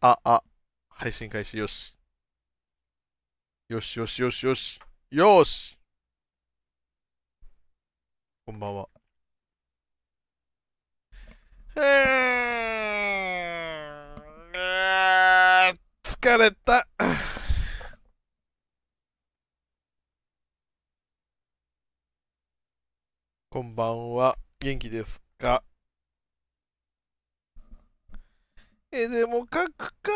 あ、あ、配信開始よし。よしよしよしよし。よしこんばんは。えー、疲れた。こんばんは。元気ですか？え、でも書くか。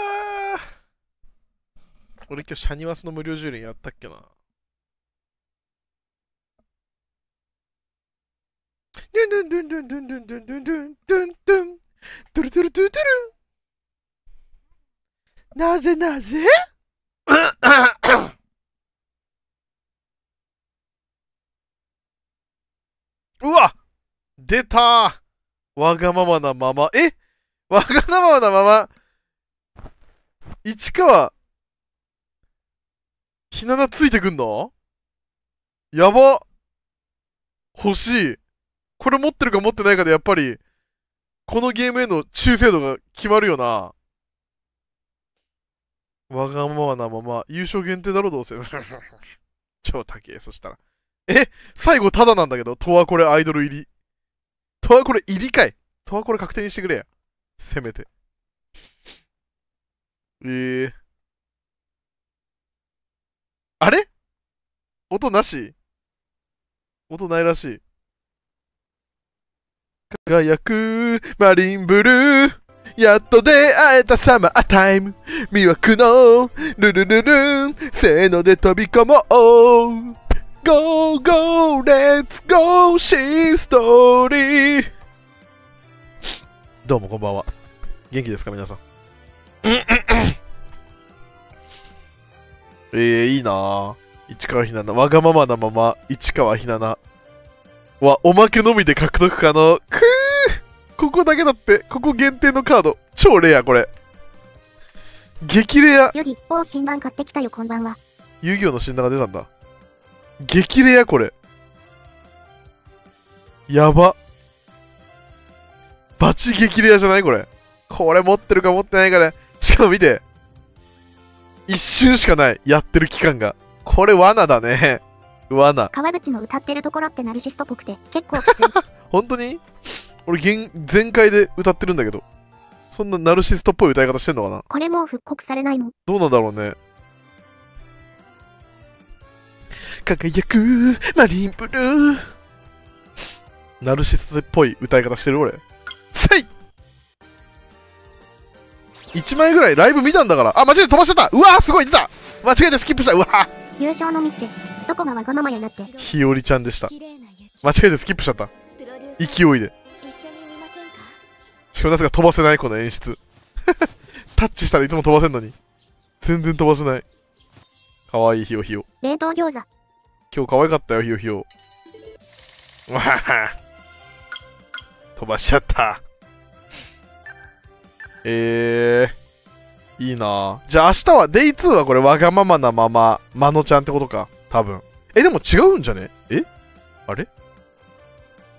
俺今日シャニワスの無料10連やったっけな？ドゥンドゥンドゥンドゥンドゥンドゥンドゥンドゥンドゥンドゥンドゥンドゥルドゥルドゥルドゥル。なぜなぜ？うわ出たわがままなまま。え？わがままなまま？市川、ひななついてくんの？やば。欲しい。これ持ってるか持ってないかでやっぱり、このゲームへの忠誠度が決まるよな。わがままなまま、優勝限定だろ、どうせ。超高え、そしたら。え最後ただなんだけど、とはこれアイドル入り。とはこれ入りかい。とはこれ確定にしてくれや。せめて。えー。あれ？音なし？音ないらしい。輝くマリンブルーやっと出会えたサマータイム魅惑のルルルルンせーので飛び込もう Go go let's go シストーリーどうもこんばんは。元気ですか皆さん？えー、いいな。ぁ市川ひなな。わがままなまま市川ひなな。はおまけのみで獲得可能。くー。ここだけだって。ここ限定のカード。超レアこれ。激レア。よりお診断買ってきたよこんばんは。遊戯王の診断が出たんだ激レアこれ。やば。バチ激レアじゃないこれ。これ持ってるか持ってないかねしかも見て。一瞬しかない。やってる期間が。これ罠だね。罠。川口の歌ってるところってナルシストっぽくて結構。きつい本当に？俺現全開で歌ってるんだけど。そんなナルシストっぽい歌い方してんのかな？これもう復刻されないの。どうなんだろうね輝くマリンブルー。ナルシストっぽい歌い方してる俺。せい！1枚ぐらいライブ見たんだから。あ間違えて飛ばしてた。うわーすごい出た。間違えてスキップした。うわー。優勝のみってどこがわがままやなって。ひよりちゃんでした。間違えてスキップしちゃった。勢いで。しかもなぜか飛ばせないこの演出。タッチしたらいつも飛ばせんのに。全然飛ばせない。かわいいひよひよ。冷凍餃子今日可愛かったよひよひよわはは飛ばしちゃったえー、いいなじゃあ明日は、デイ2はこれわがままなまま、まのちゃんってことか。多分。え、でも違うんじゃね？え？あれ？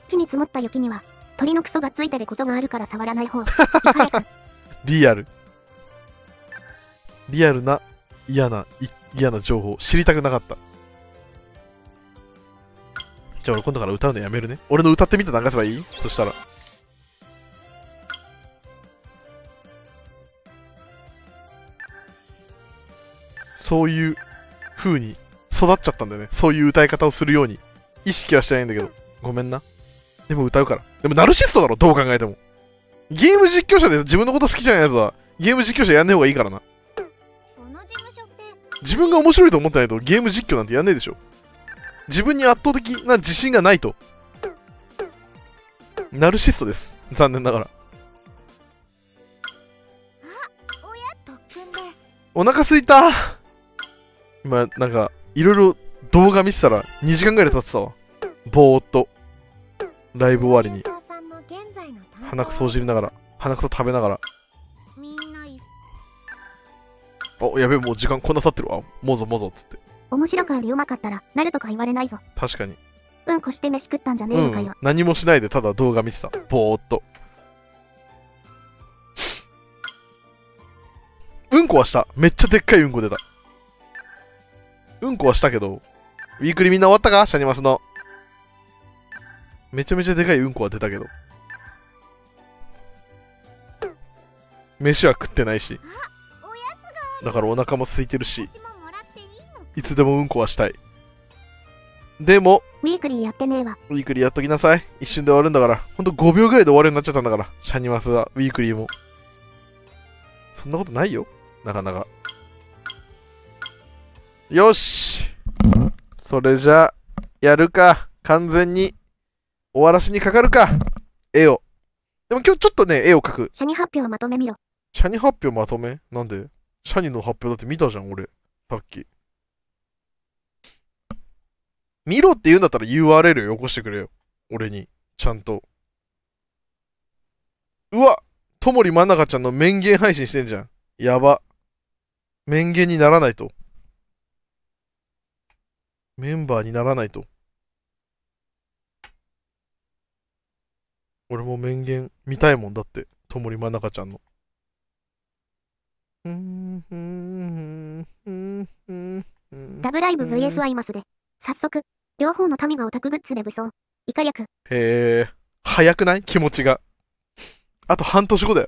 木に積もった雪には鳥のクソがついてることがあるから触らない方 リアル。リアルな、嫌な、い嫌な情報。知りたくなかった。じゃあ俺今度から歌うのやめるね。俺の歌ってみて流せばいい？そしたら。そういう風に育っちゃったんだよね。そういう歌い方をするように。意識はしてないんだけど。ごめんな。でも歌うから。でもナルシストだろ、どう考えても。ゲーム実況者で自分のこと好きじゃないやつは、ゲーム実況者やんない方がいいからな。自分が面白いと思ってないとゲーム実況なんてやんないでしょ。自分に圧倒的な自信がないと。ナルシストです。残念ながら。お腹すいた今、なんか、いろいろ動画見てたら2時間ぐらい経ってたわ。ぼーっと。ライブ終わりに。鼻くそをじりながら、鼻くそ食べながら。みんないお、やべえ、もう時間こんな経ってるわ。もぞもぞっつって。面白かよりうまかったらなるとか言われないぞ確かに。うんこして飯食ったんじゃねうんえのかよ。。何もしないでただ動画見てた。ぼーっと。うんこはした。めっちゃでっかいうんこ出た。うんこはしたけど、ウィークリーみんな終わったか？シャニマスの。めちゃめちゃでかいうんこは出たけど。飯は食ってないし。だからお腹も空いてるし、いつでもうんこはしたい。でも、ウィークリーやってねえわ。ウィークリーやっときなさい。一瞬で終わるんだから。ほんと5秒ぐらいで終わるようになっちゃったんだから。シャニマスは、ウィークリーも。そんなことないよ。なかなか。よし。それじゃあ、やるか。完全に終わらしにかかるか。絵を。でも今日ちょっとね、絵を描く。社に発表まとめ見ろ。シャニ発表まとめ？なんで？シャニの発表だって見たじゃん、俺。さっき。見ろって言うんだったら URL よこしてくれよ。俺に。ちゃんと。うわともりまなかちゃんの面言配信してんじゃん。やば。面言にならないと。メンバーにならないと。俺も面言見たいもんだって。ともりまなかちゃんの。うんうんうんうんうんラブライブうん VS アイマスで、早速、両方の民がオタクグッズで武装。イカ略、へえ、早くない？気持ちが。あと半年後だよ。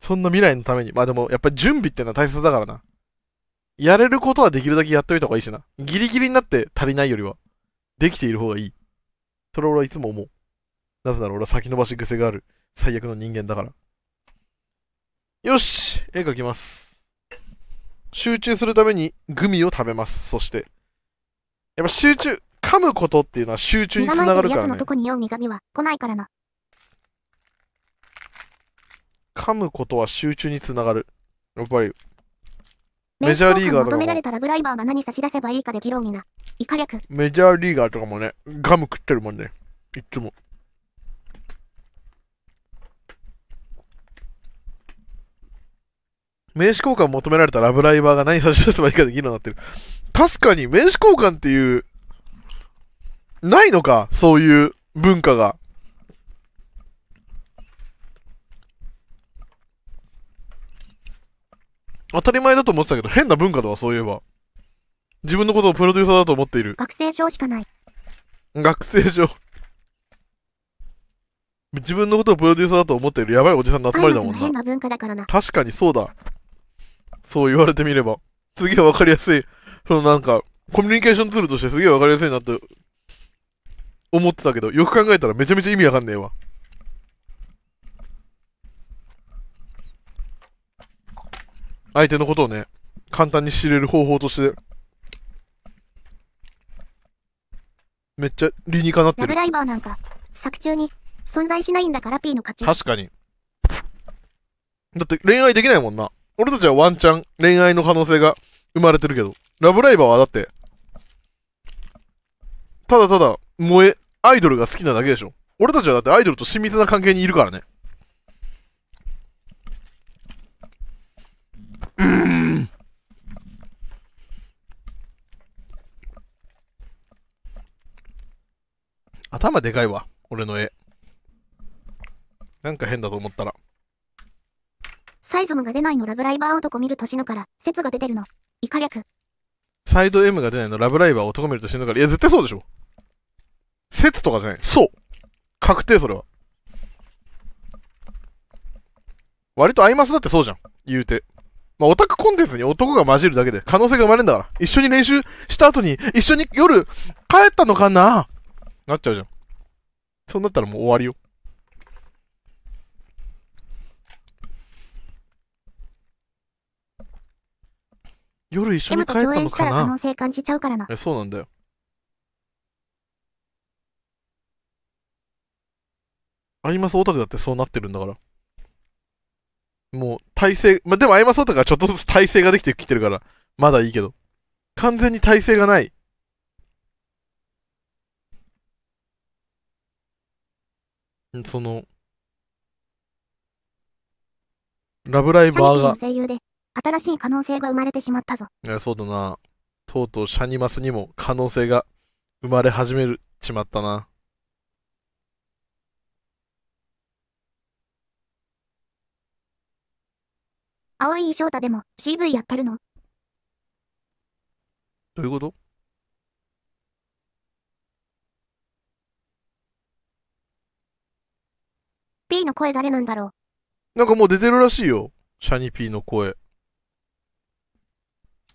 そんな未来のために。まあでも、やっぱり準備ってのは大切だからな。やれることはできるだけやっといた方がいいしな。ギリギリになって足りないよりは、できている方がいい。それ俺はいつも思う。なぜなら俺は先延ばし癖がある最悪の人間だから。よし絵描きます。集中するためにグミを食べます。そして。やっぱ集中、噛むことっていうのは集中につながるからねえてる奴のと。こに読み神は来ないからな。噛むことは集中につながる。やっぱり、名メジャーリーガーとかも求められたラブライバーが何差し出せばいいかで議論にな。イカ略、メジャーリーガーとかもね、ガム食ってるもんね。いっつも。名刺交換求められたラブライバーが何差し出せばいいかで議論になってる。確かに名刺交換っていう、ないのか、そういう文化が。当たり前だと思ってたけど、変な文化だわ、そういえば。自分のことをプロデューサーだと思っている。学生証しかない。学生証。自分のことをプロデューサーだと思っているやばいおじさんの集アまりだもんな。な文化だからな。確かにそうだ。そう言われてみれば。すげえわかりやすい。そのなんか、コミュニケーションツールとしてすげえわかりやすいなって思ってたけど、よく考えたらめちゃめちゃ意味わかんねえわ。相手のことをね、簡単に知れる方法として、めっちゃ理にかなってる。ラブライバーなんか、作中に存在しないんだから P の勝ち。確かに。だって恋愛できないもんな。俺たちはワンチャン恋愛の可能性が生まれてるけど、ラブライバーはだって、ただただ萌え、アイドルが好きなだけでしょ。俺たちはだってアイドルと親密な関係にいるからね。うん。頭でかいわ、俺の絵。なんか変だと思ったら。サイズムが出ないのラブライバー男見る年のから、説が出てるの。イカ略、サイド M が出ないのラブライバー男見ると死ぬから。いや、絶対そうでしょ。説とかじゃない。そう。確定それは。割とアイマスだってそうじゃん。言うて。まあ、オタクコンテンツに男が混じるだけで可能性が生まれるんだから。一緒に練習した後に、一緒に夜帰ったのかな？なっちゃうじゃん。そうなったらもう終わりよ。夜一緒に帰ったのかな？能性感じちゃうからな。え、そうなんだよ。アイマスオタクだってそうなってるんだから。もう、体制、まあ、でもアイマスオタクはちょっとずつ体制ができてきてるから、まだいいけど。完全に体制がない。んその、ラブライバーが新しい可能性が生まれてしまったぞ。いや、そうだな。とうとうシャニマスにも可能性が生まれ始めるちまったな。青い翔太でも CV やってるの？どういうこと？P の声誰なんだろう？なんかもう出てるらしいよ。シャニピーの声。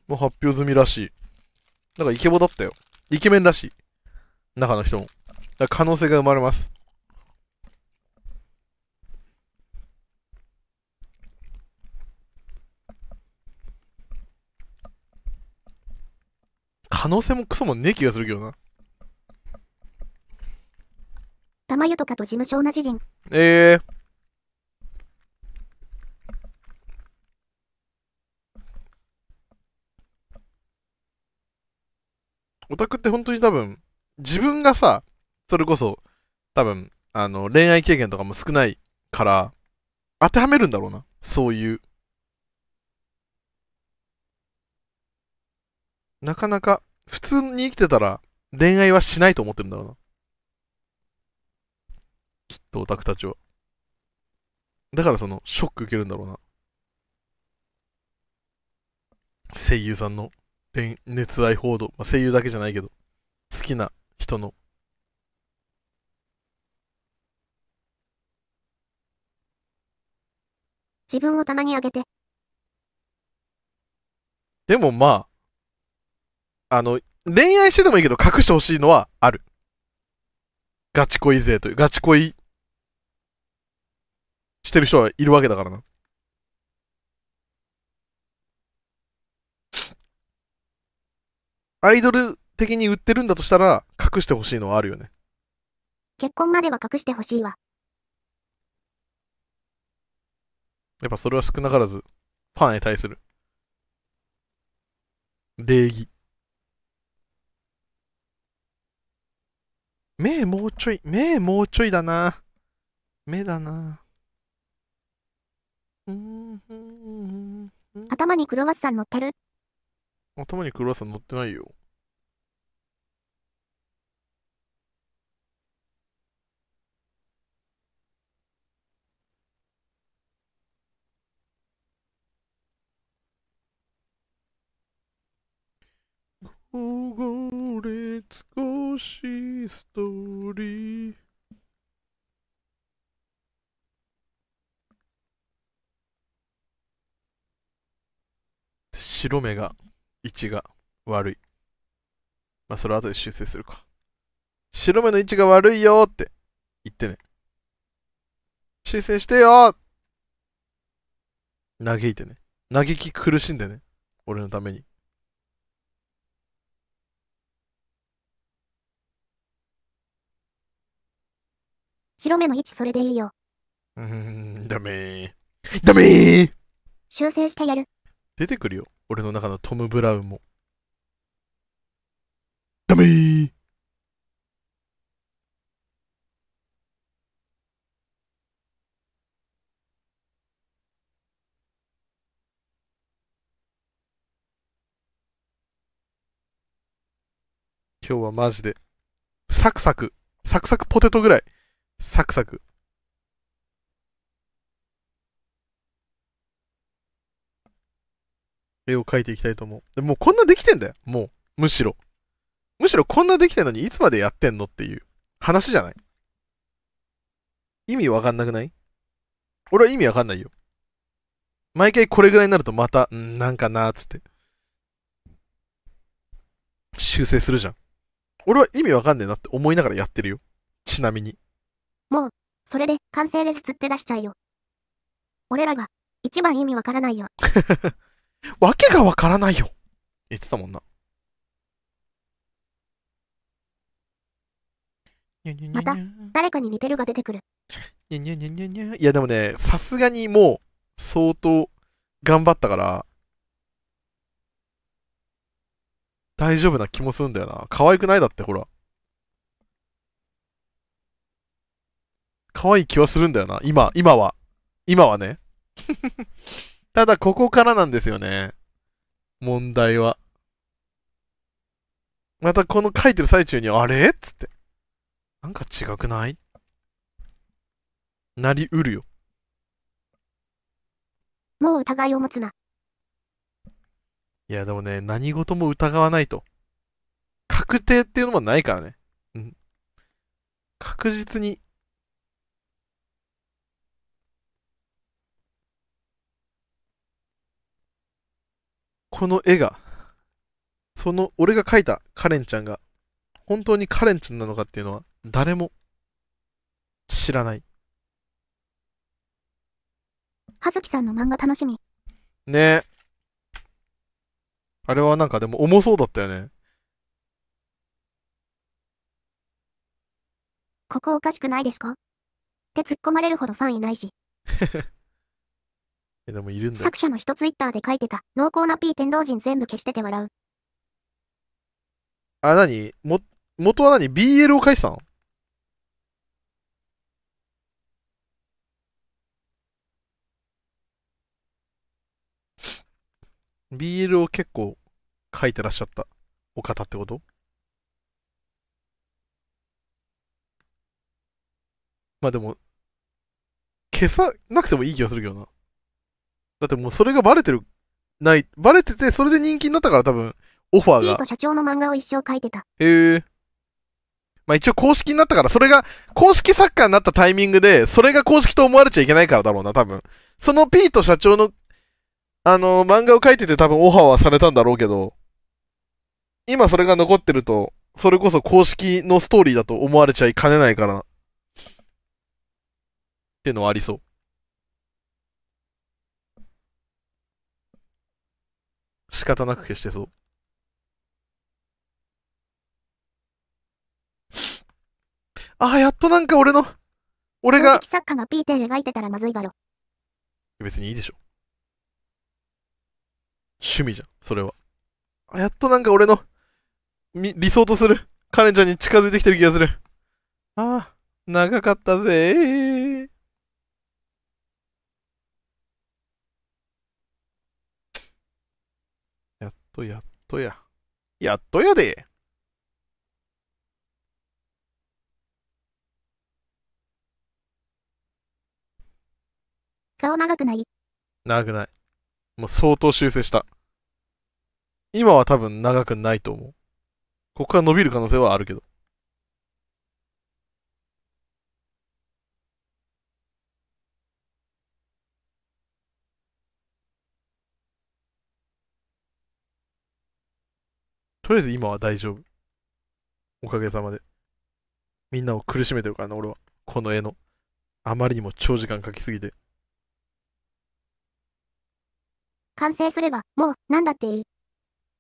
もう発表済みらしい。なんかイケボだったよ。イケメンらしい。中の人も。だから可能性が生まれます。可能性もクソもねえ気がするけどな。玉湯とかと事務所同じ人。ええオタクって本当に多分、自分がさ、それこそ、多分、あの、恋愛経験とかも少ないから、当てはめるんだろうな。そういう。なかなか、普通に生きてたら、恋愛はしないと思ってるんだろうな。きっとオタクたちは。だからその、ショック受けるんだろうな。声優さんの恋熱愛報道、まあ、声優だけじゃないけど、好きな人の。自分を棚に上げて。でもまあ、あの、恋愛しててもいいけど隠してほしいのはある。ガチ恋勢という、ガチ恋してる人はいるわけだからな。アイドル的に売ってるんだとしたら隠してほしいのはあるよね。結婚までは隠してほしいわ。やっぱそれは少なからず、ファンに対する礼儀。目もうちょい、目もうちょいだな。目だな。頭にクロワッサン乗ってる。頭にクロワッサン乗ってないよ。これ少しストーリー白目が位置が悪い。まあそれは後で修正するか。白目の位置が悪いよって言ってね。修正してよ嘆いてね。嘆き苦しんでね。俺のために。白目の位置それでいいよ。うーん、ダメー。ダメー修正してやる。出てくるよ。俺の中のトム・ブラウンも。ダメー今日はマジで、サクサク、サクサクポテトぐらい、サクサク。絵を描いていきたいと思う。でもうこんなできてんだよ。もう。むしろ。むしろこんなできてんのにいつまでやってんのっていう話じゃない意味わかんなくない？俺は意味わかんないよ。毎回これぐらいになるとまた、んなんかなーっつって。修正するじゃん。俺は意味わかんねえなって思いながらやってるよ。ちなみに。それで完成ですつって出しちゃいよ。俺らが一番意味わからないよ。わけがわからないよ。言ってたもんな。また誰かに似てるが出てくる。にゃにゃにゃにゃにゃいやでもね、さすがにもう相当頑張ったから、大丈夫な気もするんだよな。可愛くないだって、ほら。可愛い気はするんだよな。今、今は。今はね。ただ、ここからなんですよね。問題は。またこの書いてる最中に、あれ？っつって。なんか違くない？なりうるよ。もう疑いを持つな。いや、でもね、何事も疑わないと。確定っていうのもないからね。うん。確実に。この絵が、その、俺が描いたカレンちゃんが、本当にカレンちゃんなのかっていうのは、誰も知らない。はずきさんの漫画楽しみ。ねえ。あれはなんかでも重そうだったよね。ここおかしくないですか？って突っ込まれるほどファンいないし、え、でもいるんだよ。作者の人ツイッターで書いてた、濃厚な P 天道人全部消してて笑う。あ、なにも、元は何 ?BL を書いてたの ?BL を結構書いてらっしゃったお方ってこと？まあでも、消さなくてもいい気がするけどな。だってもうそれがバレてる、ない、バレてて、それで人気になったから多分、オファーがと。社長の漫画を一生書いてた。へえ。まあ一応公式になったから、それが公式サッカーになったタイミングで、それが公式と思われちゃいけないからだろうな、多分。その P と社長の、あの漫画を描いてて多分オファーはされたんだろうけど、今それが残ってると、それこそ公式のストーリーだと思われちゃいかねないから、っていうのはありそう。仕方なく消してそう。ああ、やっとなんか俺の、俺が作家が P 点描いてたらまずいだろ。別にいいでしょ。趣味じゃん、それは。あやっとなんか俺の、み、理想とする、カレンちゃんに近づいてきてる気がする。ああ、長かったぜー。やっとやっとや。やっとやで。顔長くない？長くない。もう相当修正した。今は多分長くないと思う。ここから伸びる可能性はあるけど。とりあえず今は大丈夫。おかげさまで。みんなを苦しめてるからな、俺は。この絵の。あまりにも長時間描きすぎて。完成すれば、もう、なんだっていい。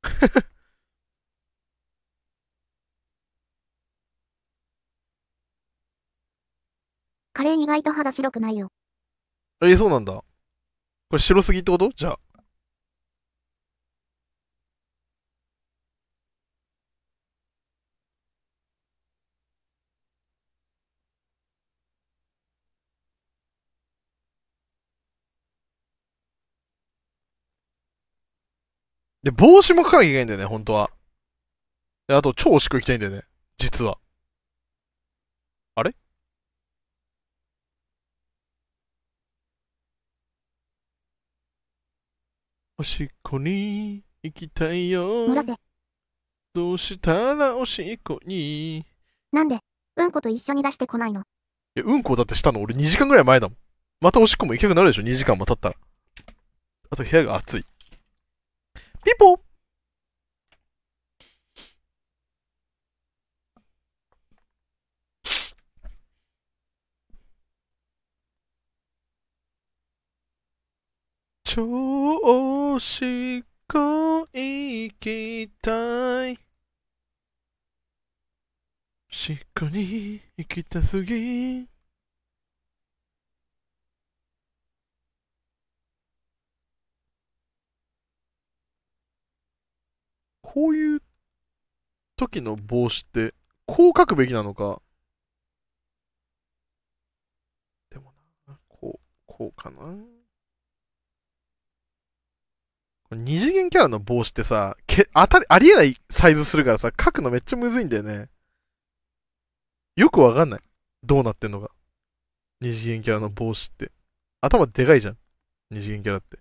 カレー意外と肌白くないよ。えそうなんだ。これ白すぎってこと？じゃあ。で、帽子も描かなきゃいけないんだよね、本当は。で、あと、超おしっこ行きたいんだよね。実は。あれ？おしっこに行きたいよ。どうしたらおしっこに？いなんで、うんこと一緒に出してこないの？や、うんこだってしたの？俺2時間ぐらい前だもん。またおしっこも行きたくなるでしょ ?2 時間も経ったら。あと部屋が暑い。ピポー調子こ行きたい。しっこに行きたすぎ。こういう時の帽子って、こう書くべきなのか？でもな、こう、こうかな？二次元キャラの帽子ってさ、け当たり、ありえないサイズするからさ、書くのめっちゃむずいんだよね。よくわかんない。どうなってんのか。二次元キャラの帽子って。頭でかいじゃん。二次元キャラって。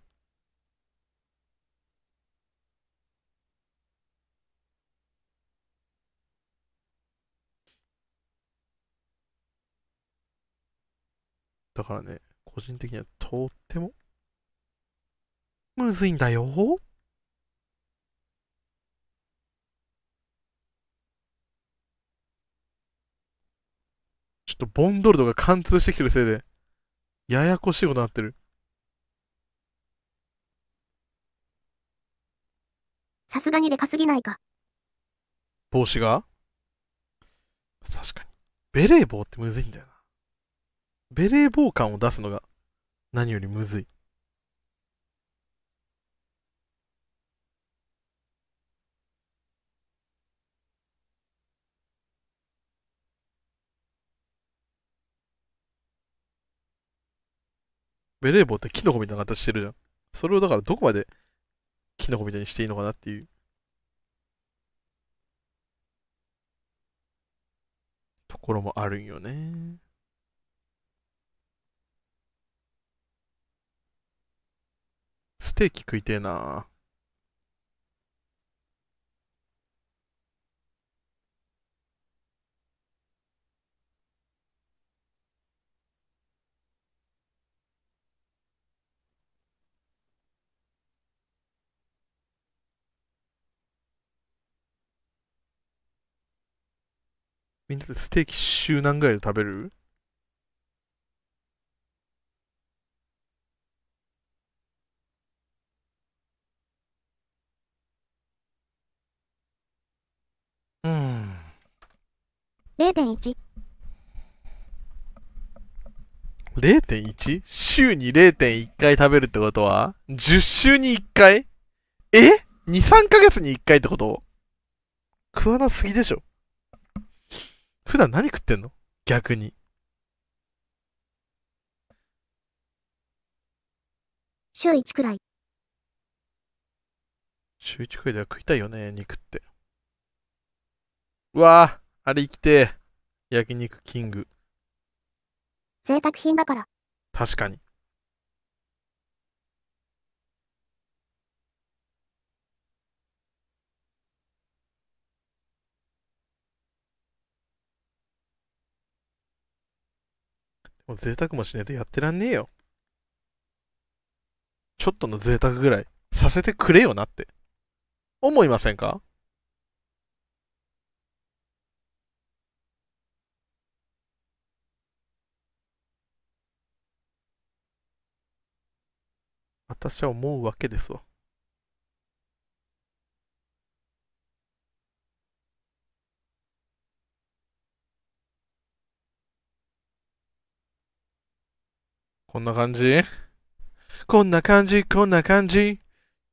だからね、個人的にはとっても、むずいんだよ。ちょっとボンドルドが貫通してきてるせいで、ややこしいことになってる。さすがにでかすぎないか。帽子が？確かに。ベレー帽ってむずいんだよな。ベレー帽感を出すのが何よりむずい。ベレー帽ってキノコみたいな形してるじゃん。それをだからどこまでキノコみたいにしていいのかなっていうところもあるんよね。ステーキ食いてえな。みんなでステーキ週何ぐらいで食べる？0.1。0.1? 週に0.1回食べるってことは ?10 週に1回？え ?2、3ヶ月に1回ってこと？食わなすぎでしょ普段何食ってんの？逆に。週1くらい。週1くらいでは食いたいよね、肉って。うわぁ、あれ生きてえ。焼肉キング。贅沢品だから。確かに。もう贅沢もしねえとやってらんねえよ。ちょっとの贅沢ぐらいさせてくれよなって。思いませんか？私は思うわけですわ。こんな感じ？こんな感じ、こんな感じ？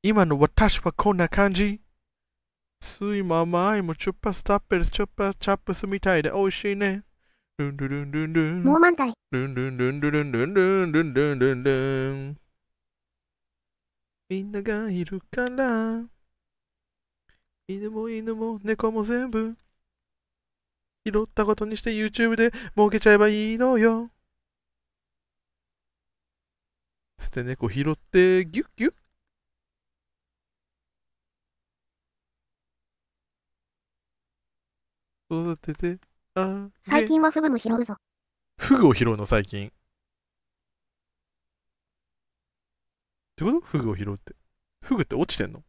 今の私はこんな感じ？スイも甘いもチュッパスタッペルスチュッパチャップスみたいで美味しいね。ルンルルンルンルン。もう満載。ルンルンルンルルンルンルンルンルンルンルンみんながいるから犬も犬も猫も全部拾ったことにして YouTube で儲けちゃえばいいのよ捨て猫拾ってギュッギュッ育ててあげ最近はフグも拾うぞ。フグを拾うの最近。ってこと？フグを拾うって。フグって落ちてんの？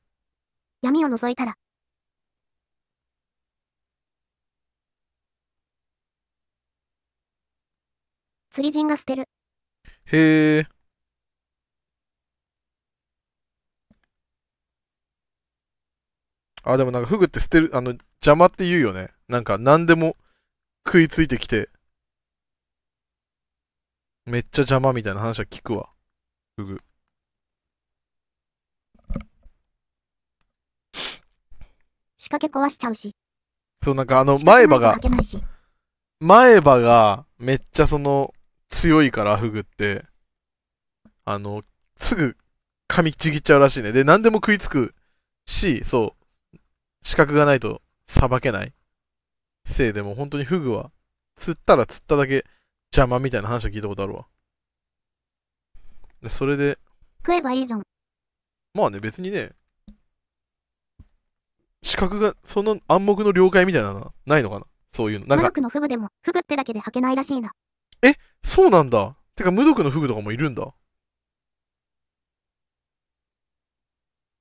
闇を覗いたら。釣り人が捨てる。へえ。あ、でもなんかフグって捨てる、あの、邪魔って言うよね。なんか何でも食いついてきて、めっちゃ邪魔みたいな話は聞くわ。フグ。仕掛け壊しちゃうし。そう、なんかあの、前歯が書、けないし。前歯がめっちゃその強いからフグってあのすぐ噛みちぎっちゃうらしいねで何でも食いつくしそう資格がないとさばけないせいでもう本当にフグは釣ったら釣っただけ邪魔みたいな話を聞いたことあるわ。でそれで、食えばいいじゃん。まあね、別にね、資格が、その暗黙の了解みたいなのはないのかな？そういうの。なんか、無毒のフグでも、フグってだけで履けないらしいな。そうなんだ。てか、無毒のフグとかもいるんだ。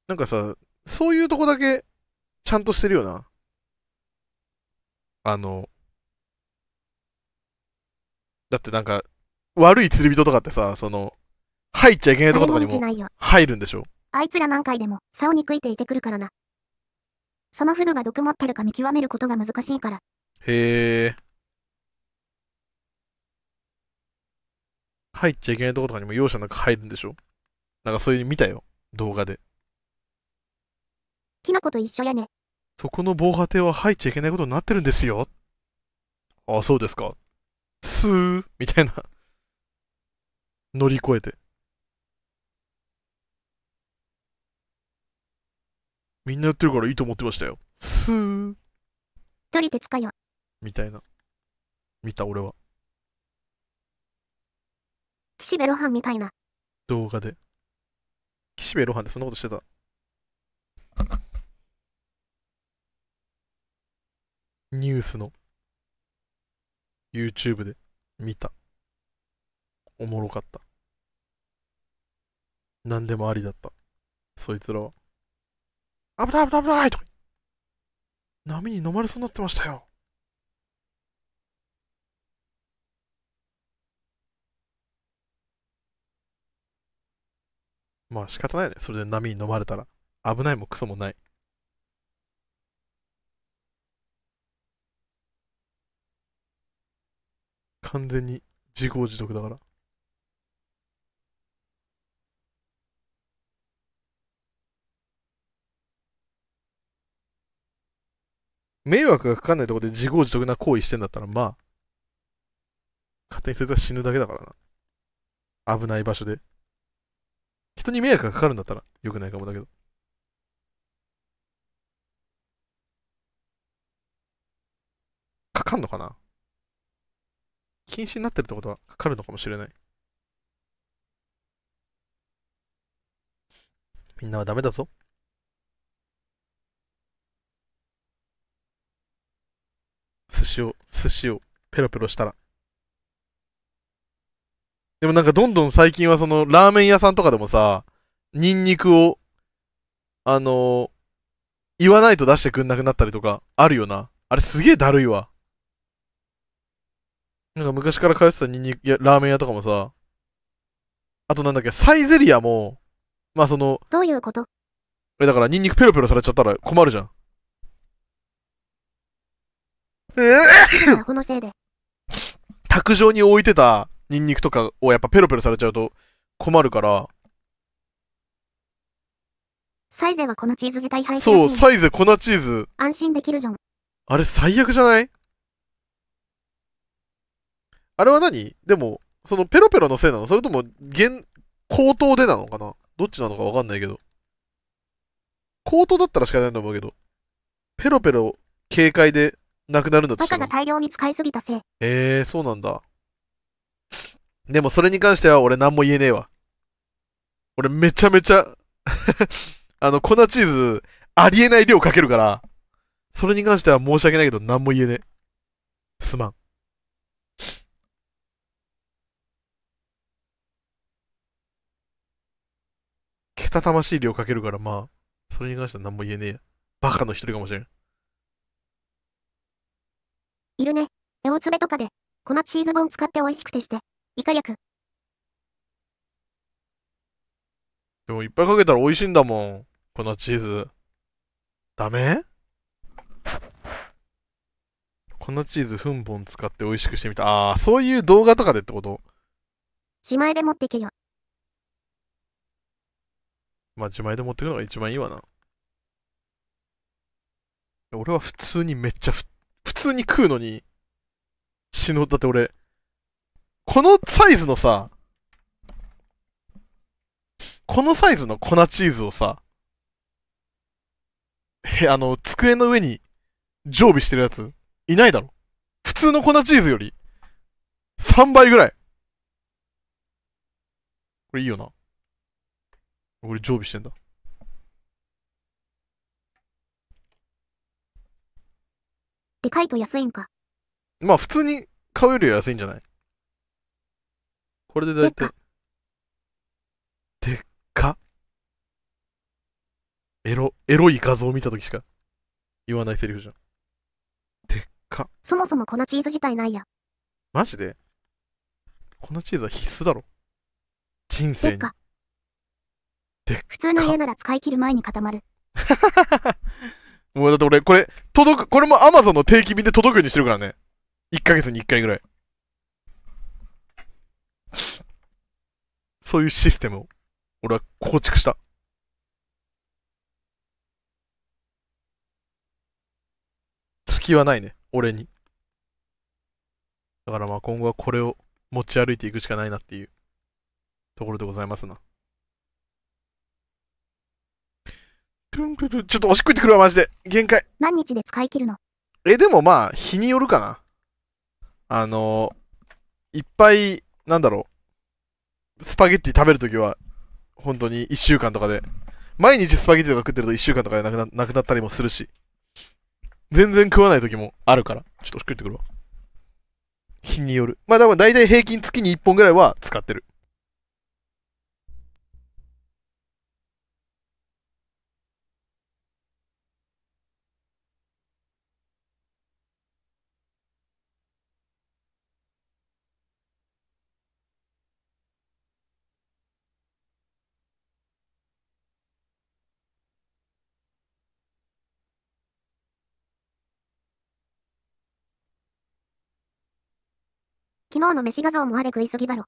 なんかさ、そういうとこだけ、ちゃんとしてるよな。あの、だってなんか、悪い釣り人とかってさ、その、入っちゃいけないとこ誰とかにも。入るんでしょ？あいつら何回でも、竿に食いていてくるからな。そのフグが毒持ってるか見極めることが難しいから。へえ。入っちゃいけないとことかにも容赦なく入るんでしょ？なんかそういうの見たよ。動画で。キノコと一緒やね。そこの防波堤は入っちゃいけないことになってるんですよ。ああ、そうですか。スーみたいな。乗り越えて。みんなやってるからいいと思ってましたよ。スー一人鉄かよ。みたいな。見た俺は。岸辺露伴みたいな。動画で。岸辺露伴ってそんなことしてた。ニュースの YouTube で見た。おもろかった。何でもありだった。そいつらは。危ない危ない危ないと。波に飲まれそうになってましたよ。まあ仕方ないね。それで波に飲まれたら。危ないもクソもない。完全に自業自得だから。迷惑がかかんないところで自業自得な行為してんだったら、まあ、勝手にそいつは死ぬだけだからな。危ない場所で。人に迷惑がかかるんだったら良くないかもだけど。かかんのかな？禁止になってるってことはかかるのかもしれない。みんなはダメだぞ。寿司を、寿司をペロペロしたら。でもなんかどんどん最近はそのラーメン屋さんとかでもさ、ニンニクを、あのー言わないと出してくんなくなったりとかあるよな。あれすげえだるいわ。なんか昔から通ってたニンニクラーメン屋とかもさ、あとなんだっけ、サイゼリアも、まあその、どういうこと？えだからニンニクペロペロされちゃったら困るじゃん。アホのせいで。卓上に置いてたニンニクとかをやっぱペロペロされちゃうと困るから、サイゼはこのチーズ自体配そう、信サイゼ粉チーズ、安心できるじゃん。あれ最悪じゃない？あれは何？でも、そのペロペロのせいなの？それとも、現、口頭でなのかな？どっちなのかわかんないけど。口頭だったら仕方ないと思うけど、ペロペロ警戒でなくなるんだとバカが。大量に使いすぎたせい。えー、そうなんだ。でもそれに関しては俺何も言えねえわ。俺めちゃめちゃ あの、粉チーズありえない量かけるから、それに関しては申し訳ないけど何も言えねえ。すまん。けたたましい量かけるからまあ、それに関しては何も言えねえや。バカの一人かもしれん。いるね。大粒とかで、粉チーズボン使って美味しくてして。イカ略。でもいっぱいかけたら美味しいんだもん。粉チーズ。ダメ？粉チーズ分本使って美味しくしてみた。ああ、そういう動画とかでってこと？自前で持ってけよ。まあ自前で持ってくのが一番いいわな。俺は普通にめっちゃふ普通に食うのに死ぬ。だって俺、このサイズのさ、このサイズの粉チーズをさ、へ、あの、机の上に常備してるやつ、いないだろ。普通の粉チーズより、3倍ぐらい。これいいよな。これ常備してんだ。でかいと安いんか。まあ普通に買うよりは安いんじゃない？これでだいたいで。でっか？エロ、エロい画像を見たときしか言わないセリフじゃん。でっか？そもそも粉チーズ自体ないや。マジで？粉チーズは必須だろ。人生に。でっか。でっか普通の家なら使い切る前に固まる。もうだって俺、これ、届く、これも Amazon の定期便で届くようにしてるからね。1ヶ月に1回ぐらい。そういうシステムを、俺は構築した。隙はないね、俺に。だからまあ今後はこれを持ち歩いていくしかないなっていうところでございますな。ちょっとおしっこ行ってくるわ、マジで。限界。何日で使い切るの？え、でもまあ、日によるかな。あのいっぱい、なんだろう、スパゲッティ食べるときは、本当に1週間とかで、毎日スパゲッティとか食ってると1週間とかでなくななくなったりもするし、全然食わないときもあるから、ちょっとおしっこ行ってくるわ。日による。まあ、でも大体平均月に1本ぐらいは使ってる。昨日の飯画像もあれ食いすぎだろ。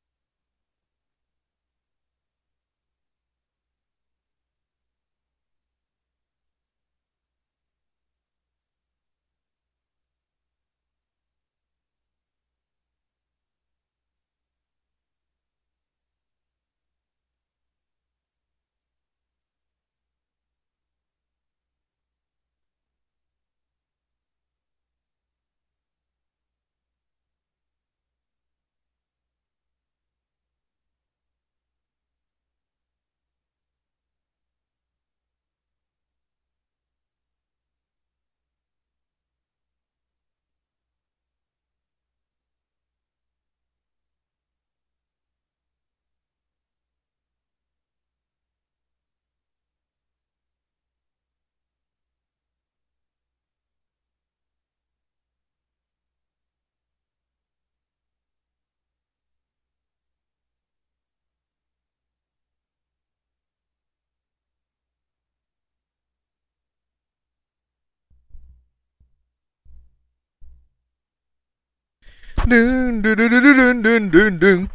ルンルルルルルンルンルンルン。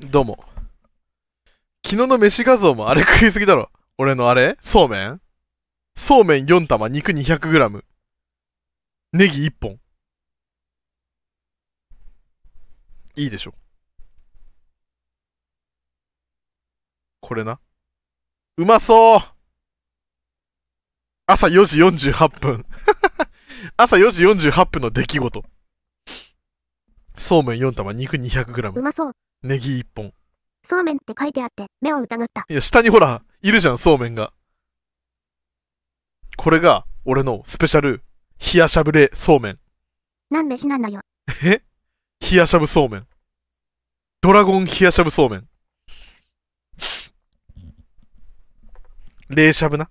どうも。昨日の飯画像もあれ食いすぎだろ。俺のあれ？そうめん？そうめん4玉、肉 200g。ネギ1本。いいでしょ。これな。うまそう朝4時48分。朝4時48分の出来事。そうめん4玉、肉 200g う。まそう。ネギ1本。そうめんって書いてあって、目を疑った。いや、下にほら、いるじゃん、そうめんが。これが、俺のスペシャル、冷やしゃぶれそうめん。何飯なんだよ。え？冷やしゃぶそうめん。ドラゴン冷やしゃぶそうめん。冷しゃぶな？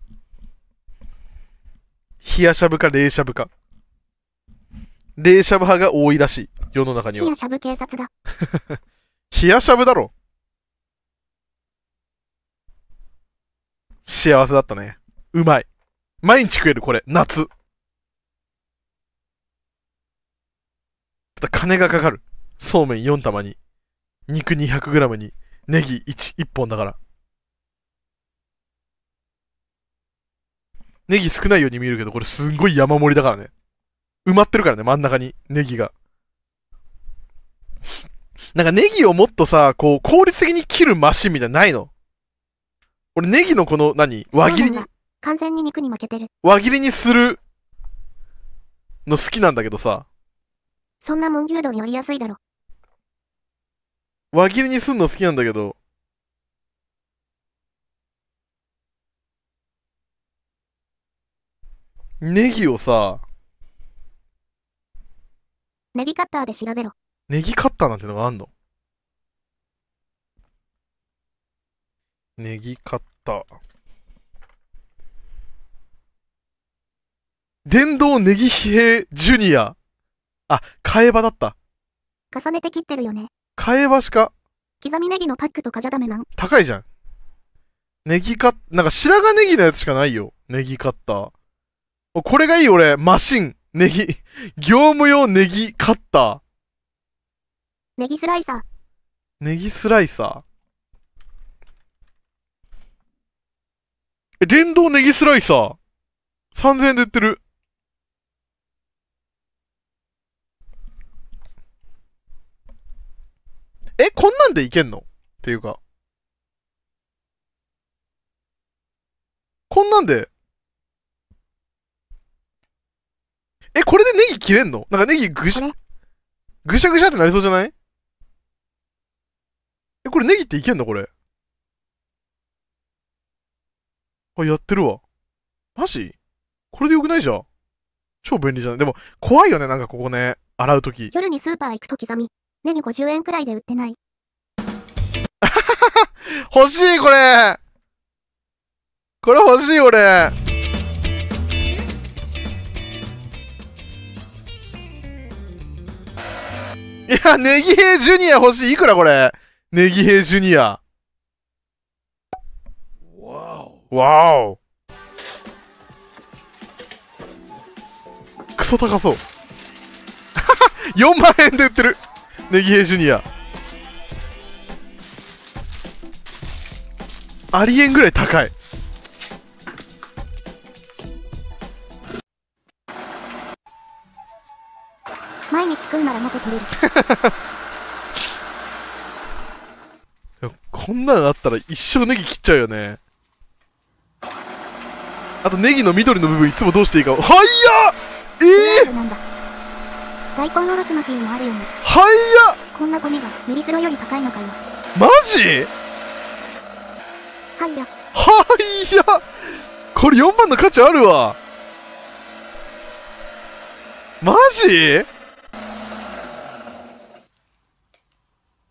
冷やしゃぶか冷しゃぶか。冷しゃぶ派が多いらしい。世の中には冷や。しゃぶ警察だ。冷やしゃぶだろ。幸せだったね。うまい。毎日食える、これ。夏。ただ金がかかる。そうめん4玉に、肉 200g に、ネギ 1, 1本だから。ネギ少ないように見えるけど、これすんごい山盛りだからね。埋まってるからね、真ん中に、ネギが。なんかネギをもっとさ、こう、効率的に切るマシンみたいなのないの？俺ネギのこの何、輪切りに？完全に肉に負けてる。輪切りにするの好きなんだけどさ、そんなもん牛丼より安いだろ。輪切りにすんの好きなんだけど、ネギをさ、ネギカッターで調べろ。ネギカッターなんてのがあんの？ネギカッター。電動ネギ兵ジュニア。あ、替え刃だった。重ねて切ってるよね。替え刃しか刻みネギのパックとかじゃダメなん？高いじゃん。ネギカッ、なんか白髪ネギのやつしかないよ。ネギカッター。おこれがいい俺、マシン。ネギ、業務用ネギカッター。ネギスライサー。ネギスライサー？え、電動ネギスライサー？3000円で売ってる。え、こんなんでいけんの？っていうか。こんなんで。え、これでネギ切れんの？なんかネギぐしこれ、ぐしゃぐしゃってなりそうじゃない？え、これネギっていけんのこれ？あ、やってるわ。マジ？これでよくないじゃん。超便利じゃん。でも、怖いよね、なんかここね。洗うとき。夜にスーパー行くと刻み。ネギ50円くらいで売ってない。欲しい、これこれ欲しい、俺。いや、ネギ兵ジュニア欲しい。いくらこれ？ネギ兵ジュニア。わお。クソ高そう。4万円で売ってる。ネギ兵ジュニア。ありえんぐらい高い。毎日食うなら元取れる。こんなのあったら一生ネギ切っちゃうよね。あとネギの緑の部分いつもどうしていいか。はっやええリアルなんだ。大根おろしマシンもあるよね。はっやこんなゴミがミリスロより高いのかよ。マジ？はいや、はいやこれ4万の価値あるわマジ？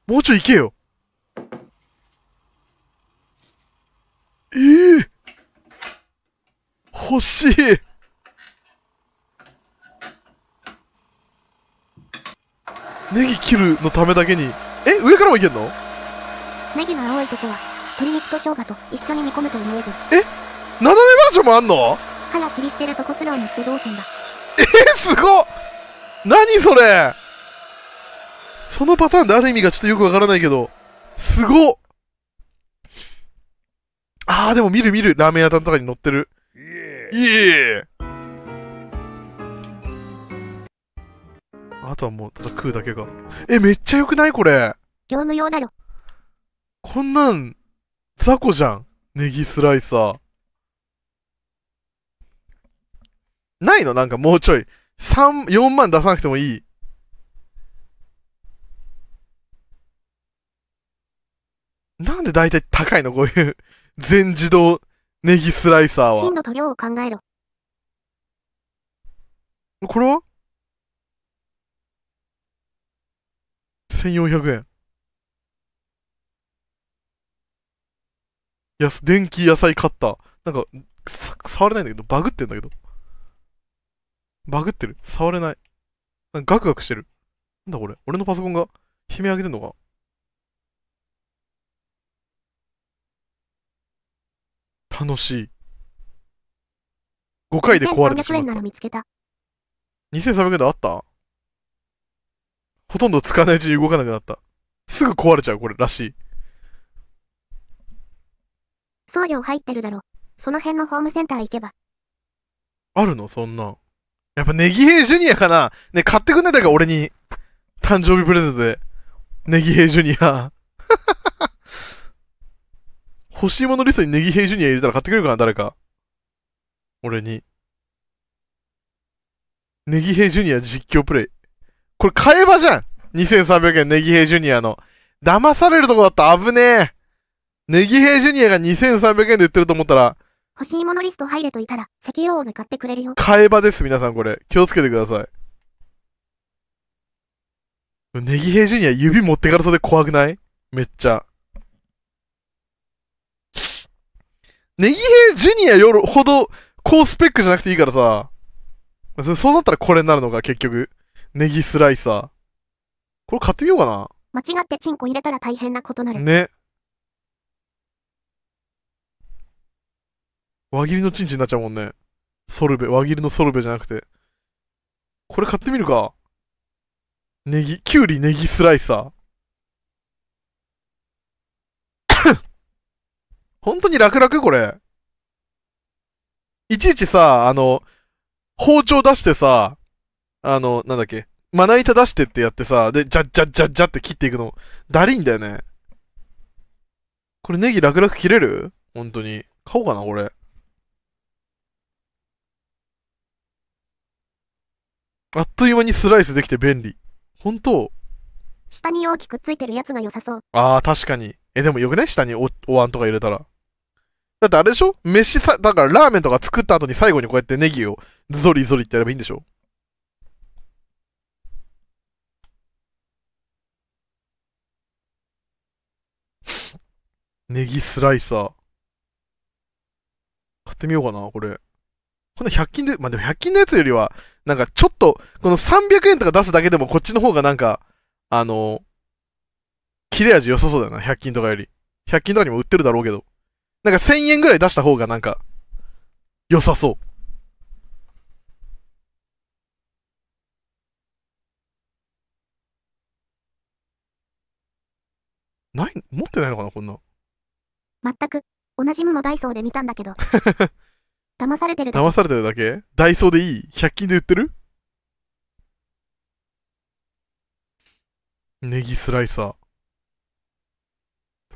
もうちょいいけよええ欲しい。ネギ切るのためだけに。え上からもいけんの？ネギの青いとこは、鶏肉と生姜と一緒に煮込むとイメージ。斜めバージョンもあんの？腹切りしてるとこスローにしてどうすんだ。えすごっ。何それ？そのパターンである意味がちょっとよくわからないけど、すごっあーでも見る見る、ラーメン屋さんとかに載ってる。いえあとはもうただ食うだけか。え、めっちゃよくないこれ？業務用だろ。こんなん、雑魚じゃん。ネギスライサー。ないの？なんかもうちょい。3、4万出さなくてもいい。なんで大体高いの？こういう全自動ネギスライサーは頻。度と量を考えろ。これは ?1400 円。やす、電気野菜カッター。なんか、さ触れないんだけど、バグってんだけど。バグってる？触れない。なんかガクガクしてる。なんだこれ？俺のパソコンが悲鳴上げてんのか？楽しい。5回で壊れてし1300まっ円ならた。見つけた。2300円であった？ほとんど使わないうちに動かなくなった。すぐ壊れちゃう、これらしい。送料入ってるだろ。その辺のホームセンター行けば。あるの？そんなん。やっぱネギ兵ジュニアかな？ね、買ってくんないだから俺に。誕生日プレゼントで。ネギ兵ジュニア。欲しいものリストにネギ兵ジュニア入れたら買ってくれるかな誰か。俺に。ネギヘイジュニア実況プレイ。これ買えばじゃん !2300 円ネギヘイジュニアの。騙されるとこだった危ねえ。ネギヘイジュニアが2300円で売ってると思ったら、欲しいものリスト入れといたら、石油王が買ってくれるよ。買えばです、皆さんこれ。気をつけてください。ネギヘイジュニア指持ってからそうで怖くない？めっちゃ。ネギヘイジュニアよるほど高スペックじゃなくていいからさ。そそうなったらこれになるのか、結局。ネギスライサー。これ買ってみようかな。間違ってチンコ入れたら大変なことなる。ね。輪切りのチンチンになっちゃうもんね。ソルベ、輪切りのソルベじゃなくて。これ買ってみるか。ネギ、キュウリネギスライサー。本当に楽々これ。いちいちさ、あの、包丁出してさ、あの、なんだっけ、まな板出してってやってさ、で、ジャッジャッジャッジャって切っていくの、だりいんだよね。これネギ楽々切れる？本当に。買おうかな、これ。あっという間にスライスできて便利。本当下に大きくついてるやつが良さそう。ああ、確かに。え、でもよくない？下におお椀とか入れたら。だってあれでしょ？飯さ、だからラーメンとか作った後に最後にこうやってネギをゾリゾリってやればいいんでしょ？ネギスライサー。買ってみようかな、これ。この100均で、まあ、でも100均のやつよりは、なんかちょっと、この300円とか出すだけでもこっちの方がなんか、あの、切れ味良さそうだよな、100均とかより。100均とかにも売ってるだろうけど。なんか1000円ぐらい出した方がなんか、良さそう。ない、持ってないのかな、こんな。全く、同じものダイソーで見たんだけど。騙されてるだけ。騙されてるだけ？ダイソーでいい ?100 均で売ってる？ネギスライサー。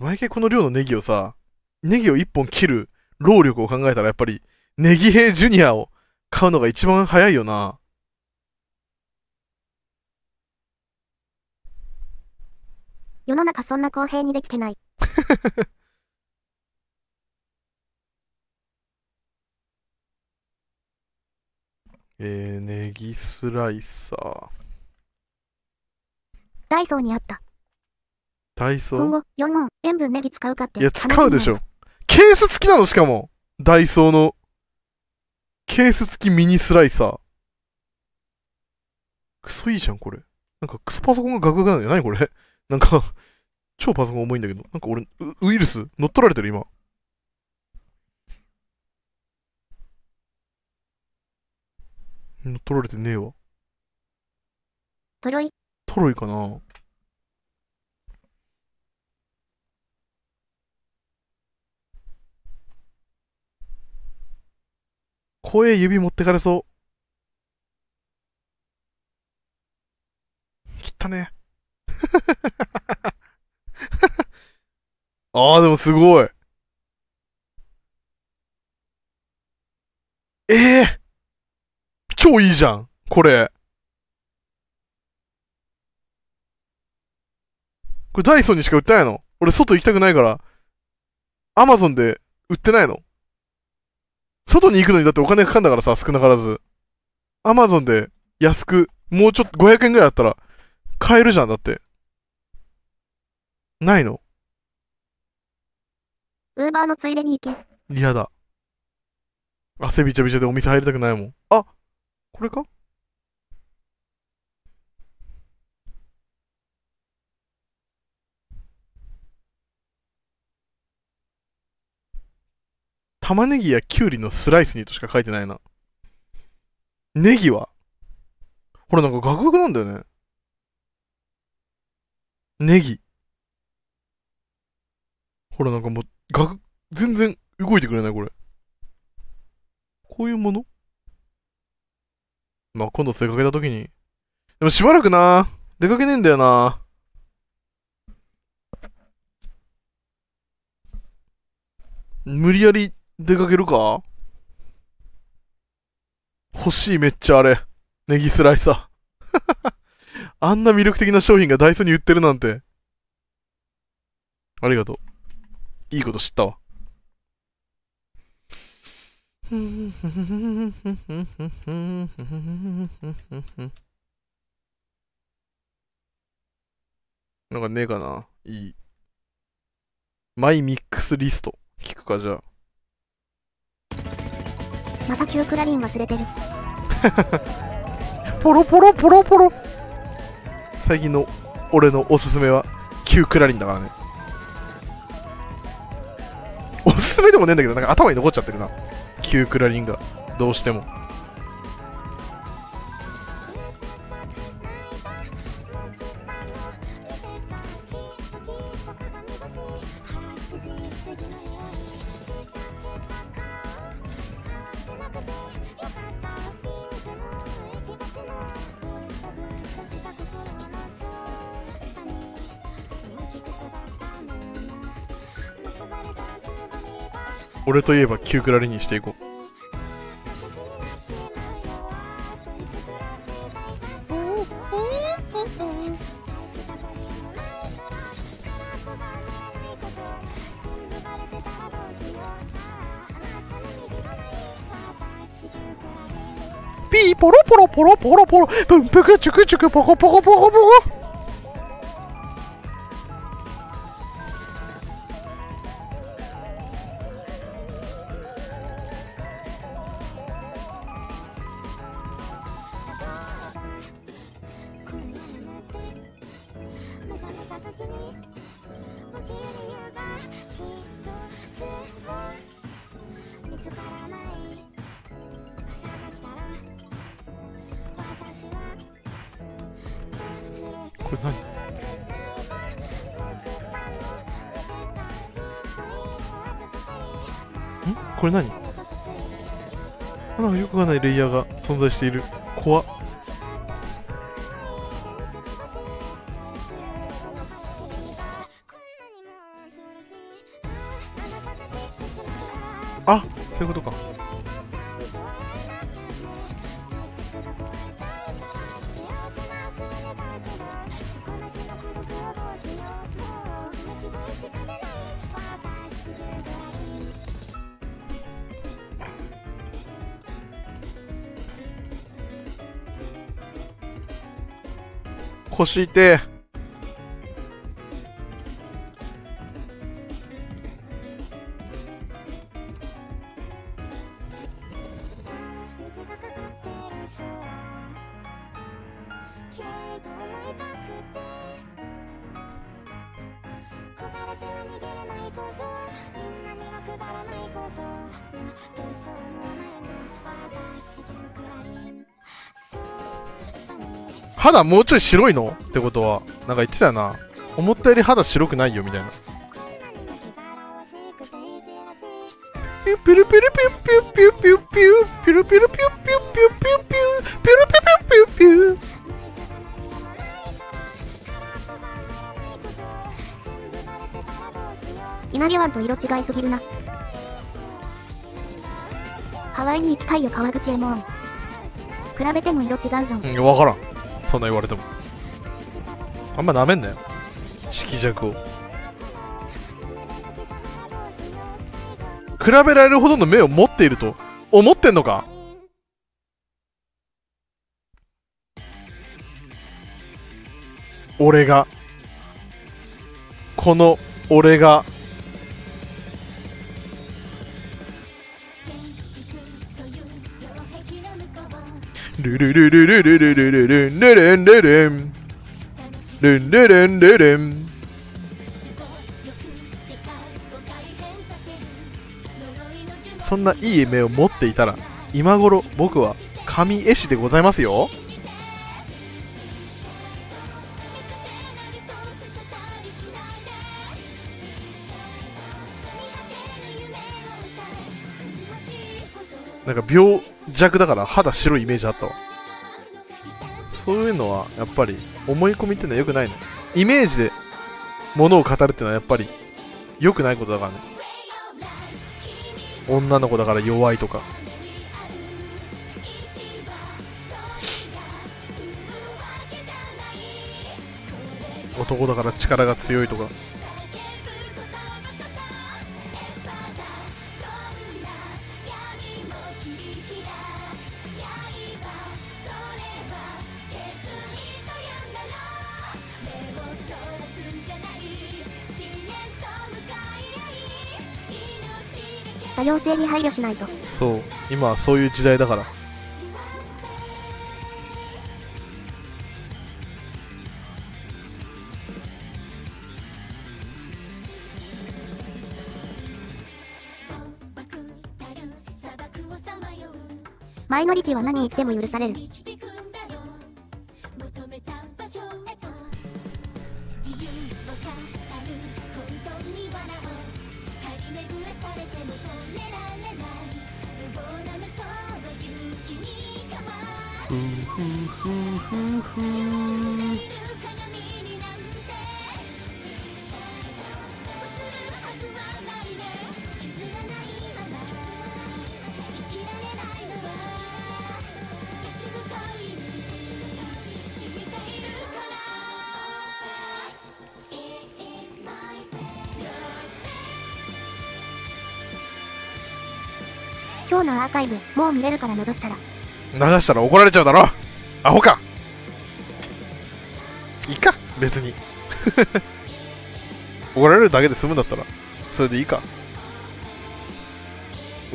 毎回この量のネギをさ、ネギを1本切る労力を考えたらやっぱり、ネギ兵ジュニアを買うのが一番早いよな。世の中そんな公平にできてない。えー、ネギスライサー。ダイソーにあった。ダイソー？今後、4問、塩分ネギ使うかって。いや、使うでしょ。。ケース付きなのしかも。ダイソーの。ケース付きミニスライサー。クソいいじゃん、これ。なんかクソパソコンがガクガクなんだよ。何これなんか、超パソコン重いんだけど。なんか俺、ウウイルス乗っ取られてる今。乗っ取られてねえわ。トロイ、トロイかな声指持ってかれそう。切ったね。ああ、でもすごい。ええ超いいじゃん、これ。これダイソンにしか売ってないの？俺外行きたくないから、アマゾンで売ってないの？外に行くのにだってお金かかんだからさ、少なからず。アマゾンで安く、もうちょっと500円ぐらいあったら、買えるじゃん、だって。ないの？ウーバーのついでに行け。嫌だ。汗びちゃびちゃでお店入りたくないもん。あこれか？玉ねぎやきゅうりのスライスにとしか書いてないな。ネギは？ほらなんかガクガクなんだよね。ネギ。ほらなんかもうガク、全然動いてくれないこれ。こういうもの？まあ今度出かけた時に。でもしばらくな、出かけねえんだよな。無理やり出かけるか？欲しいめっちゃあれ。ネギスライサー。あんな魅力的な商品がダイソーに売ってるなんて。ありがとう。いいこと知ったわ。なんかねえかな？いい。マイミックスリスト。聞くか、じゃあ。またキュークラリン忘れてる。ポロポロポロポロ。最近の俺のおすすめは、キュークラリンだからね。おすすめでもねえんだけど、なんか頭に残っちゃってるな。キュークラリンが。どうしても。俺といえばキュークラリにしていこう。ピーポロポロポロポロポロプンプクチュクチュクポコポコポコポコん？これ何？なんかよくわかんないレイヤーが存在している。怖っ。あそういうことか。星いて。肌もうちょい白いの？ってことはなんか言ってたよな思ったより肌白くないよみたいなピュピュルピュルピュピュピュピュピュピュルピュルピュピュピュピュピュピュピュルピュピュピュピュ稲毛湾と色違いすぎるな。ハワイに行きたいよ川口エモン。比べても色違うじゃん。うん分からんそんな言われても。あんまなめんなよ。色弱を。比べられるほどの目を持っていると思ってんのか？俺が。この俺が。ルルルルルルルルルルンルルンルルンルンルルンルルンそんないい目を持っていたら今頃僕は神絵師でございますよなんか病弱だから肌白いイメージあったわ。そういうのはやっぱり思い込みってのは良くないねイメージで物を語るっていうのはやっぱり良くないことだからね。女の子だから弱いとか。男だから力が強いとか。多様性に配慮しないと。そう今はそういう時代だからマイノリティは何言っても許される。ん。今日のアーカイブ、もう見れるから戻したら。流したら怒られちゃうだろ。アホか。別に。怒られるだけで済むんだったらそれでいいか。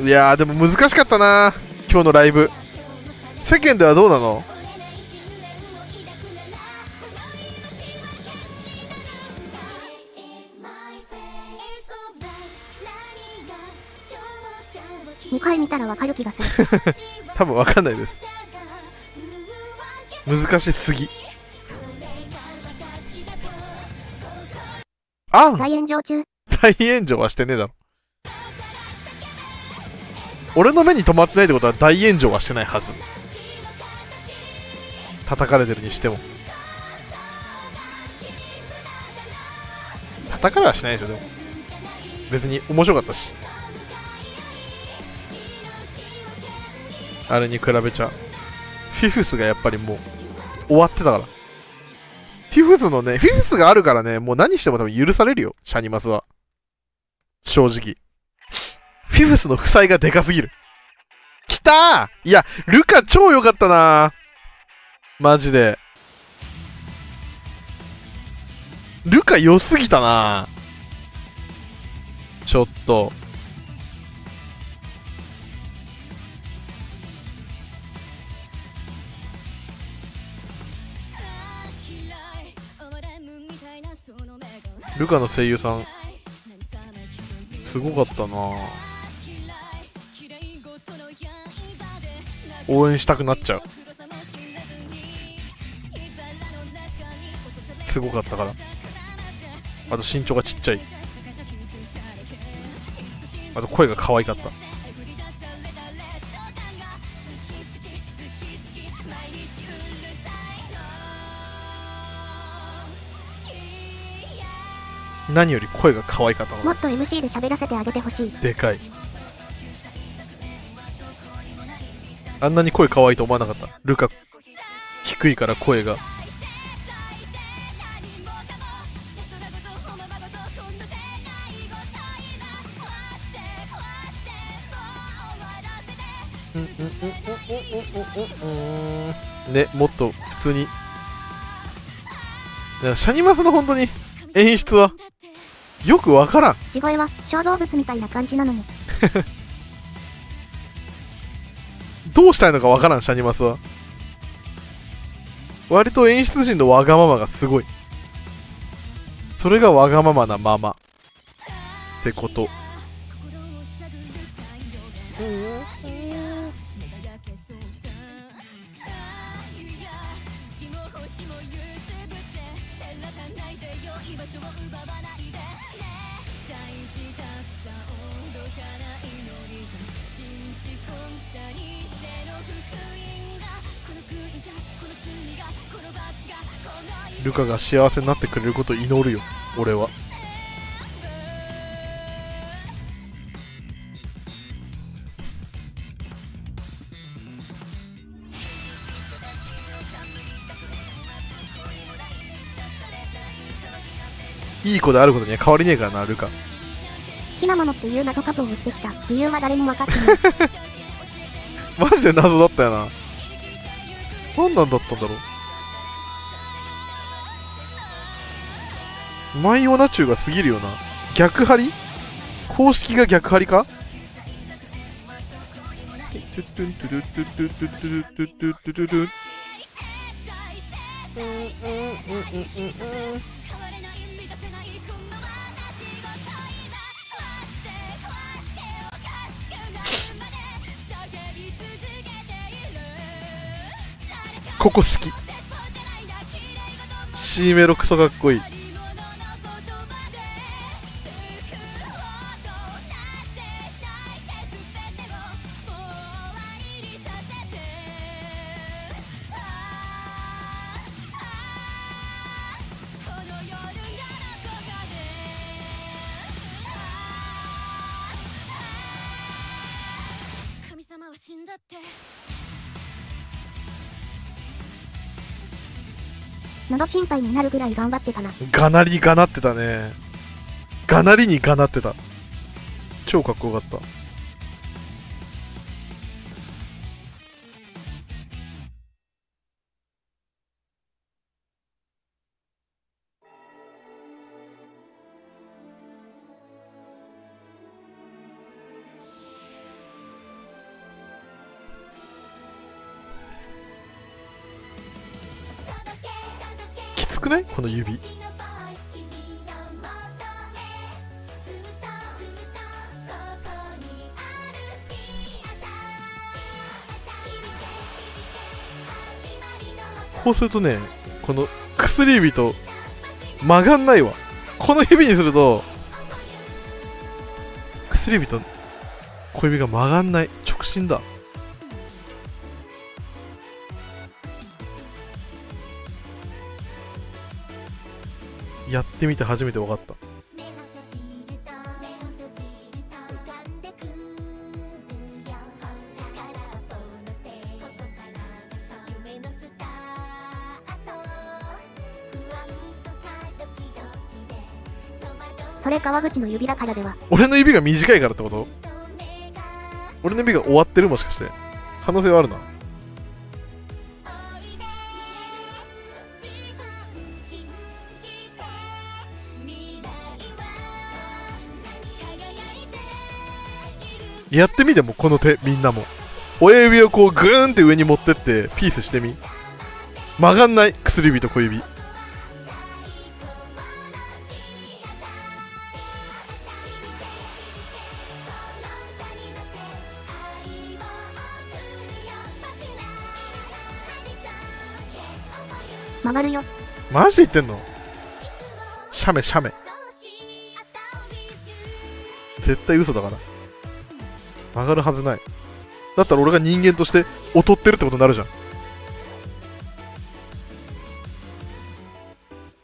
いやーでも難しかったな今日のライブ。世間ではどうなの？2回見たらわかる気がする。多分わかんないです。難しすぎあん。大炎上中。大炎上はしてねえだろ。俺の目に留まってないってことは大炎上はしてないはず。叩かれてるにしても。叩かれはしないでしょでも。別に面白かったし。あれに比べちゃ。フィフスがやっぱりもう終わってたからフィフスのね、フィフスがあるからね、もう何しても多分許されるよ、シャニマスは。正直。フィフスの負債がでかすぎる。来たーいや、ルカ超良かったなマジで。ルカ良すぎたなちょっと。ルカの声優さん、すごかったな応援したくなっちゃう。すごかったから。あと身長がちっちゃい。あと声が可愛かった。何より声が可愛かったのもっと MC で喋らせてあげてほしい。でかい。あんなに声可愛いと思わなかった。ルカ低いから声が。ねもっと普通に。シャニマスの本当に演出はよくわからん。地声は小動物みたいな感じなのに。どうしたいのかわからんシャニマスは。割と演出陣のわがままがすごい。それがわがままなままってことルカが幸せになってくれることを祈るよ。俺は。いい子であることには変わりねえからなルカ。ひなものっていう謎加藤をしてきた理由は誰も分かってない。マジで謎だったよな。何なんだったんだろうマイオナチューが過ぎるよな。逆張り？公式が逆張りか？ここ好き。C メロクソかっこいい。喉心配になるぐらい頑張ってたな。がなりがなってたね。がなりにがなってた。超かっこよかった。こうするとねこの薬指と曲がんないわ。この指にすると薬指と小指が曲がんない。直進だ。やってみて初めて分かった。川口の指だからでは。俺の指が短いからってこと？俺の指が終わってるもしかして。可能性はあるな。やってみてもこの手みんなも。親指をこうグーンって上に持ってってピースしてみ。曲がんない薬指と小指。がるよ。マジで言ってんの？シャメシャメ。絶対嘘だから。曲がるはずない。だったら俺が人間として劣ってるってことになるじゃん。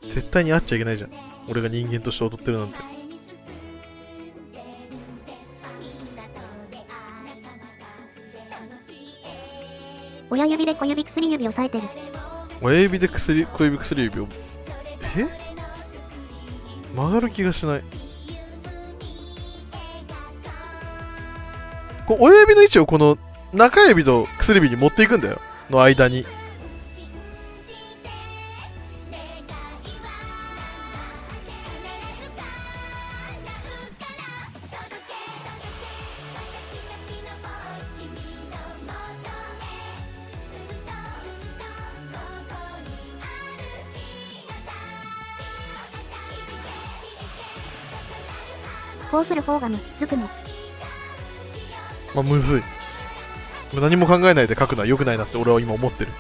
絶対に会っちゃいけないじゃん。俺が人間として劣ってるなんて。親指で小指薬指を押さえてる。親指で薬小指薬指を。え？曲がる気がしない。こう親指の位置をこの中指と薬指に持っていくんだよ。の間に。うする方がむずくの。まあむずい。何も考えないで書くのは良くないなって俺は今思ってる。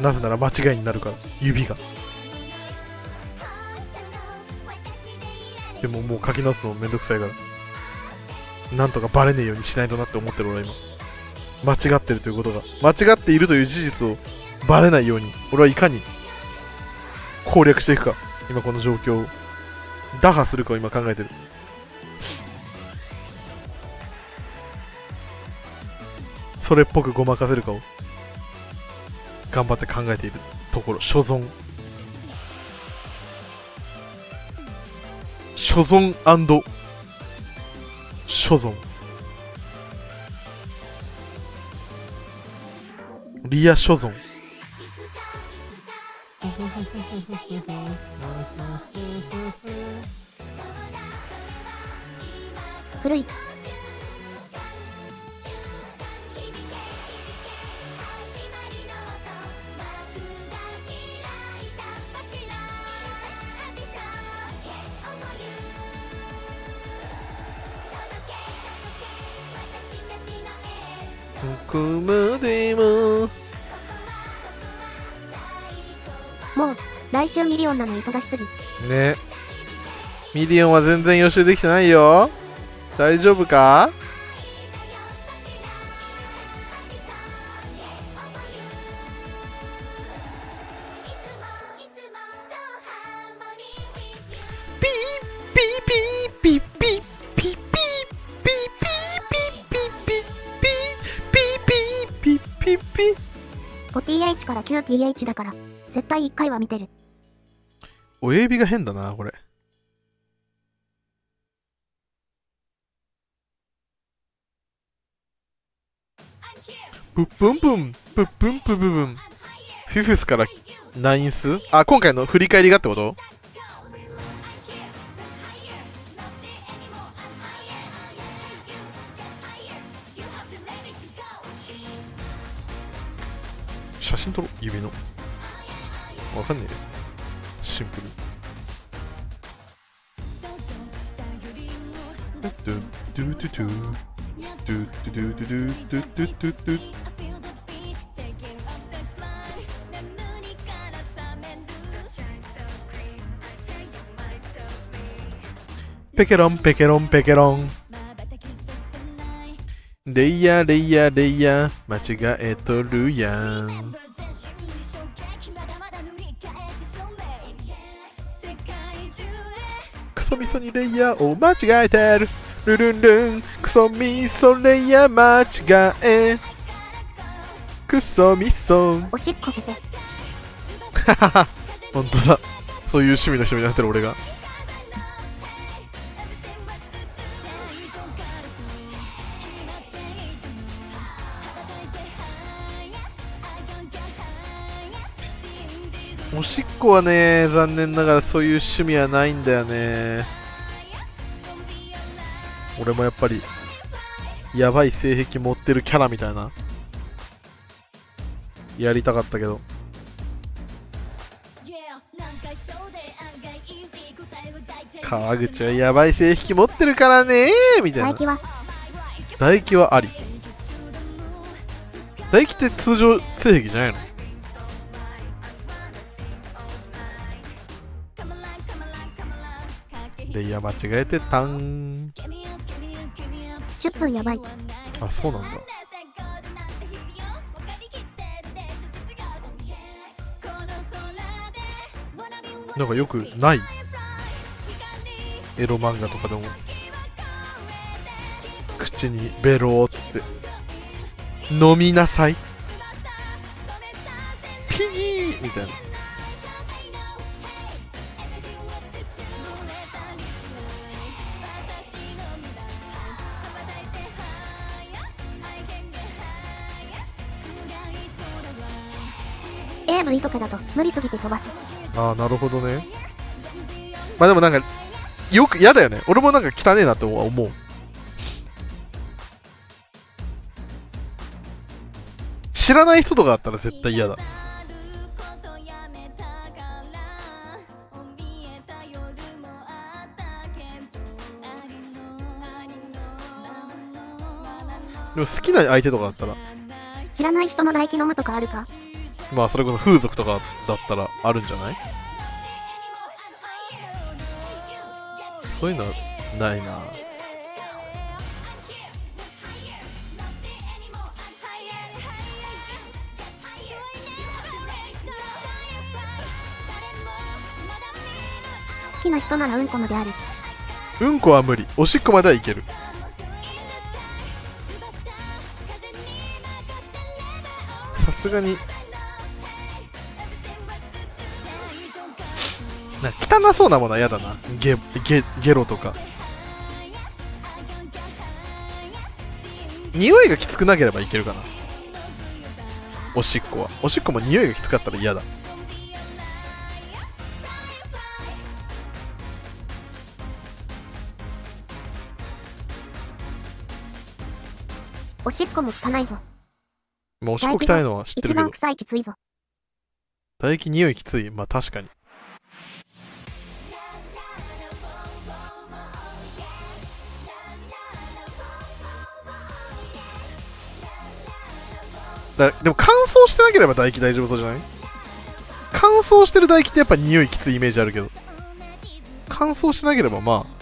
なぜなら間違いになるから指が。でももう書き直すのめんどくさいからなんとかバレねえようにしないとなって思ってる俺は今。間違ってるということが間違っているという事実をバレないように俺はいかに攻略していくか。今この状況打破するかを今考えてる。それっぽくごまかせるかを頑張って考えているところ。所存。所存所存。リア所存。古い。ここまでももう、来週ミリオンなの忙しすぎ。ね。ミリオンは全然予習できてないよ。大丈夫か？5th からピッピだから絶対1回は見てる。親指が変だなこれ。プップンプンプップンプブブン。フィフスからナインス？あ今回の振り返りがってこと？写真撮ろう指の。わかんねえよ。シンプルペケロンペケロンペケロン。レイヤーレイヤーレイヤー。間違えとるやん。ソみそにレイヤーを間違えてる。ルルンルン。クソみそレイヤー間違えクソみそおしっこ消せ。本当だ。そういう趣味の人になってる俺がおしっこはね残念ながらそういう趣味はないんだよね。俺もやっぱりやばい性癖持ってるキャラみたいな。やりたかったけど。川口はやばい性癖持ってるからねみたいな。唾液は、唾液はあり。唾液って通常性癖じゃないの？レイヤー間違えてたん10分やばい。あそうなんだ。なんかよくない。エロ漫画とかでも。口にベローっつって。飲みなさい。ピーみたいな AV とかだと無理すぎて飛ばす。ああなるほどねまあでもなんかよく嫌だよね俺もなんか汚ねえなって思う知らない人とかだったら絶対嫌だでも好きな相手とかだったら知らない人の唾液飲むとかあるかまあそれこそ風俗とかだったらあるんじゃない？そういうのはないな。好きな人ならうんこのである。うんこは無理。おしっこまではいける。さすがにな汚そうなものは嫌だな。ゲゲゲロとか。匂いがきつくなければいけるかな。おしっこは。おしっこも匂いがきつかったら嫌だ。おしっこも汚いぞ。まあおしっこ汚いのは知ってる一けど。番臭いきついぞ。唾液匂いきつい。まあ確かにだでも乾燥してなければ唾液大丈夫そうじゃない？乾燥してる唾液ってやっぱ匂いきついイメージあるけど。乾燥してなければまあ。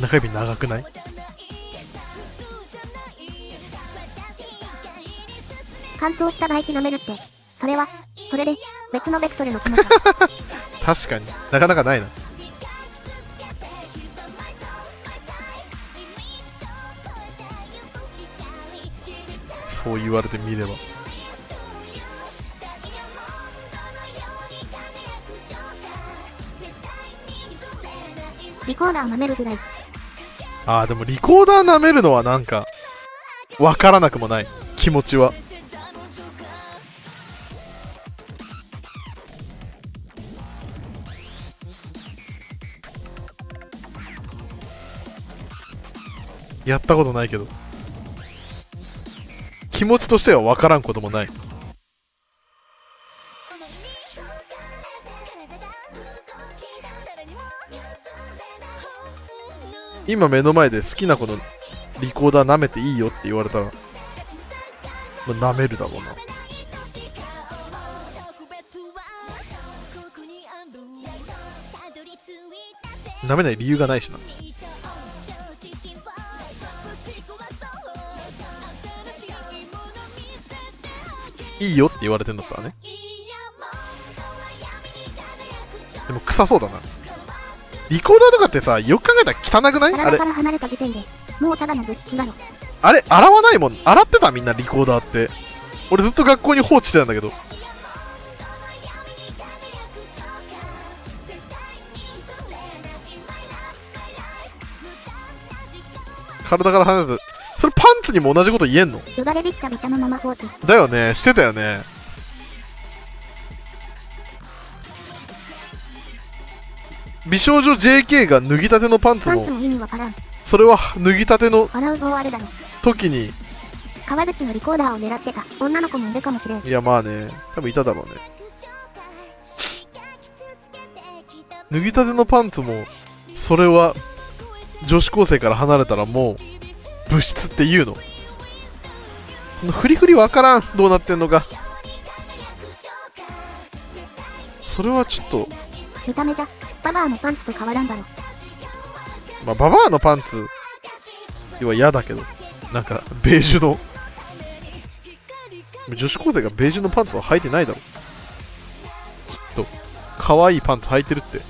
中指長くない？乾燥した唾液飲めるって、それは、それで、別のベクトルの気持ち。確かに。なかなかないな。そう言われてみれば。リコーダー舐めるぐらい。ああでもリコーダー舐めるのはなんかわからなくもない。気持ちはやったことないけど。気持ちとしてはわからんこともない。今目の前で好きな子のリコーダー舐めていいよって言われたら、まあ、舐めるだろうな。舐めない理由がないしな。いいよって言われてんだったらね。でも臭そうだな。リコーダーとかってさよく考えたら汚くない？あれ。あれ洗わないもん。洗ってたみんなリコーダーって。俺ずっと学校に放置してたんだけど。体から離れてそれパンツにも同じこと言えんの？よだれびっちゃびちゃのまま放置。だよねしてたよね美少女 JK が脱ぎたてのパンツもパンツも意味わからん。それは脱ぎたての。時に川口のリコーダーを狙ってた女の子もいるかもしれん。いやまあね多分いただろうね脱ぎたてのパンツもそれは女子高生から離れたらもう物質って言うの？このフリフリわからんどうなってんのか？それはちょっと。見た目じゃ、ババアのパンツと変わらんだろ。まあババアのパンツは嫌だけど。なんかベージュの。女子高生がベージュのパンツは履いてないだろ。きっと可愛いパンツ履いてるって。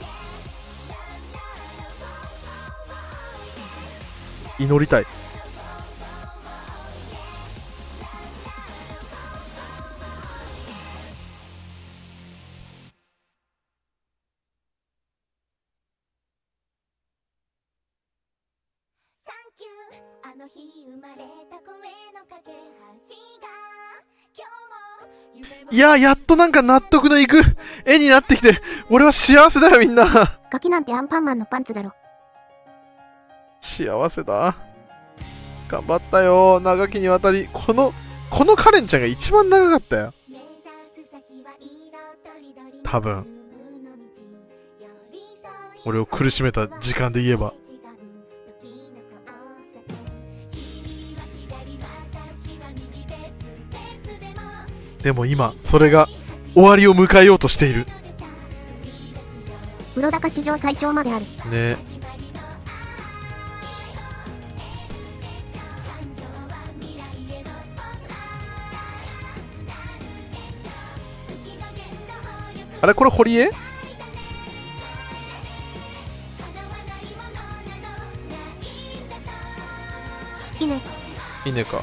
祈りたいいややっとなんか納得のいく絵になってきて俺は幸せだよみんな。ガキなんてアンパンマンのパンツだろ。幸せだ。頑張ったよ長きにわたり。このこのカレンちゃんが一番長かったよ。多分。俺を苦しめた時間で言えばでも今それが終わりを迎えようとしている。室高史上最長まである。ね。あれこれ堀江？稲、稲か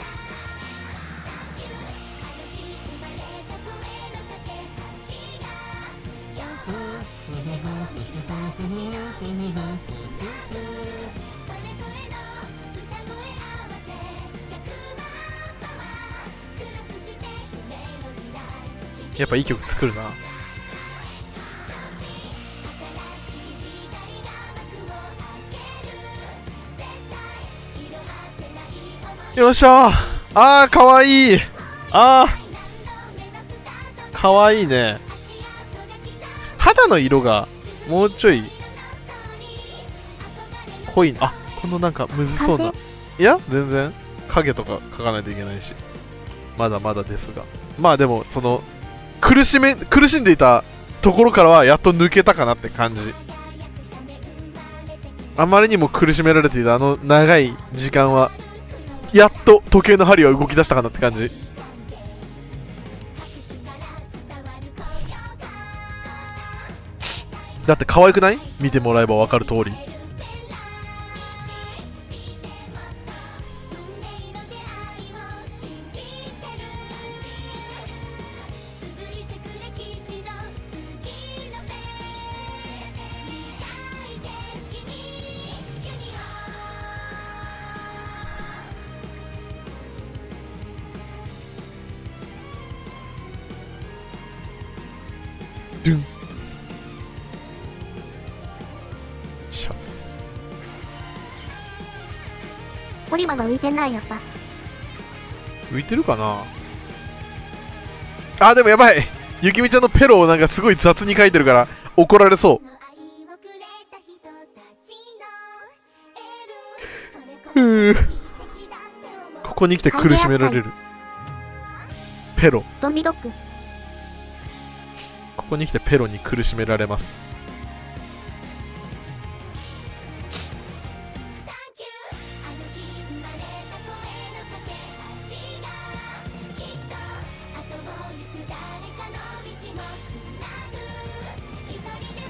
やっぱいい曲作るな。よっしゃ。ーあーかわいい。あー。かわいいね。肌の色がもうちょい濃いあこのなんかむずそうな。完いや全然。影とか描かないといけないし。まだまだですが。まあでもその苦しめ苦しんでいたところからはやっと抜けたかなって感じ。あまりにも苦しめられていたあの長い時間はやっと時計の針は動き出したかなって感じ。だって可愛くない？見てもらえば分かる通り。ドゥン。シャツ。オリバが浮いてんな、やっぱ。浮いてるかな？あでもやばい。ゆきみちゃんのペロをなんかすごい雑に書いてるから怒られそう。ここに来て苦しめられる。ペロ。ゾンビドッグ。ここに来てペロに苦しめられます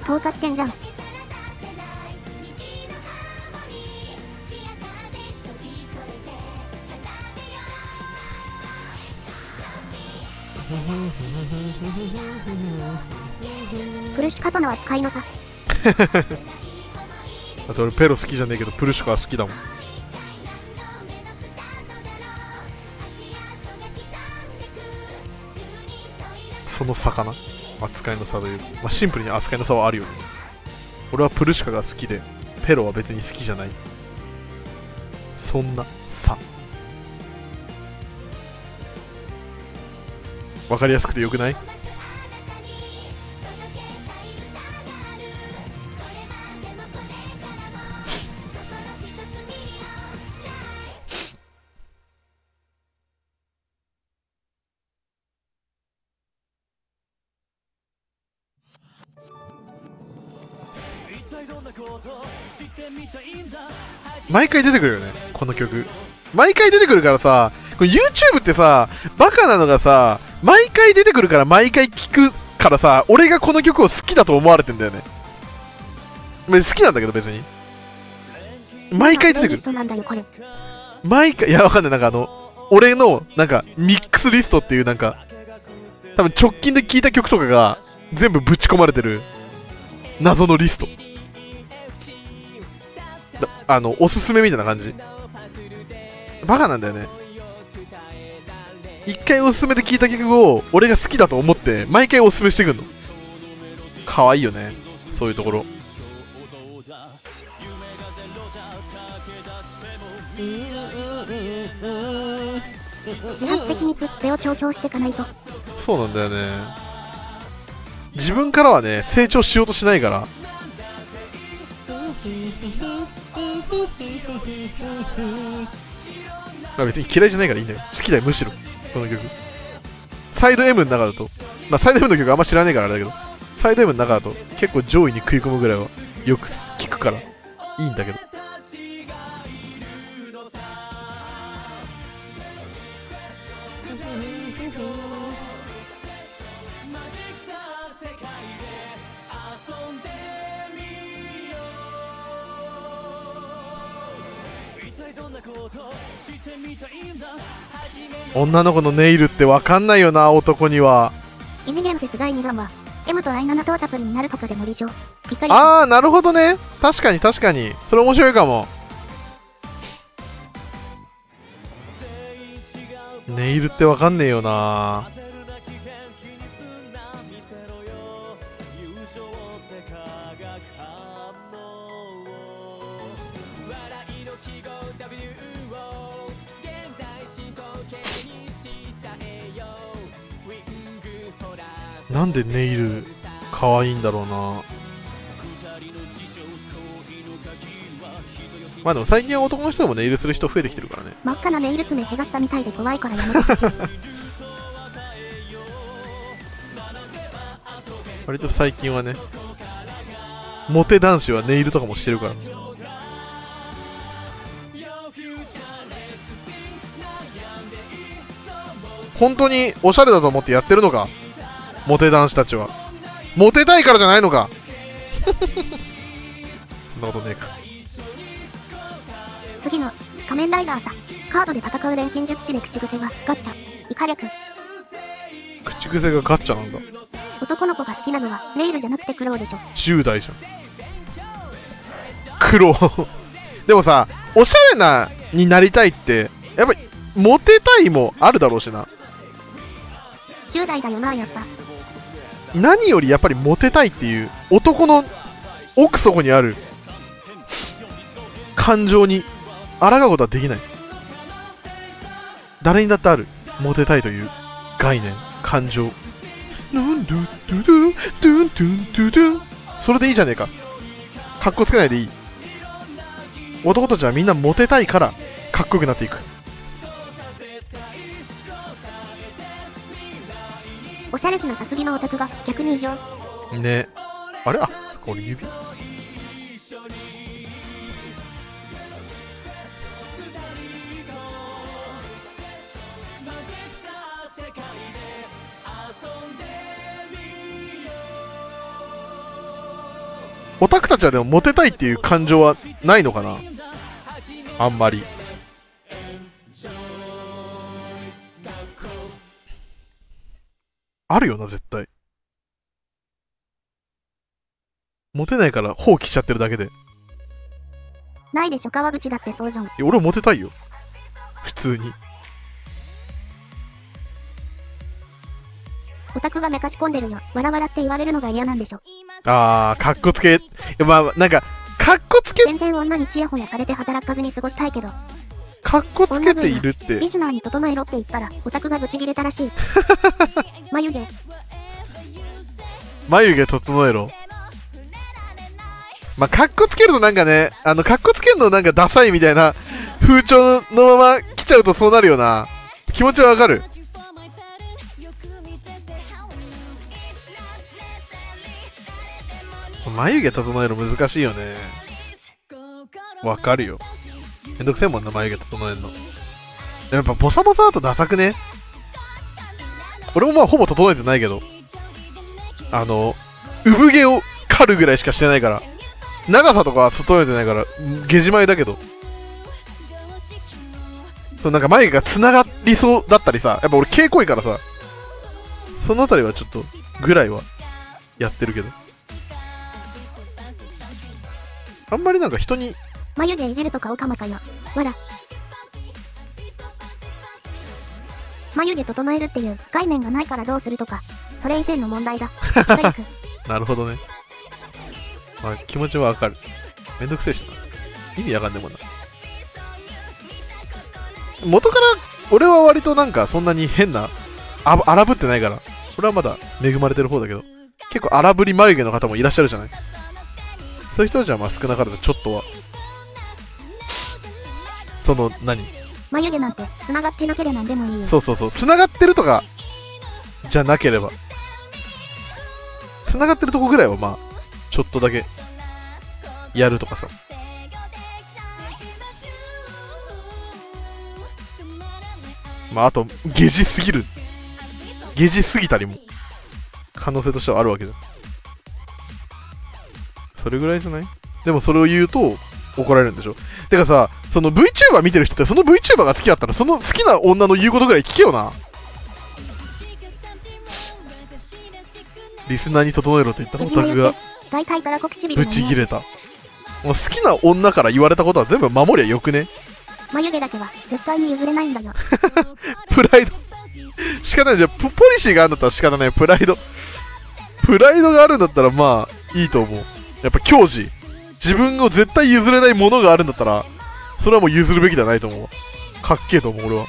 投下してんじゃん。プルシュカとの扱いの差。あと俺ペロ好きじゃねえけどプルシュカは好きだもん。その差かな扱いの差という、まあ、シンプルに扱いの差はあるよね俺はプルシュカが好きでペロは別に好きじゃないそん。な差わかりやすくてよくない？毎回出てくるよねこの曲。毎回出てくるからさこれ YouTube ってさバカなのがさ毎回出てくるから毎回聞くからさ俺がこの曲を好きだと思われてんだよね。まあ好きなんだけど別に。毎回出てくる。毎回いやわかんない。なんかあの俺のなんかミックスリストっていうなんか多分直近で聴いた曲とかが全部ぶち込まれてる謎のリスト。だあのおすすめみたいな感じ。バカなんだよね一回おすすめで聴いた曲を俺が好きだと思って毎回おすすめしてくんの。可愛いよね。そういうところ。自発的にツッペを調教していかないと。そうなんだよね。自分からはね成長しようとしないから。まあ別に嫌いじゃないからいいんだよ。好きだよむしろこの曲。サイド M の中だと。まあサイド M の曲あんま知らねえからあれだけど。サイド M の中だと結構上位に食い込むぐらいはよく聞くからいいんだけど。女の子のネイルってわかんないよな男には。異次元フェス第2弾は、M と I7 トータプリになることで森章。びっくりした。ああなるほどね。確かに確かに。それ面白いかも。ネイルってわかんねえよななんでネイル可愛いんだろうな。まあでも最近は男の人でもネイルする人増えてきてるからね。真っ赤なネイル爪へがしたみたいで怖いからやめてほしい。割と最近はねモテ男子はネイルとかもしてるから。本当におしゃれだと思ってやってるのかモテ男子たちはモテたいからじゃないのかそんなことねえか次の、仮面ライダーさ。カードで戦う錬金術師で口癖が、ガッチャ。イカ略。口癖がガッチャなんだ男の子が好きなのは、ネイルじゃなくて苦労でしょ。10代じゃん黒 でもさおしゃれなになりたいってやっぱりモテたいもあるだろうしな10代だよな、やっぱ。何よりやっぱりモテたいっていう男の奥底にある感情に抗うことはできない。誰にだってある。モテたいという概念。感情。それでいいじゃねえか。かっこつけないでいい。男たちはみんなモテたいからかっこよくなっていく。おしゃれしなさすぎのオタクが逆に異常。ね。あれ？あこれ指？オタクたちはでもモテたいっていう感情はないのかな？あんまり。あるよな絶対。モテないから放棄しちゃってるだけで。いないでしょ、川口だってそうじゃん。や俺はモテたいよ。普通に。オタクがめかし込んでるよ。わらわらって言われるのが嫌なんでしょ。あーかっこつけ。いやまあなんかかっこつけ。全然女にチヤホヤされて働かずに過ごしたいけど、かっこつけているって。リスナーに整えろって言ったら、オタクがブチギレたらしい。眉毛、眉毛整えろ。まあかっこつけるとなんかねあのかっこつけるのなんかダサいみたいな風潮のまま来ちゃうとそうなるよな。気持ちはわかる。眉毛整えるの難しいよね。わかるよめんどくせえもんな眉毛整えるの。やっぱボサボサだとダサくね？俺もまあほぼ整えてないけど。あの産毛を刈るぐらいしかしてないから。長さとかは整えてないから下地眉だけど。そうなんか眉毛がつながりそうだったりさやっぱ俺毛濃いからさ。そのあたりはちょっとぐらいはやってるけど。あんまりなんか人に眉毛いじるとかおかまかよ。わら。眉毛整えるっていう概念がないからどうするとか、それ以前の問題だ。なるほどね。まあ、気持ちはわかる。めんどくせえしな。意味わかんねえもんな。元から、俺は割となんかそんなに変な、あ荒ぶってないから、俺はまだ恵まれてる方だけど、結構荒ぶり眉毛の方もいらっしゃるじゃない。そういう人たちはまあ少なからずちょっとは、その、何？眉毛なんて繋がってなければ何でもいいよ。そうそうそう、繋がってるとか、じゃなければ、繋がってるとこぐらいはまあ、ちょっとだけ、やるとかさ。まあ、あと、ゲジすぎる。ゲジすぎたりも、可能性としてはあるわけじゃん。それぐらいじゃない？でもそれを言うと、怒られるんでしょ？てかさその VTuber 見てる人ってその VTuber が好きだったらその好きな女の言うことぐらい聞けよな。リスナーに整えろと言ったオタクが。ブのチギレた。好きな女から言われたことは全部守りゃよくね？眉毛だけは絶対に譲れないんだよ。プライド。仕方ないじゃん。ポポリシーがあるんだったら仕方ない。プライド。プライドがあるんだったらまあいいと思う。やっぱ矜持。自分を絶対譲れないものがあるんだったらそれはもう譲るべきではないと思う。かっけえと思う俺は。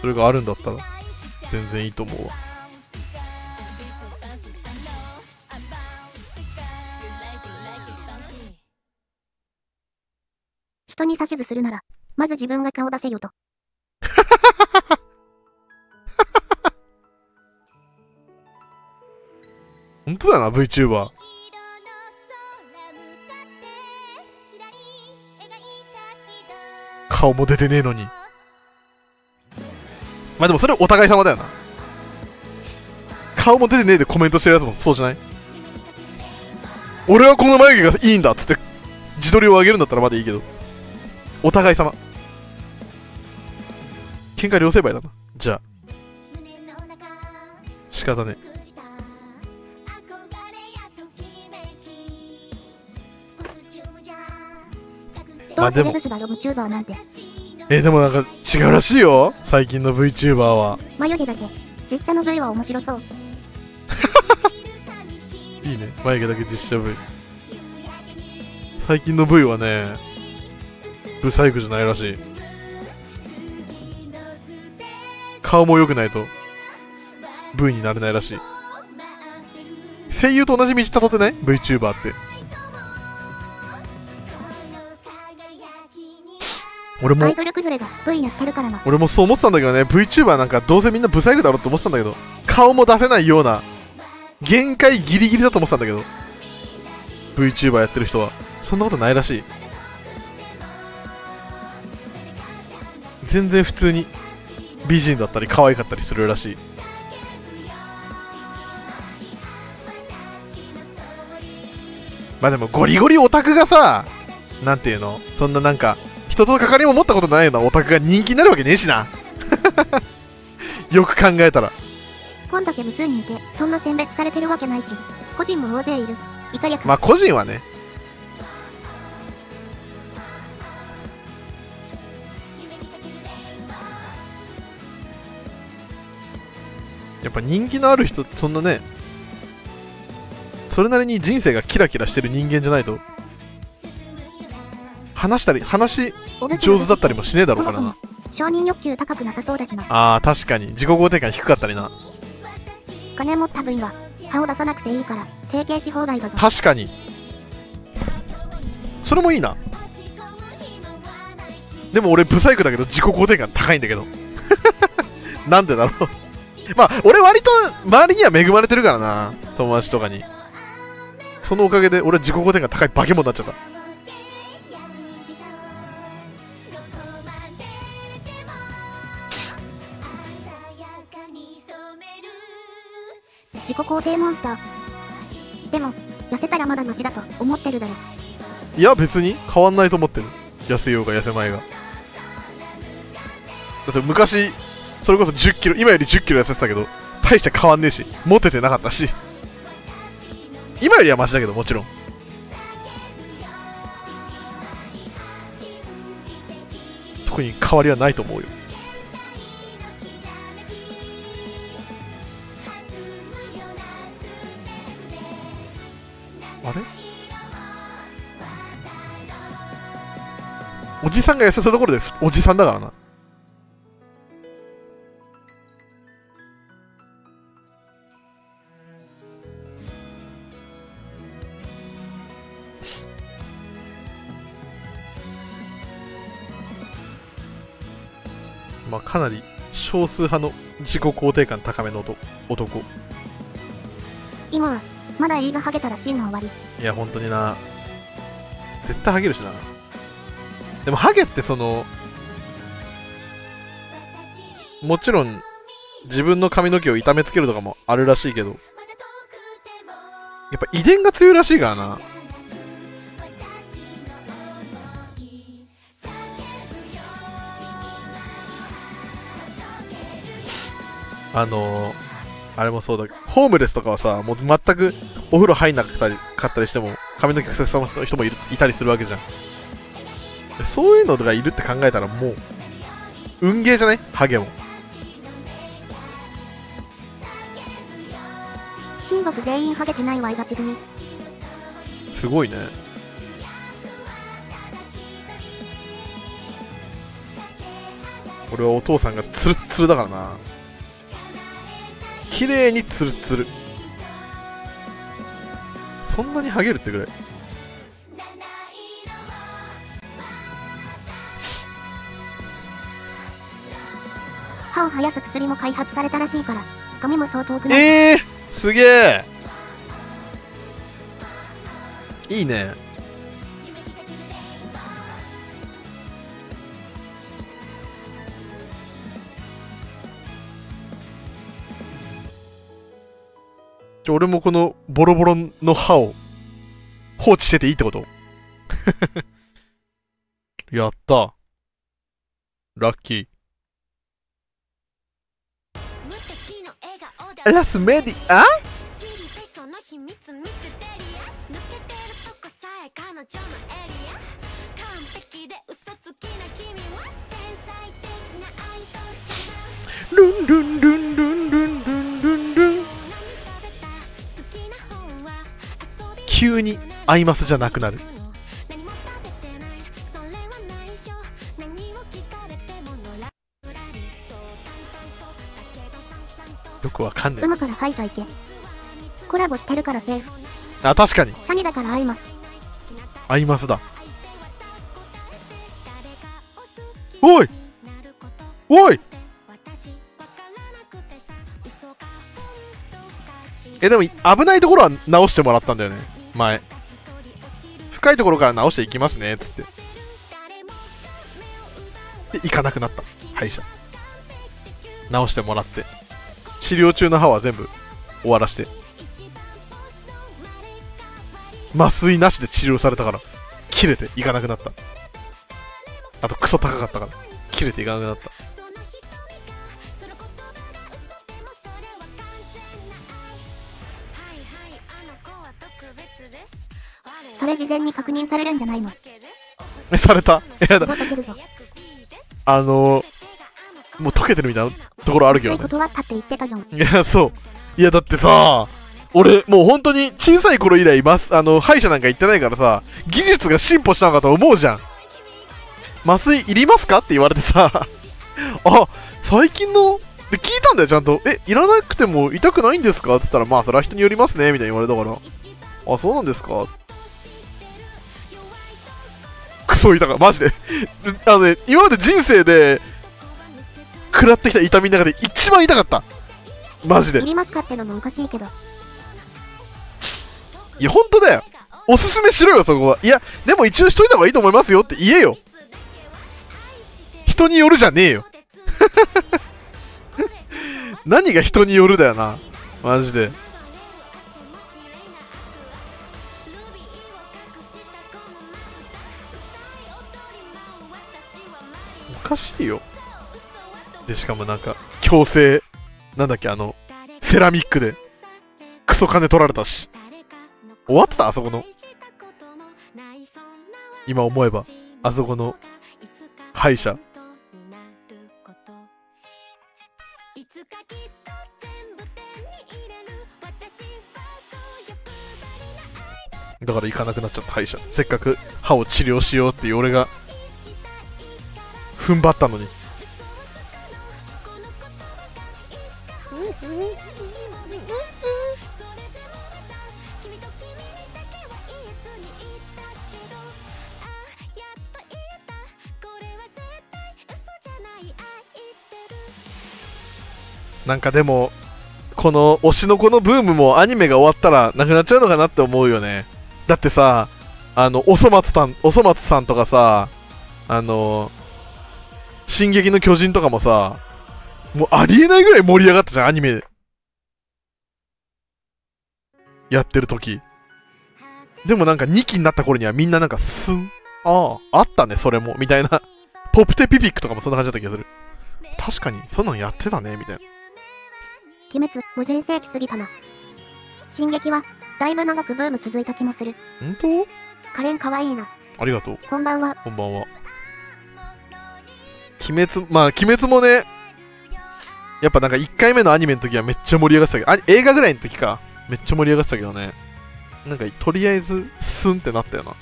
それがあるんだったら全然いいと思うわ。人に指図するなら、まず自分が顔出せよと。本当だな VTuber 顔も出てねえのに。まあでもそれお互い様だよな。顔も出てねえでコメントしてるやつもそうじゃない？俺はこの眉毛がいいんだっつって自撮りを上げるんだったらまだいいけど。お互い様。喧嘩両成敗だな。じゃあ。仕方ねえ。どうせレブスがロブチューバーなんて、えでもなんか違うらしいよ。最近の VTuber は。眉毛だけ。実写の V は面白そう。いいね。眉毛だけ実写 V 最近の V はねブサイクじゃないらしい。顔も良くないと V になれないらしい。声優と同じ道たどってない？VTuber って俺も。アイドル崩れが V やってるからな。俺もそう思ってたんだけどね。VTuber なんかどうせみんなブサイクだろうって思ってたんだけど顔も出せないような限界ギリギリだと思ってたんだけど VTuber やってる人は。そんなことないらしい。全然普通に美人だったり可愛かったりするらしい。まあでもゴリゴリオタクがさなんていうの？そんななんか人と関わりも持ったことないようなオタクが人気になるわけねえしな よく考えたらこんだけ無数人いて、そんな選別されてるわけないし、個人も大勢いる。イカ略。まあ個人はねやっぱ人気のある人そんなねそれなりに人生がキラキラしてる人間じゃないと話したり話上手だったりもしねえだろうからな。承認欲求高くなさそうだしな。あー確かに。自己肯定感低かったりな。金持った V は、顔出さなくていいから、整形し放題だぞ。確かに。それもいいな。でも俺ブサイクだけど自己肯定感高いんだけど。なんでだろう。まあ俺割と周りには恵まれてるからな。友達とかに。そのおかげで俺自己肯定感高い化け物になっちゃった自己肯定モンスター。でも、痩せたらまだマシだと思ってるだろ。いや別に変わんないと思ってる。痩せようが痩せまいが。だって昔それこそ1 0キロ今より1 0キロ痩せてたけど大して変わんねえしモテてなかったし。今よりはマシだけどもちろん。特に変わりはないと思うよ。あれ？おじさんが痩せたところでおじさんだからな。まあかなり少数派の自己肯定感高めの男。今、まだ映画ハゲたら真の終わり。いや本当にな。絶対ハゲるしな。でもハゲってそのもちろん自分の髪の毛を痛めつけるとかもあるらしいけどやっぱ遺伝が強いらしいからな。あのー、あれもそうだけどホームレスとかはさもう全くお風呂入んなかったりかったりしても髪の毛ふさふさの人もいるいたりするわけじゃん。でそういうのがいるって考えたらもう運ゲーじゃない？ハゲも。親族全員ハゲてないわいがち組。すごいね。俺はお父さんがツルッツルだからな綺麗にツルッツル。そんなにハゲるってぐらい。歯を生やす薬も開発されたらしいから、髪も相当くない。えー、すげえ。いいねじゃ俺もこのボロボロの歯を放置してていいってこと？やった。ラッキー。ラスメディアルンルンルンルンルン急にアイマスじゃなくなる。よくわかんない。うむから歯医者行け。コラボしてるからセーフ。あ確かに。シャニだから会います。アイマスだ。おい！おい！えでも危ないところは直してもらったんだよね前。深いところから直していきますねっつって。で行かなくなった。歯医者。直してもらって。治療中の歯は全部終わらして。麻酔なしで治療されたから切れていかなくなった。あとクソ高かったから切れていかなくなった。れ事前に確認されるんじゃないの？えされた？いやだ。あのー、もう溶けてるみたいなところあるけどね。断ったって言ってたじゃん。いやそう。いやだってさ俺もう本当に小さい頃以来ますあの歯医者なんか行ってないからさ技術が進歩したのかと思うじゃん。麻酔いりますかって言われてさ。あ最近の？で聞いたんだよちゃんと。えいらなくても痛くないんですか？っつったらまあそれは人によりますねみたいに言われたから。あそうなんですか？クソ痛かったマジであのね今まで人生で食らってきた痛みの中で一番痛かったマジでいりますかってのもおかしいけど。いや、ほんとだよ。おすすめしろよ、そこは。いや、でも一応しといた方がいいと思いますよって言えよ。人によるじゃねえよ。何が人によるだよな。マジで。かしいよ。で、しかもなんか、強制、なんだっけ、あの、セラミックで、クソ金取られたし。終わってた？あそこの。今思えば、あそこの歯医者。だから行かなくなっちゃった歯医者。せっかく歯を治療しようっていう俺が、踏ん張ったのに。なんかでも、この推しの子のブームもアニメが終わったらなくなっちゃうのかなって思うよね。だってさ、あの、おそ松さん、おそ松さんとかさ、あの、進撃の巨人とかもさ、もうありえないぐらい盛り上がったじゃん、アニメで。やってる時。でもなんか2期になった頃にはみんななんかすん。ああ、あったね、それも。みたいな。ポプテピピックとかもそんな感じだった気がする。確かに、そんなんやってたね、みたいな。鬼滅、もう全盛期過ぎたな。進撃は、だいぶ長くブーム続いた気もする。本当？カレンかわいいな。ありがとう。こんばんは。こんばんは。鬼滅、まあ、鬼滅もね、やっぱなんか1回目のアニメの時はめっちゃ盛り上がってたけど、あ映画ぐらいの時か、めっちゃ盛り上がってたけどね。なんか、とりあえず、スンってなったよな。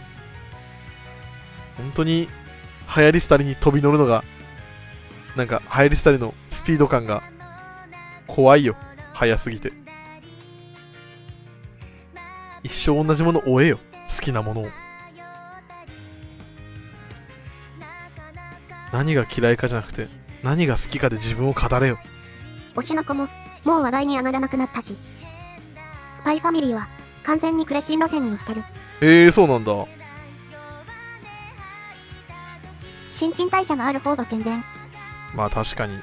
本当に、流行り廃りに飛び乗るのが、なんか、流行り廃りのスピード感が、怖いよ。早すぎて。一生同じもの追えよ。好きなものを。何が嫌いかじゃなくて、何が好きかで自分を語れよ。推しの子も、もう話題に上がらなくなったし。スパイファミリーは、完全にクレシン路線に乗ってる。へえー、そうなんだ。新陳代謝がある方が健全。まあ確かに。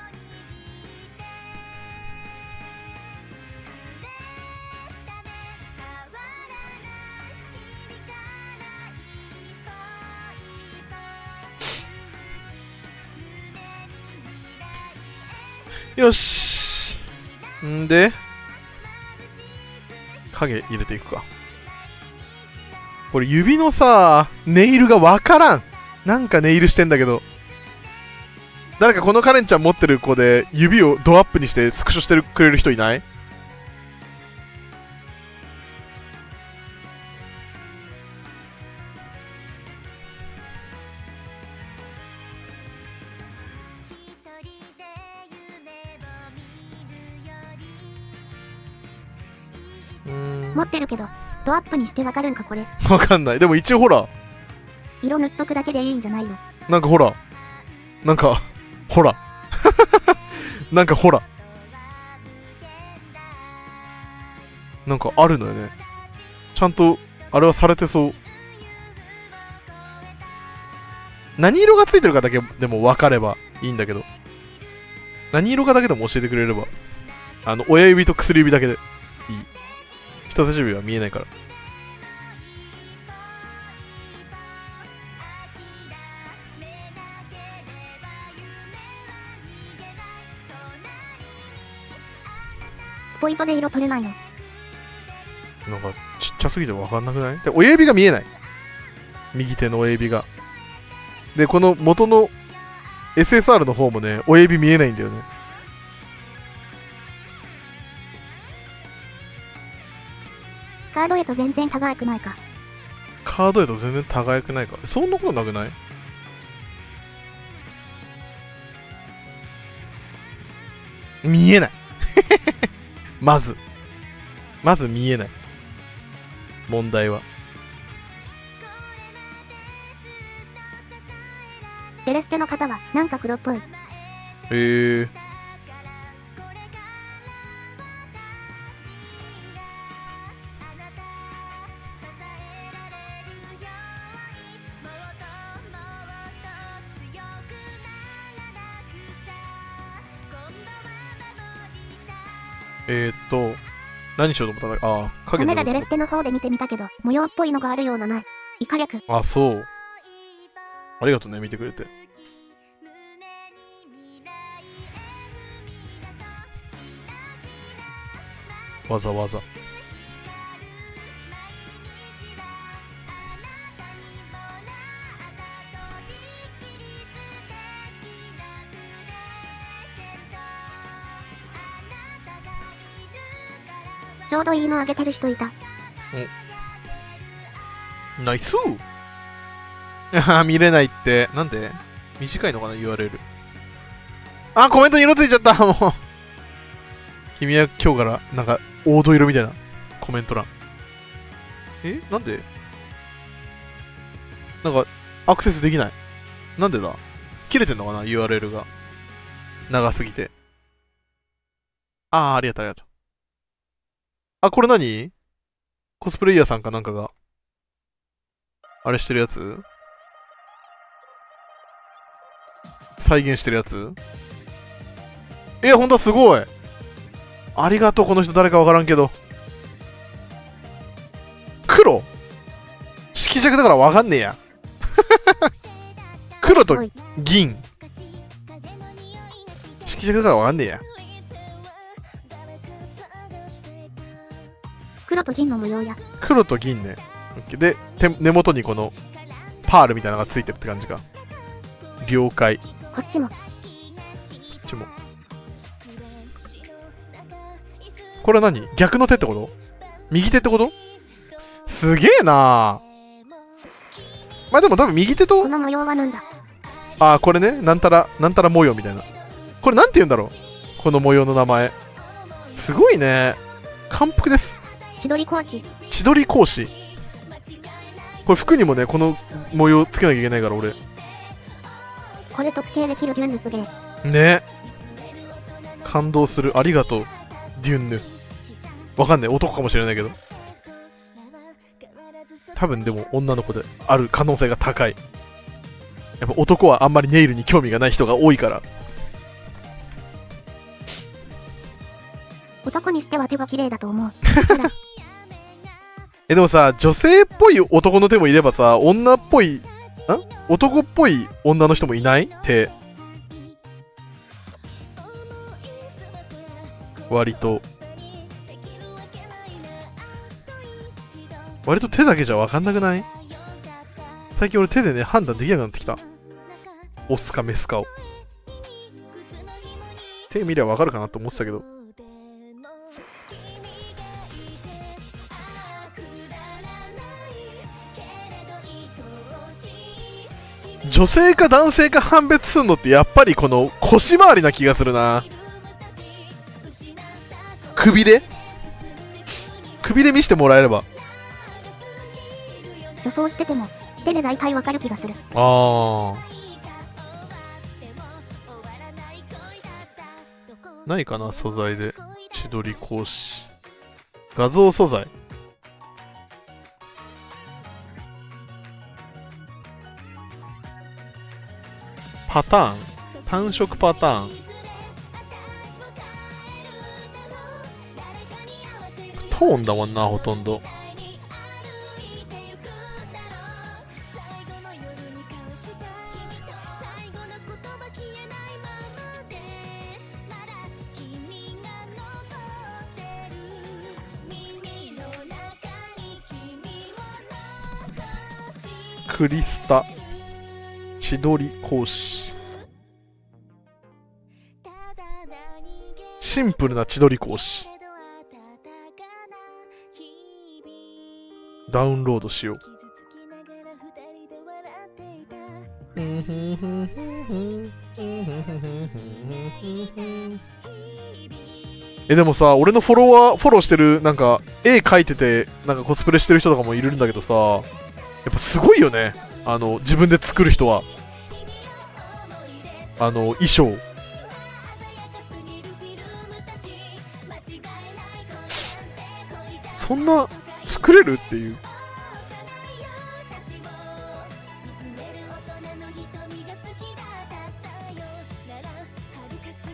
よし。んで？影入れていくか。これ指のさネイルがわからん。なんかネイルしてんだけど。誰かこのカレンちゃん持ってる子で指をドアップにしてスクショしてくれる人いない？持ってるけど、ドアップにしてわかるんかこれ。わかんない。でも一応ほら。色塗っとくだけでいいんじゃないの。なんかほら。なんかほら。なんかほら。なんかあるのよね。ちゃんとあれはされてそう。何色がついてるかだけでも分かればいいんだけど。何色かだけでも教えてくれれば。あの親指と薬指だけで人差し指は見えないから。スポイトで色取れないの。なんかちっちゃすぎて分かんなくない？で親指が見えない。右手の親指が。でこの元の SSR の方もね親指見えないんだよねカードへと全然輝くないか。カードへと全然輝くないか。そんなことなくない？見えない。まず。まず見えない。問題は。デレステの方は、なんか黒っぽい。へええー、っと何しようと思ったんだああカメラ影のデレステの方で見てみたけど、模様っぽいのがあるようなな。い。イカ略。あそう。ありがとうね見てくれて。わざわざちょうどいいのあげてる人いた。ナイスあー 見れないって。なんで？短いのかな ?URL。あ、コメントに色ついちゃった もう。君は今日から、なんか、黄土色みたいなコメント欄。え？なんで？なんか、アクセスできない。なんでだ？切れてんのかな ?URL が。長すぎて。あー、ありがとう、ありがとう。あ、これ何？コスプレイヤーさんかなんかが。あれしてるやつ？再現してるやつ？えほんとすごい。ありがとうこの人誰かわからんけど。黒？色弱だからわかんねえや。黒と銀。色弱だからわかんねえや黒と銀の模様や。黒と銀ね。オッケーで手根元にこのパールみたいなのがついてるって感じか。了解。ここっちも。っちも。これは何？逆の手ってこと？右手ってこと？すげえな。まあでも多分右手とこの模様はなんだ？ああこれね。なんたらなんたら模様みたいな。これなんて言うんだろう？この模様の名前。すごいね。感服です千鳥講師。千鳥格子これ服にもねこの模様つけなきゃいけないから俺。これ特定できるギュンヌすげえ。ね。感動する。ありがとう。デュンヌ。わかんない。男かもしれないけど。多分でも女の子である可能性が高い。やっぱ男はあんまりネイルに興味がない人が多いから。男にしては手が綺麗だと思う。えでもさ女性っぽい男の手もいればさ女っぽいん男っぽい女の人もいない？手。割と。割と手だけじゃ分かんなくない？最近俺手でね判断できなくなってきた。オスかメスかを。手見りゃ分かるかなと思ってたけど。女性か男性か判別するのってやっぱりこの腰回りな気がするな。首で？首で見せてもらえれば。女装してても、手で大体わかる気がする。ああないかな素材で。千鳥格子。画像素材パターン。単色パターン。トーンだもんなほとんど。クリスタ。千鳥格子シンプルな千鳥格子ダウンロードしよう。えでもさ俺のフォロワーフォローしてるなんか絵描いててなんかコスプレしてる人とかもいるんだけどさやっぱすごいよね。あの自分で作る人は。あの衣装。そんな作れるっていう。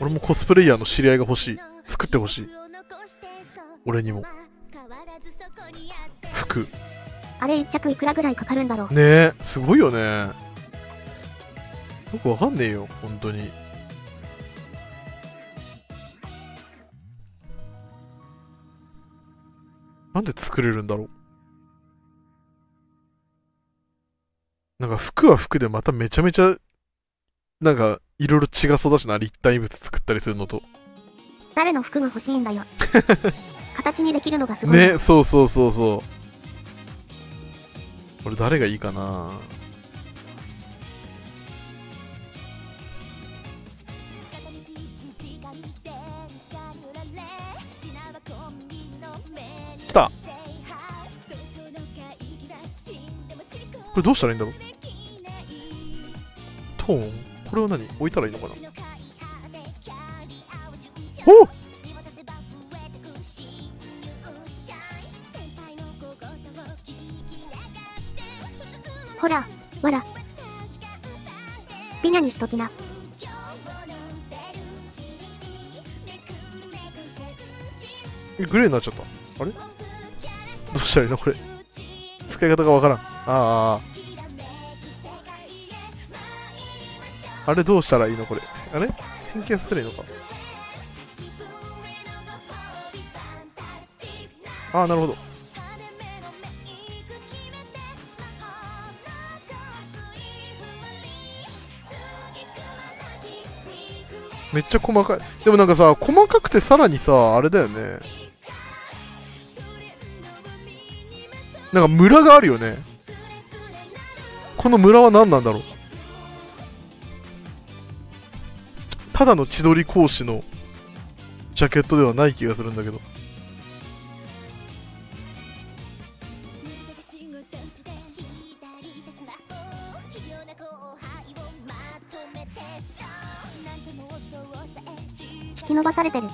俺もコスプレイヤーの知り合いが欲しい。作ってほしい。俺にも。服。あれ一着いくらぐらいかかるんだろう。ねえすごいよねよくわかんねえよ本当に。なんで作れるんだろう。なんか服は服でまためちゃめちゃなんかいろいろ違そうだしな立体物作ったりするのと。誰の服が欲しいんだよ。形にできるのがすごい。ねそうそうそうそう。これ誰がいいかな来た。これどうしたらいいんだろう？トーン？これは何？置いたらいいのかな？お！っほら、わら。ピニャにしときな。えグレーになっちゃった。あれ？どうしたらいいの？これ。使い方がわからん。あああれどうしたらいいの？これ。あれ？変形させればいいのか。ああなるほど。めっちゃ細かい。でもなんかさ細かくてさらにさあれだよね。なんかムラがあるよね。このムラは何なんだろう。ただの千鳥講師のジャケットではない気がするんだけど。引き伸ばされてる。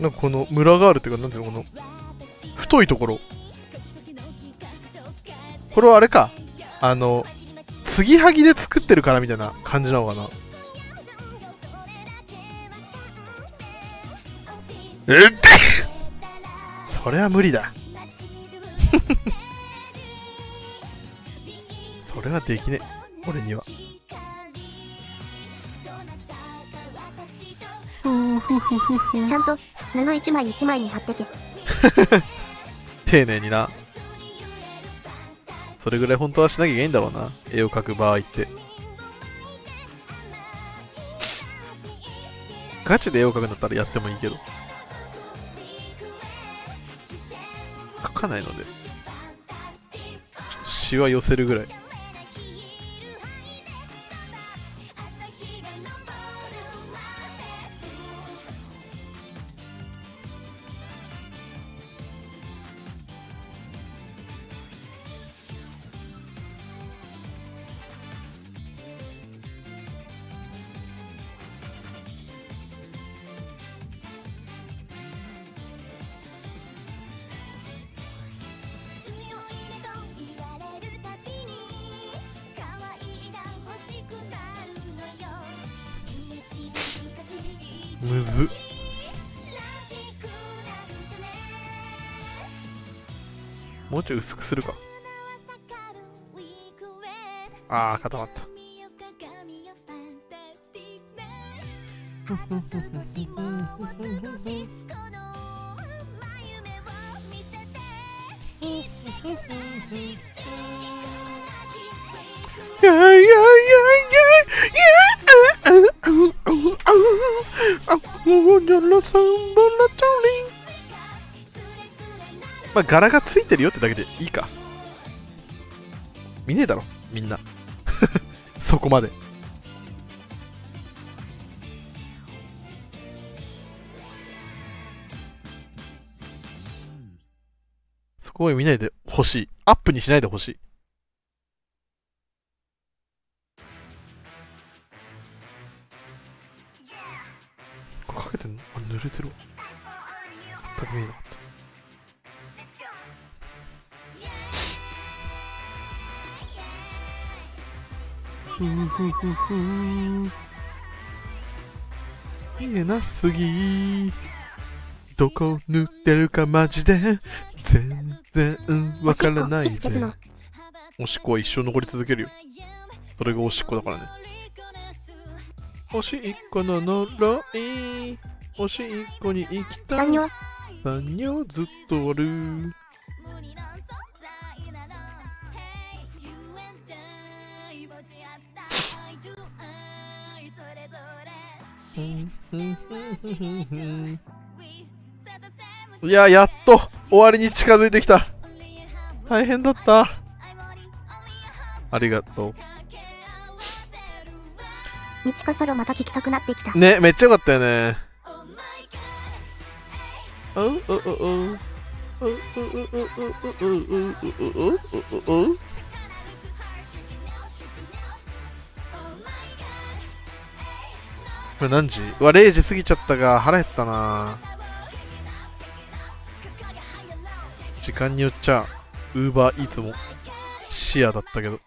なんかこのムラがあるっていうかなんていうのこの太いところ。これはあれか。あの継ぎはぎで作ってるからみたいな感じなのかな。えって？それは無理だ。それはできねえ。俺にはちゃんと布一枚一枚に貼ってけ。丁寧にな。それぐらい本当はしなきゃいけないんだろうな。絵を描く場合って。ガチで絵を描くんだったらやってもいいけど。描かないので。ちょっとシワ寄せるぐらいするか。ああ固まった。い やいやいやいやいや。あもうじゃらさんぼらちょりんまあ柄がてるよってだけでいいか。見ねえだろみんな。そこまで。そこは見ないでほしい。アップにしないでほしい。これかけてんの？あ濡れてるわ。全く見えなかった見えなすぎ。どこ塗ってるかマジで。全然わからないぜ。おしっこは一生残り続けるよ。それがおしっこだからね。おしっこの呪い。おしっこに行きたい。残業。残業ずっとおるいややっと終わりに近づいてきた。大変だった。ありがと道かソロまた聞きたくなってきた。う。ねめっちゃよかったよね。おうおうおうおうおうおうおうおうおうおうおうこれ何時？うわ0時過ぎちゃったが腹減ったな。時間によっちゃウーバーいつも視野だったけど。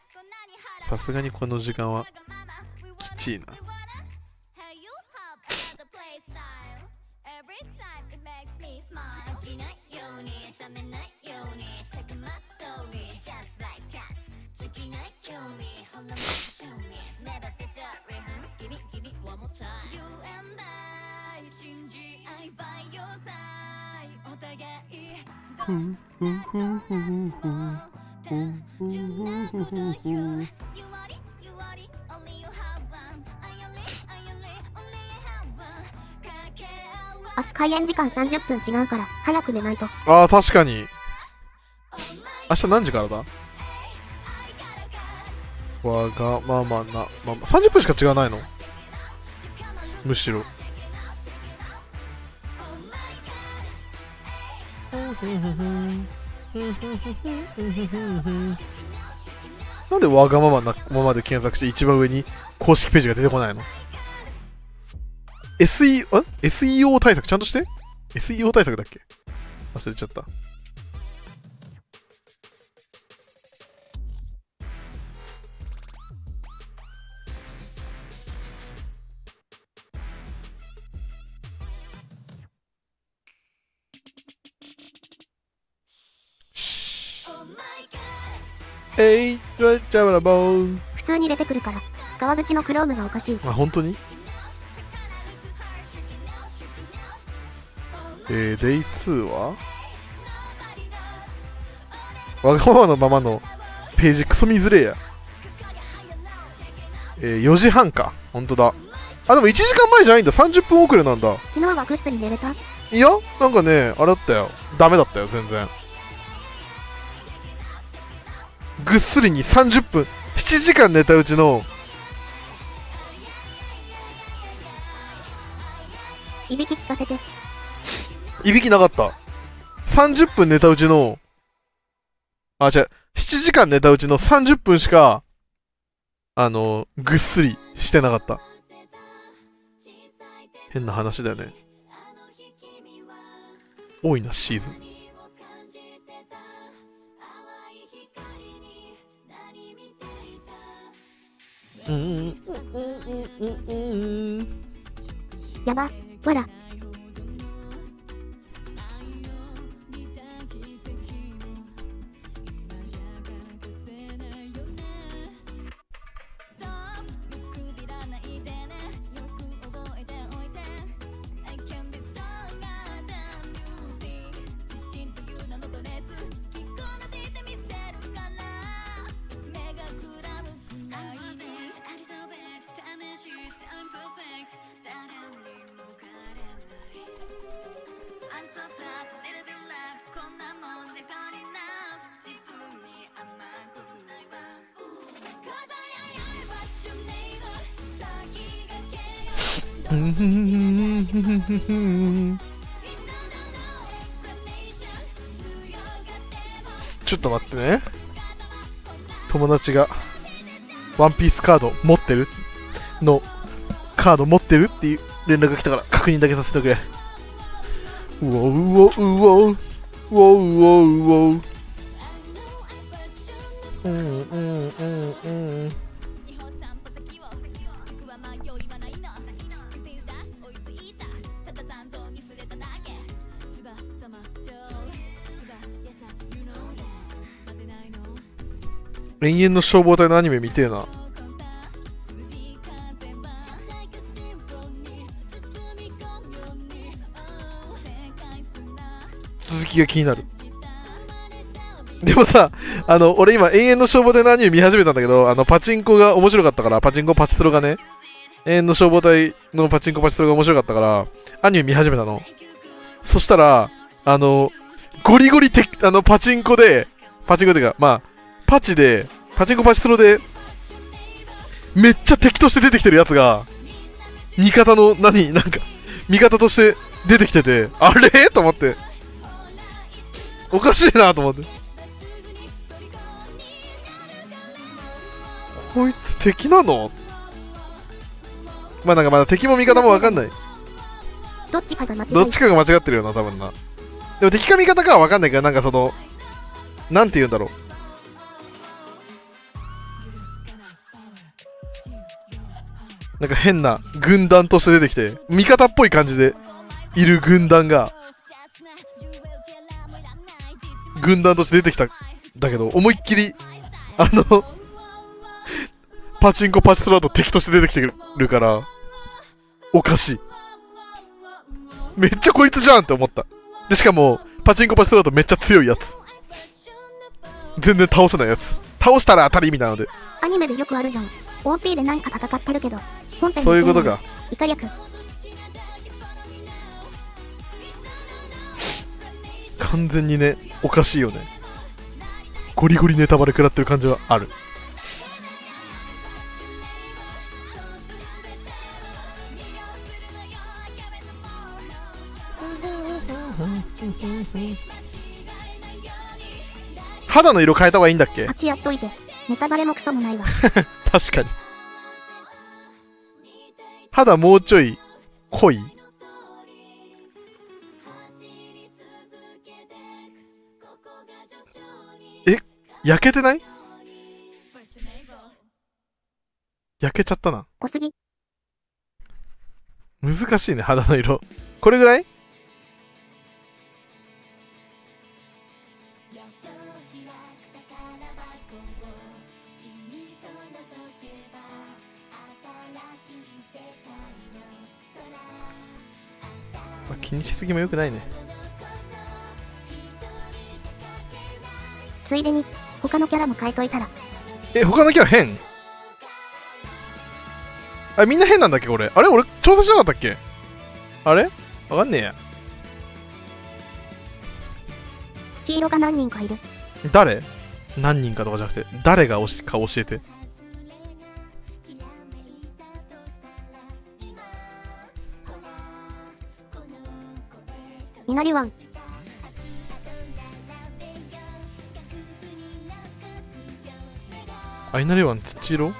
さすがにこの時間はきちいな。明日開演時間30分違うから、早く寝ないと。ああ、確かに。明日何時からだ？わがままな、まま、30分しか違わないの？むしろ。なんでわがままなままで検索して一番上に公式ページが出てこないの ?SE、ん ?SEO 対策？ちゃんとして ?SEO 対策だっけ？忘れちゃった。えい、じゃじゃらぼーん。普通に出てくるから。川口のクロームがおかしい。あ、本当に？えー、デイ2は？わがままのままのページクソ見づれえや。えー、4時半か。本当だ。あ、でも1時間前じゃないんだ。30分遅れなんだ。昨日はぐっすり寝れた？いや、なんかね、あれだったよ。ダメだったよ、全然。ぐっすりに30分、7時間寝たうちの、いびき聞かせて。いびきなかった。30分寝たうちの、あ、違う、7時間寝たうちの30分しか、あの、ぐっすりしてなかった。変な話だよね。多いな、シーズン。うんうんうんうんうんうんやば。わら。ちょっと待ってね。友達が、ワンピースカード持ってるの、カード持ってるっていう連絡が来たから確認だけさせてくれ。うおうおうおううおうおうおうおうの消防隊のアニメ見てえな。続きが気になる。でもさ、あの、俺今、永遠の消防隊のアニメ見始めたんだけど、あの、パチンコが面白かったから、パチンコパチスロがね、永遠の消防隊のパチンコパチスロが面白かったから、アニメ見始めたの。そしたら、あの、ゴリゴリてあのパチンコで、パチンコっていうか、まあ、パチで、パチンコパチスロで、めっちゃ敵として出てきてるやつが、味方の、何、なんか、味方として出てきてて、あれ？と思って。おかしいなと思って。こいつ敵なの？まあなんかまだ敵も味方もわかんない。どっちかが間違いどっちかが間違ってるよな、多分な。でも敵か味方かはわかんないけど、なんかその、なんて言うんだろう。なんか変な軍団として出てきて、味方っぽい感じでいる軍団が、軍団として出てきたんだけど、思いっきり、あの、パチンコパチスロだと敵として出てきてるから、おかしい。めっちゃこいつじゃんって思った。で、しかも、パチンコパチスロートめっちゃ強いやつ全然倒せないやつ倒したら当たりみたいなのでアニメでよくあるじゃん。OP でなんか戦ってるけど、そういうことか。完全にねおかしいよねゴリゴリネタバレ食らってる感じはある肌の色変えた方がいいんだっけ？あちやっといて。ネタバレもクソもないわ。確かに肌もうちょい濃い。え焼けてない？焼けちゃったな。濃すぎ。難しいね肌の色。これぐらい？気にしすぎもよくないね。ついでに、他のキャラも変えといたら、え他のキャラ変？あみんな変なんだっけこれ？あれ俺調査しなかったっけ？あれ？わかんねえや。土色が何人かいる。誰？何人かとかじゃなくて誰がおしか教えていなりわん。あ、いなりわん土色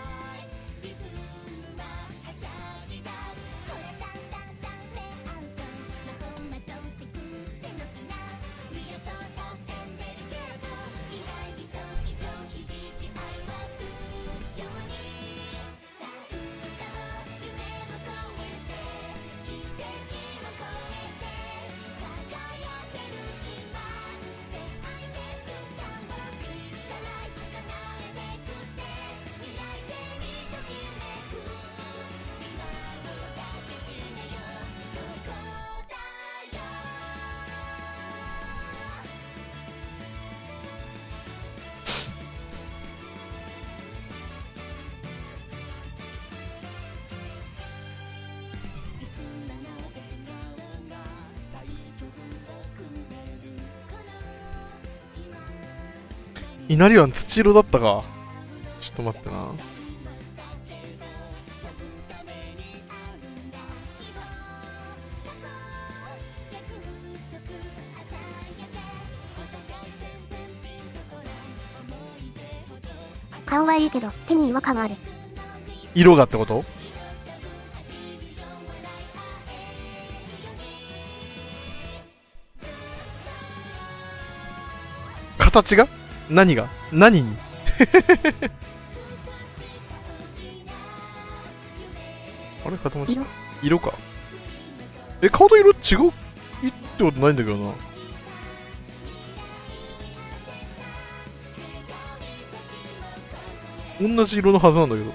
稲荷湾土色だったか。ちょっと待ってな。顔はいいけど、手に違和感ある。色がってこと？形が？何が？何に？あれ固まっちゃった色か？え顔と色違う？ってことないんだけどな。同じ色のはずなんだけど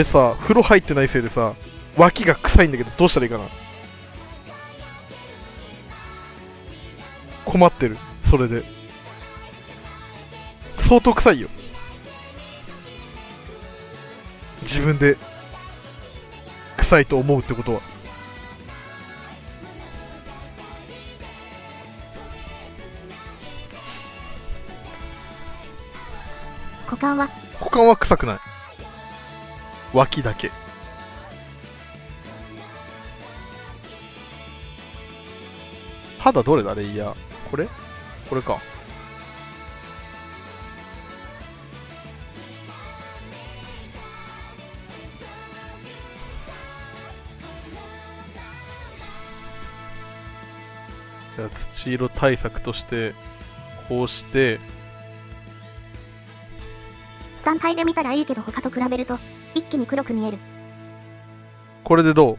俺さ風呂入ってないせいでさ脇が臭いんだけどどうしたらいいかな困ってるそれで。相当臭いよ。自分で臭いと思うってことは。股間は、股間は臭くない脇だけ。肌どれだレイヤー？これ？これか。じゃあ土色対策としてこうして。単体で見たらいいけど他と比べると、一気に黒く見える。これでどう？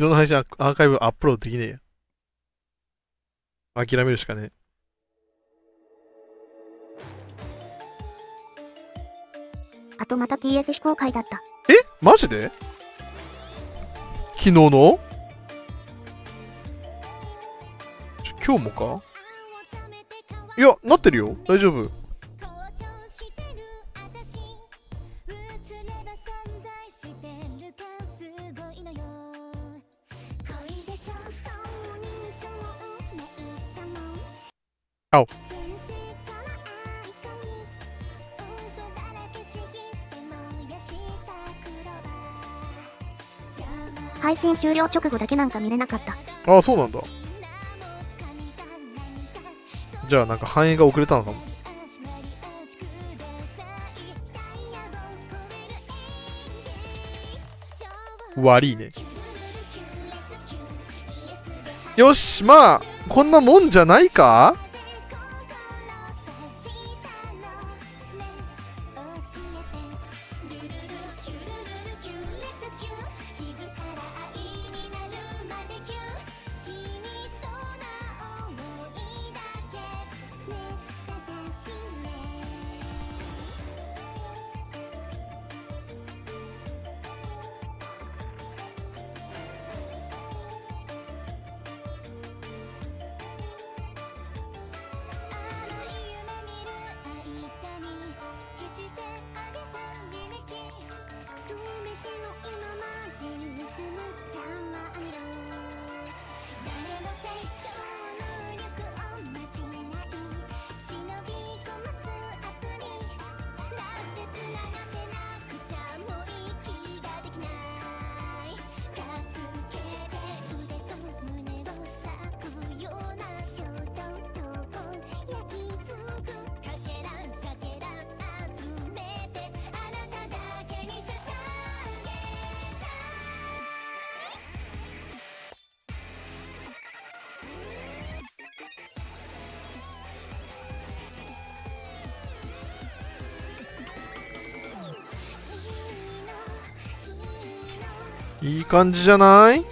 昨日の配信アアーカイブアップロードできねえや。諦めるしかねあとまた TS 非公開だった。え。え？マジで？昨日の？信終了直後だけなんか見れなかった。ああそうなんだ。じゃあなんか反映が遅れたのかも。悪いね。よしまあこんなもんじゃないか？いい感じじゃない？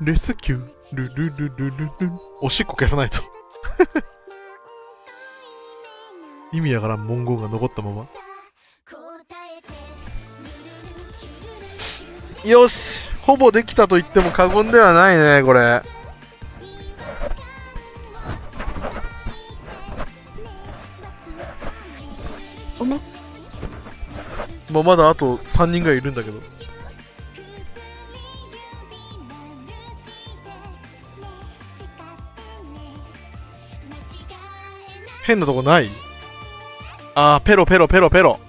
レスキュー。ルルルルルル。おしっこ消さないと意味やからん文言が残ったまま。よしほぼできたと言っても過言ではないねこれ。おめ、もうまだあと3人ぐらいいるんだけど。変なとこない？あーペロペロペロペロ。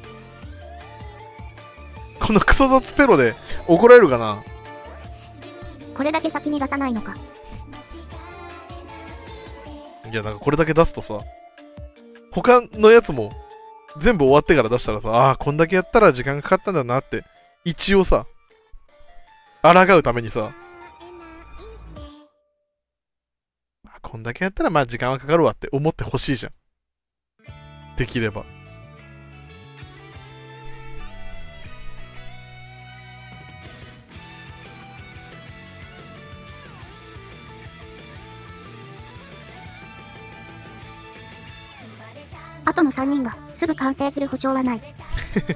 このクソ雑ペロで怒られるかな？これだけ先に出さないのか。いやなんかこれだけ出すとさ他のやつも全部終わってから出したらさああーこんだけやったら時間かかったんだなって一応さ抗うためにさあこんだけやったらまあ時間はかかるわって思ってほしいじゃん。できればあとの3人がすぐ完成する保証はない。確かに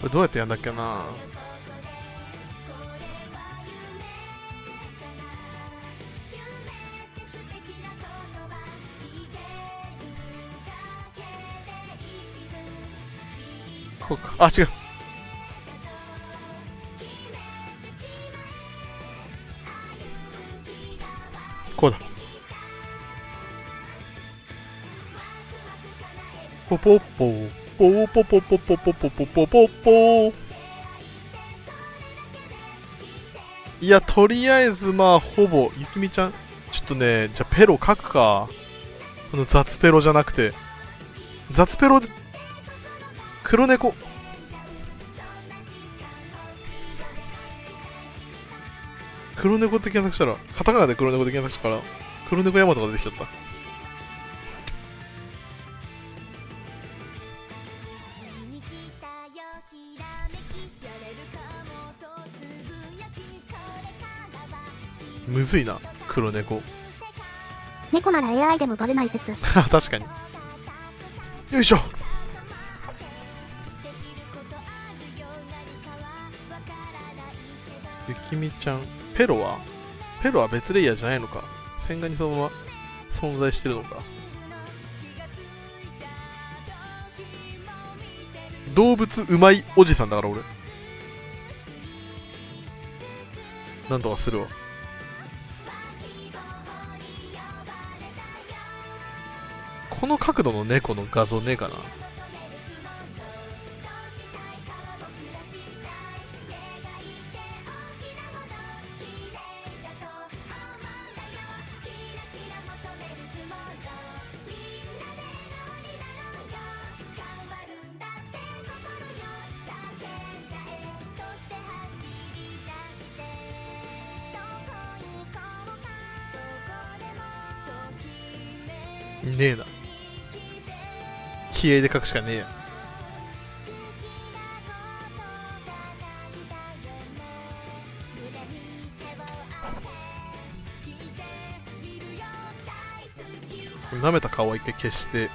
これどうやってやんだっけなこうか。あ違う。こうだ。ポポッポポポポポポポポポポポポいやとりあえずまあほぼゆきみちゃん。ちょっとねじゃあペロ書くか。この雑ペロじゃなくて。雑ペロで黒猫。黒猫って検索したらカタカナで黒猫で検索したから黒猫ヤマトが出てきちゃった。むずいな黒猫。猫なら AI でもバレない説。確かに。よいしょゆきみちゃんペロは？ペロは別レイヤーじゃないのか？線画にそのまま？存在してるのか？動物うまいおじさんだから俺。なんとかするわ。この角度の猫の画像ねえかな？ねえな。気合で書くしかねえや。これ舐めた顔は一回消して。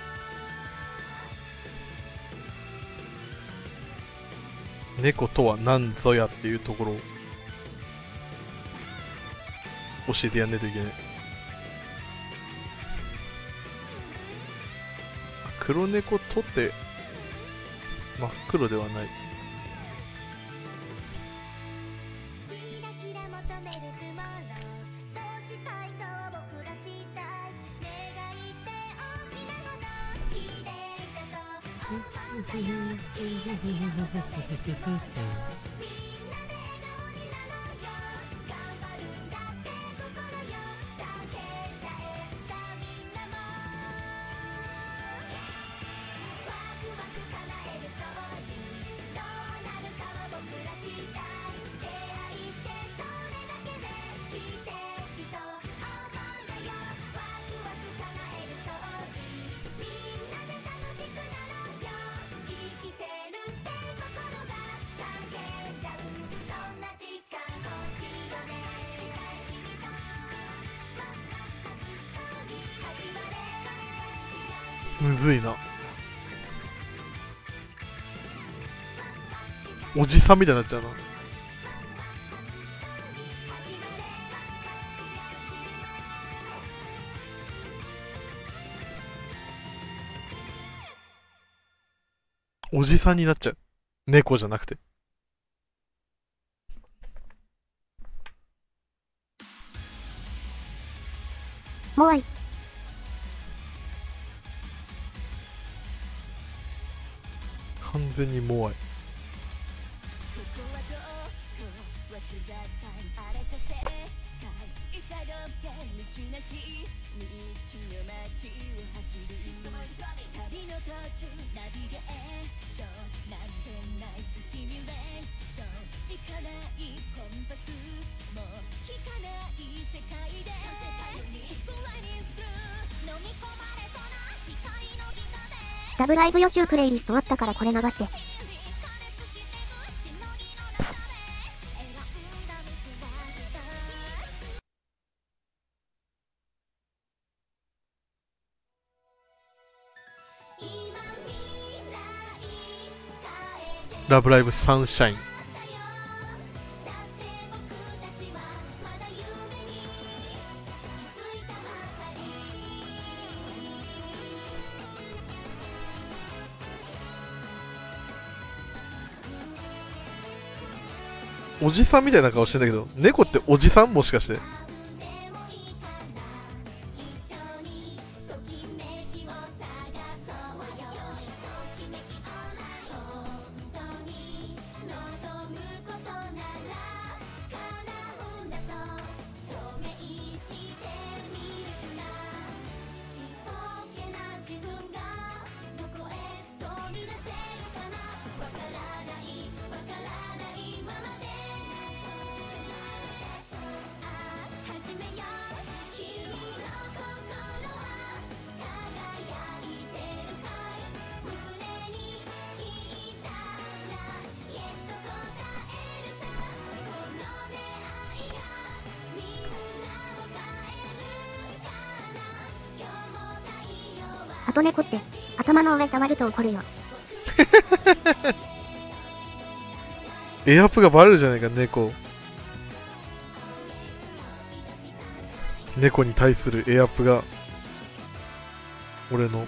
猫とは何ぞやっていうところを教えてやんねえといけない黒猫とって真っ黒ではない。おじさんみたいになっちゃうな。おじさんになっちゃう。猫じゃなくて。モアイ。完全にモアイこわずらか荒れた世界急がって道なき道の街を走る旅の途中ナビゲーションなんてないスティミュレーションしかないコンパスもう聞かない世界で不安にする飲み込まれそうな光の銀河でラブライブ予習プレイリストあったからこれ流して。ラブライブサンシャインおじさんみたいな顔してんだけど猫っておじさんもしかして。エアップがバレるじゃないか猫。猫に対するエアップが。俺の。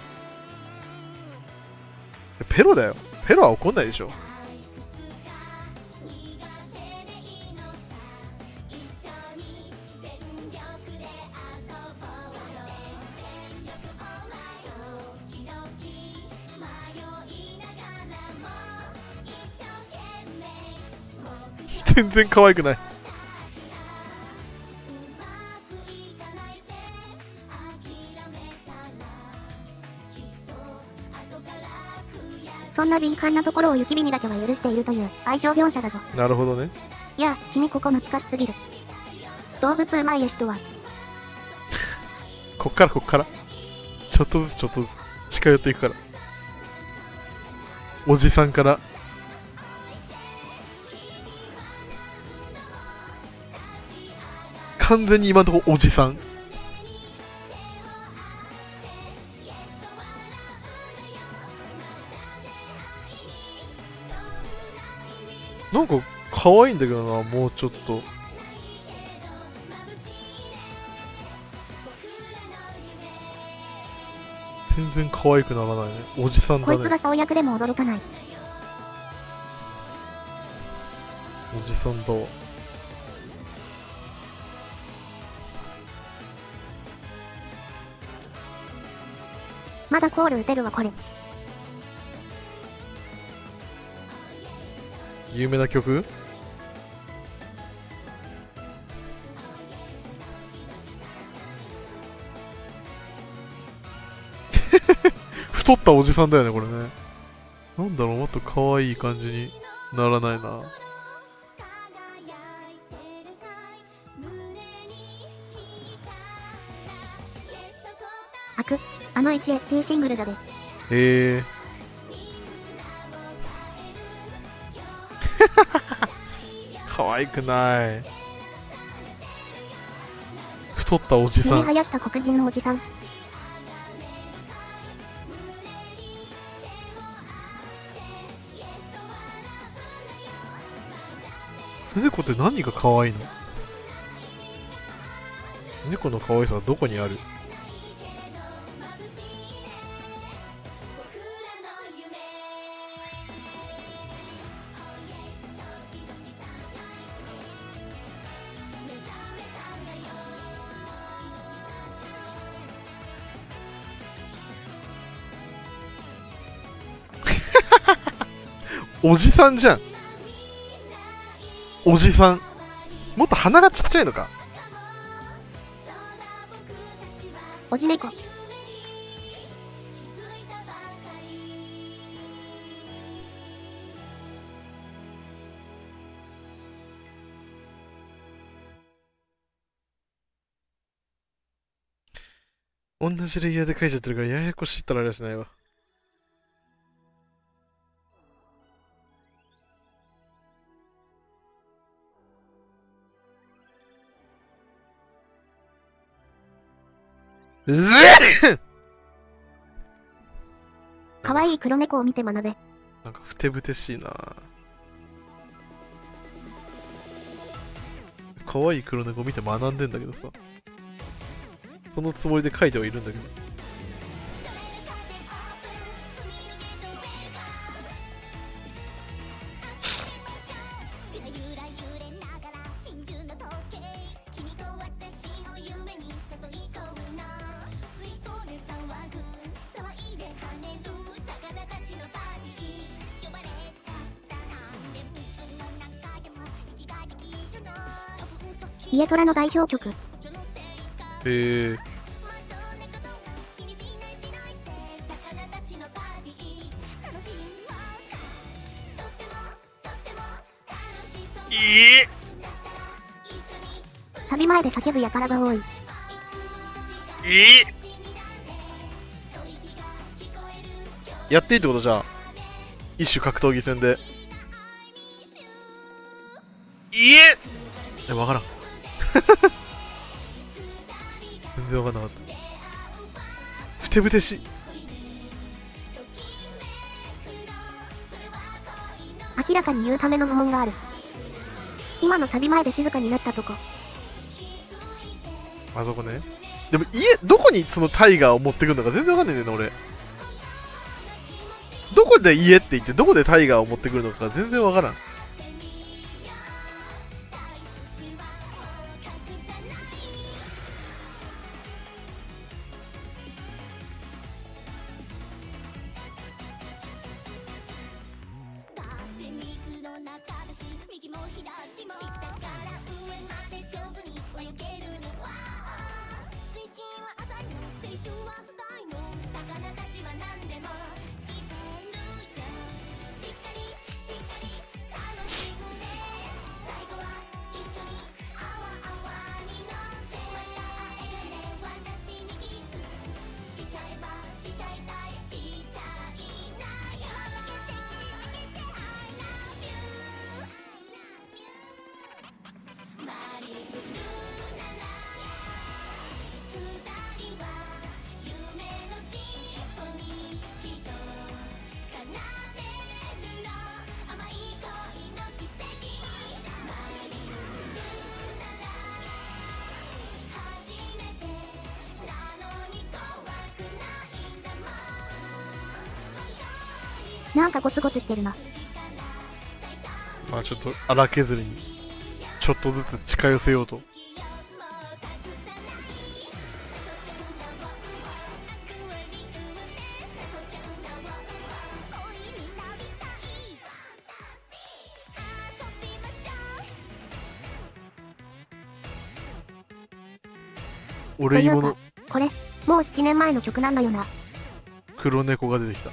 ペロだよ。ペロは怒んないでしょ。全然可愛くない。そんな敏感なところを雪見にだけは許しているという愛情描写だぞ。なるほどね。いや、君ここ懐かしすぎる。動物うまい絵師とは、こっからこっから。ちょっとずつちょっとずつ。近寄っていくから。おじさんから完全に今のところおじさん。なんか可愛いんだけどなもうちょっと。全然可愛くならないね。おじさんだね。こいつが創薬でも驚かない。おじさんだわまだコール打てるわこれ。有名な曲？太ったおじさんだよねこれね。なんだろうもっと可愛い感じにならないな。あの 1ST シングルだで。へえ 可愛くない。太ったおじさん。夢生やした黒人のおじさん。猫って何が可愛いの？猫の可愛さはどこにある？おじさんじゃん。おじさん。もっと鼻がちっちゃいのか。おじ猫。同じレイヤーで書いちゃってるからややこしいったらあれはしないわ可愛い黒猫を見て学べ。なんかふてぶてしいな。可愛い黒猫見て学んでんだけどさ。そのつもりで書いてはいるんだけど家虎の代表曲。へえサビ前で叫ぶ輩が多い。いいやっていいってことじゃあ一種格闘技戦で。いええわからん全然わかんなかった。ふてぶてしい。明らかに言うための無音がある。今のサビ前で静かになったとこ。あそこね。でも家どこにそのタイガーを持ってくるのか全然わかんないんだよな俺。どこで家って言ってどこでタイガーを持ってくるのか全然わからん。と荒削りにちょっとずつ近寄せようと俺芋のこれ、もう7年前の曲なんだよな。黒猫が出てきた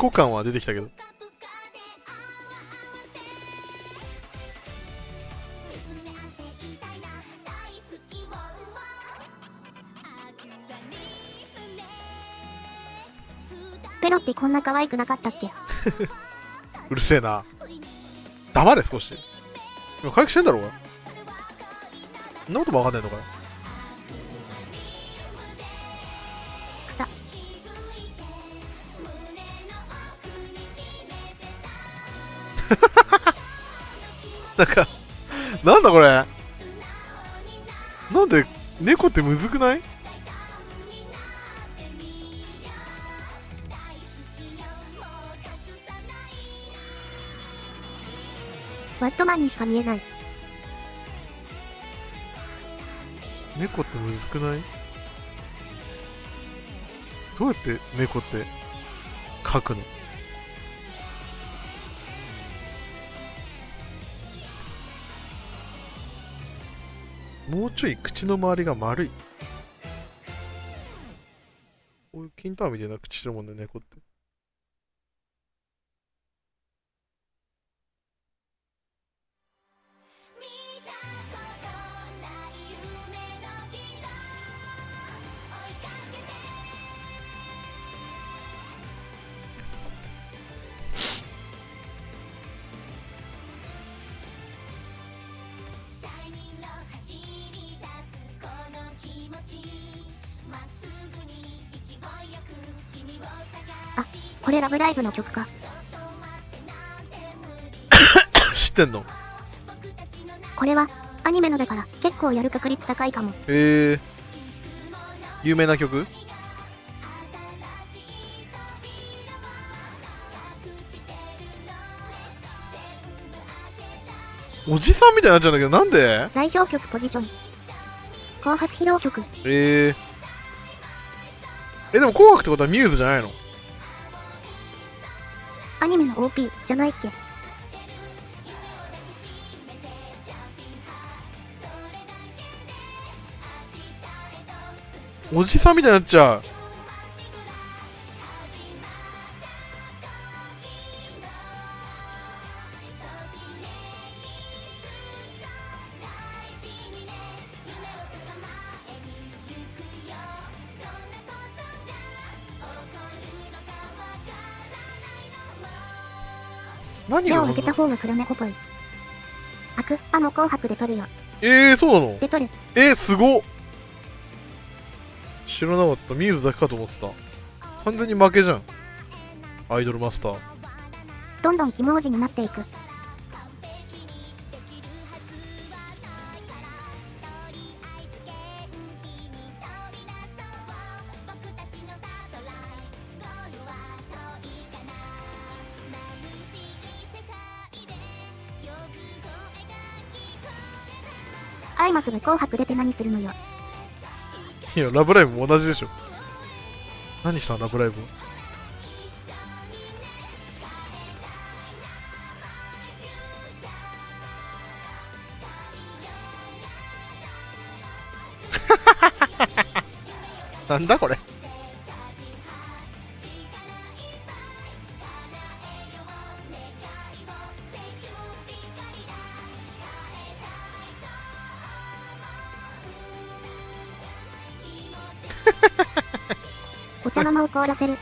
猫感は出てきたけど。ペロってこんな可愛くなかったっけ？うるせえな。黙れ少し。今回復してんだろうがそんなこともわかんないのかよなんかなんだこれ？なんで猫ってむずくない？ワットマンにしか見えない。猫ってむずくない？どうやって猫って描くの？もうちょい口の周りが丸い。こういう金玉みたいな口してるもんね猫って。ブライブの曲か。知ってんの？これは、アニメのだから結構やる確率高いかも。えー、有名な曲？おじさんみたいになっちゃうんだけどなんで？代表曲ポジション。紅白披露曲。えー、えでも紅白ってことはミューズじゃないの？OP じゃないっけ？おじさんみたいになっちゃう。目を開けた方が黒猫っぽい。開くあ、もう紅白で撮るよ。えー、そうなの？で撮る。えー、すごっ知らなかった。ミューズだけかと思ってた。完全に負けじゃん。アイドルマスター。どんどん肝文字になっていく。紅白出て何するのよ。いや、ラブライブも同じでしょ。何したのラブライブは なんだこれ凍らせる。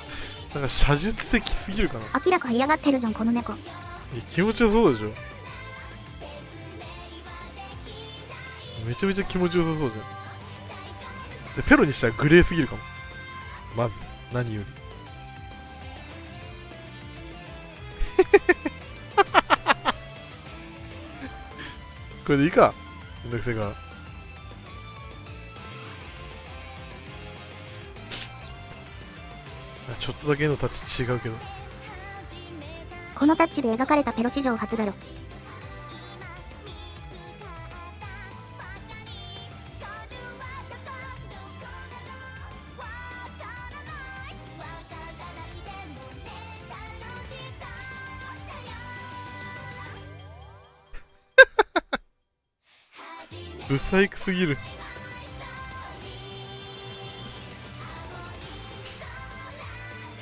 なんか写実的すぎるかな。明らか嫌がってるじゃん、この猫。気持ちよそうでしょ。めちゃめちゃ気持ちよさそうじゃん。でペロにしたらグレーすぎるかも。まず何より。これでいいか？めんどくせえからちょっとだけ絵のタッチ違うけどこのタッチで描かれたペロ史上初だろ。ブサイクすぎる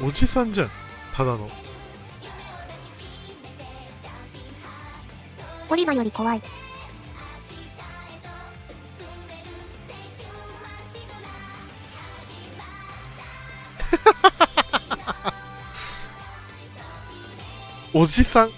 おじさんじゃんただのオリバより怖い。おじさん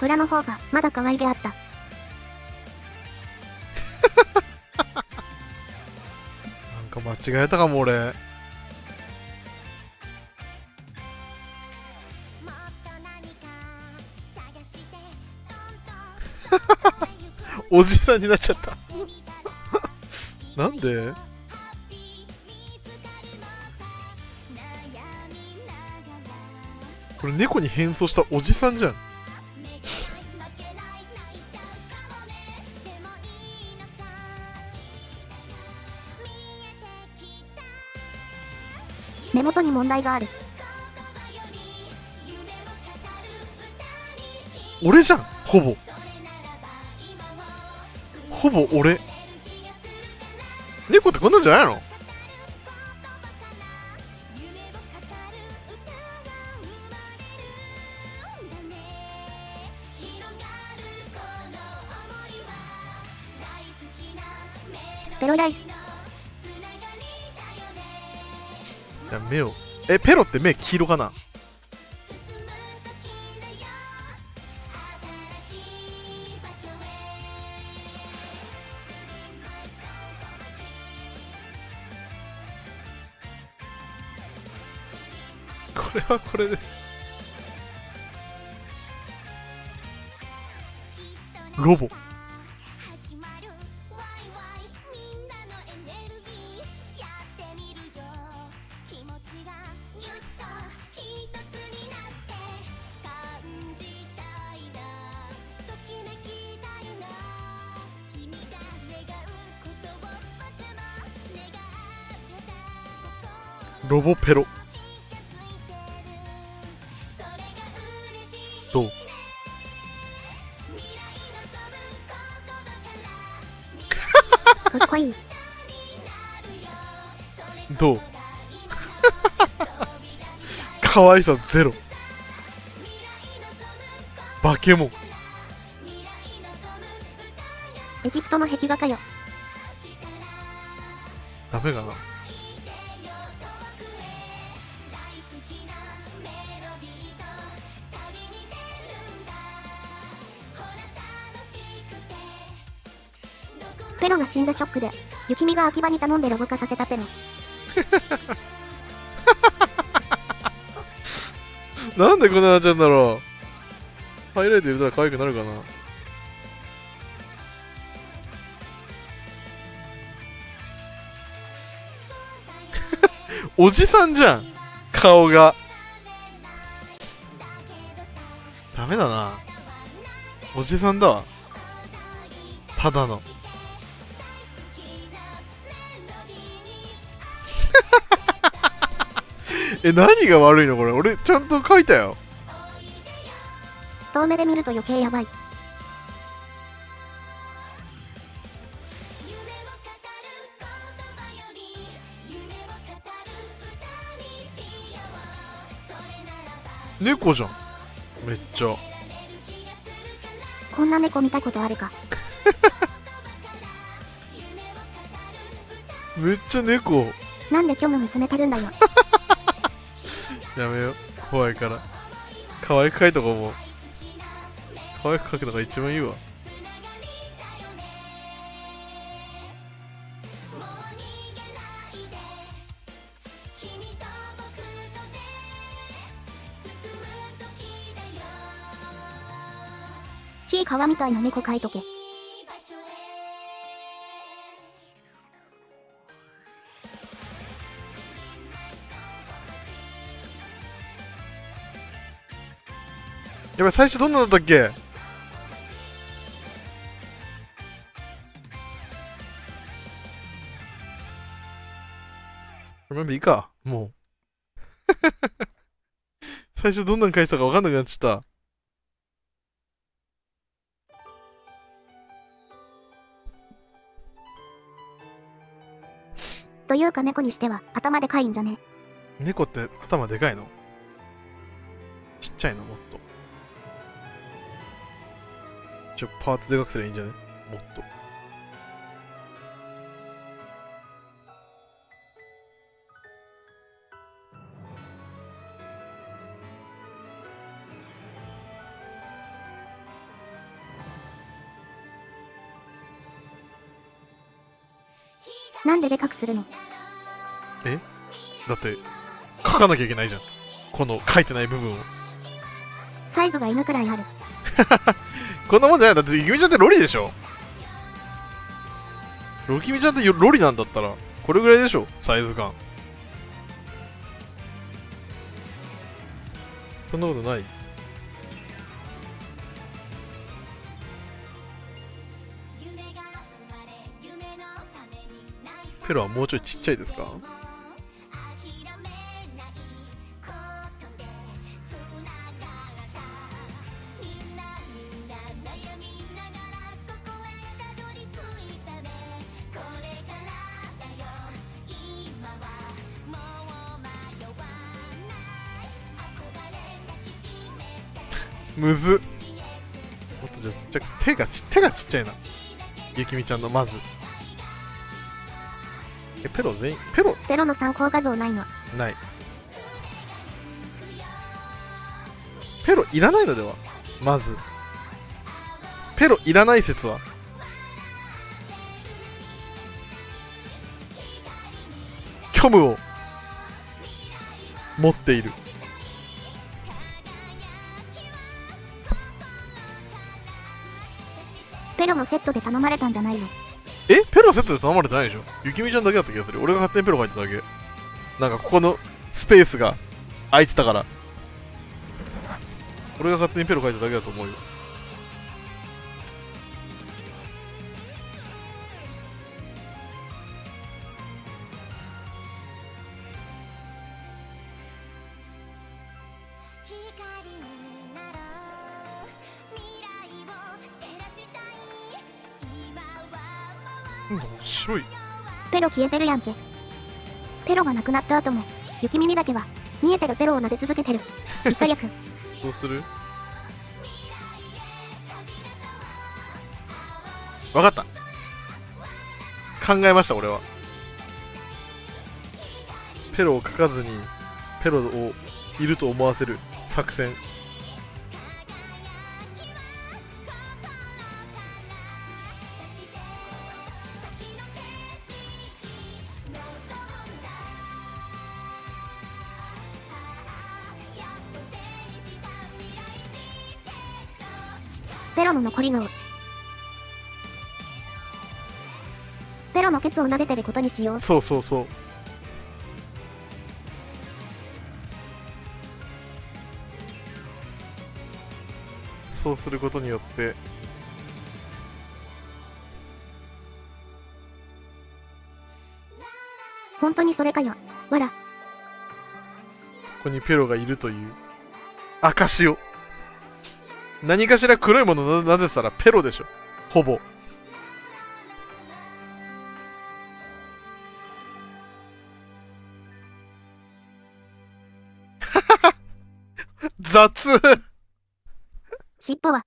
虎の方が、まだ可愛げあった。なんか間違えたかも俺。おじさんになっちゃった。なんで？これ猫に変装したおじさんじゃん問題がある。俺じゃんほぼほぼ俺猫ってこんなんじゃないの？ペロライス。じゃあ目をえペロって目黄色かな？これはこれで。ロボ。ロボペロ。どう？かっこいい。どう？可愛さゼロ。バケモンエジプトの壁画かよ。ダメかな？死んだショックで、雪見が秋葉に頼んでロボ化させたペロ。なんでこんなになっちゃうんだろう。ハイライト入れたら可愛くなるかな。おじさんじゃん。顔が。ダメだな。おじさんだわ。ただの。え何が悪いのこれ？俺ちゃんと書いたよ遠目で見ると余計やばい。猫じゃんめっちゃこんな猫見たことあるか。めっちゃ猫なんで虚無見つめてるんだよ。やめよう。怖いから。可愛く描いとこうもう可愛く描くのが一番いいわ。ちいかわみたいな猫描いとけ。やばい最初どんなだったっけ？これでいいか。もう。最初どんなん書いてたか分かんなくなっちゃった。というか猫にしては頭でかいんじゃね？猫って頭でかいの？ちっちゃいの？もっとちょパーツでかくすればいいんじゃねもっと。なんででかくするの？だって書かなきゃいけないじゃん。この書いてない部分を。サイズが犬くらいある。こんなもんじゃない。だってゆみちゃんってロリでしょ。ロキミちゃんってよロリなんだったらこれぐらいでしょ。サイズ感。そんなことない。ペロはもうちょいちっちゃいですか？むず。っもっとじゃあちっちゃく手がち手がちっちゃいな。ゆきみちゃんのまず。えペロ全員ペロ？ペロの参考画像ないの。ない。ペロいらないのでは？まず。ペロいらない説は？虚無を持っているセットで頼まれたんじゃないの？え？ペロセットで頼まれてないでしょ？ゆきみちゃんだけだった気がする。俺が勝手にペロ書いてただけ。なんかここのスペースが空いてたから。俺が勝手にペロ書いただけだと思うよ。ロ消えてるやんけ。ペロがなくなった後も、雪耳だけは、見えてるペロを撫で続けてる。イカ略。どうする？わかった考えました俺はペロを書かずにペロをいると思わせる作戦てることにしよう。そうそうそうそうすることによって本当にそれかよ。わら。ここにペロがいるという証を何かしら黒いものななぜたらペロでしょほぼ雑。尻尾は、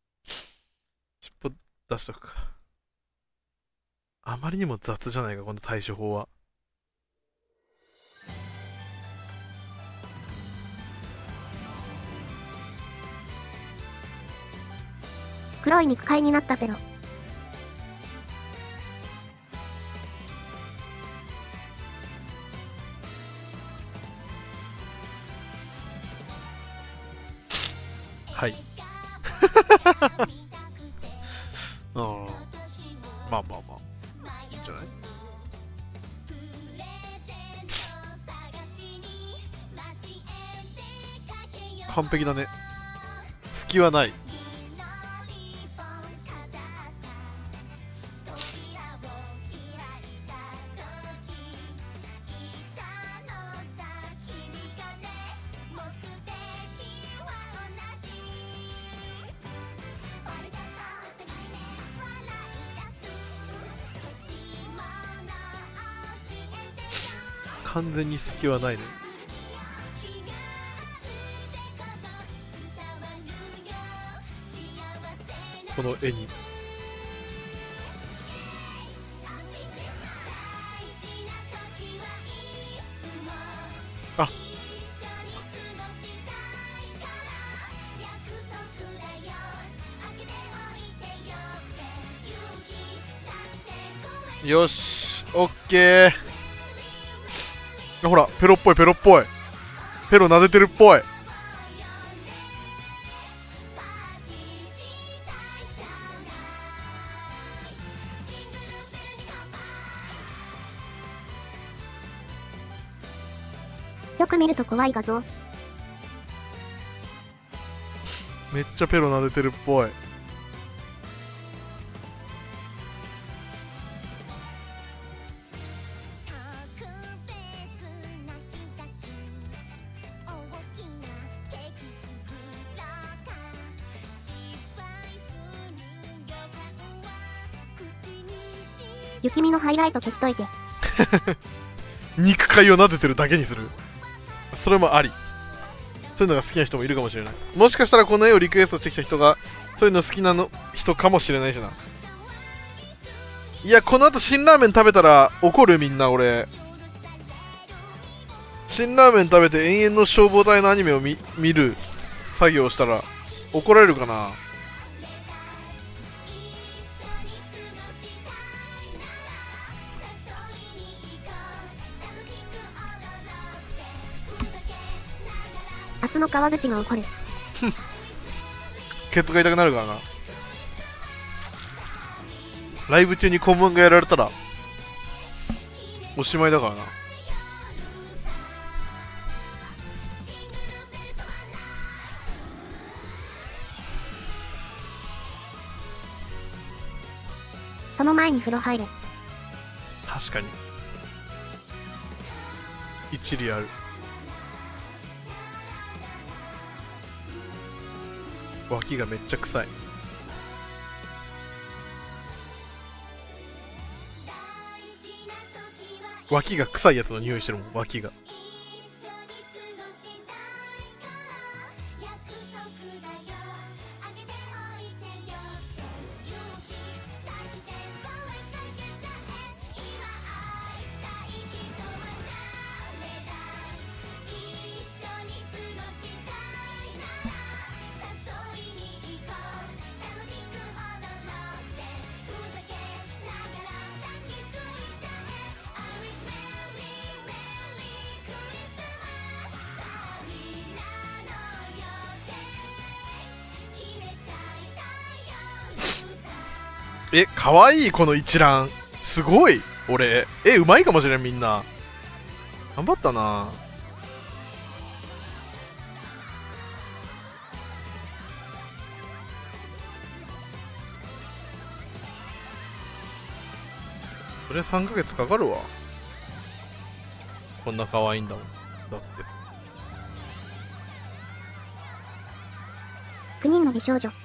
尻尾出しとくか。あまりにも雑じゃないかこの対処法は。黒い肉塊になったペロ。はい。うん。まあまあまあ。いいんじゃない？完璧だね。隙はない全に隙はないね。この絵に。あ。よしオッケー。ほらペロっぽいペロっぽい。ペロ撫でてるっぽい。よく見ると怖い画像。めっちゃペロ撫でてるっぽいライト消しといて。肉塊を撫でてるだけにする。それもあり。そういうのが好きな人もいるかもしれない。もしかしたらこの絵をリクエストしてきた人がそういうの好きなの人かもしれないしな。いやこの後辛ラーメン食べたら怒るみんな俺。辛ラーメン食べて延々の消防隊のアニメを見見る作業をしたら怒られるかな。川口が怒る。ケツが痛くなるからなライブ中に肛門がやられたらおしまいだからなその前に風呂入れ。確かに一理ある脇がめっちゃ臭い。脇が臭いやつの匂いしてるもん脇が。え、かわいい、この一覧。すごい、俺。え、うまいかもしれん、みんな。頑張ったなそれ3ヶ月かかるわ。こんな可愛いんだもん。だって。9人の美少女。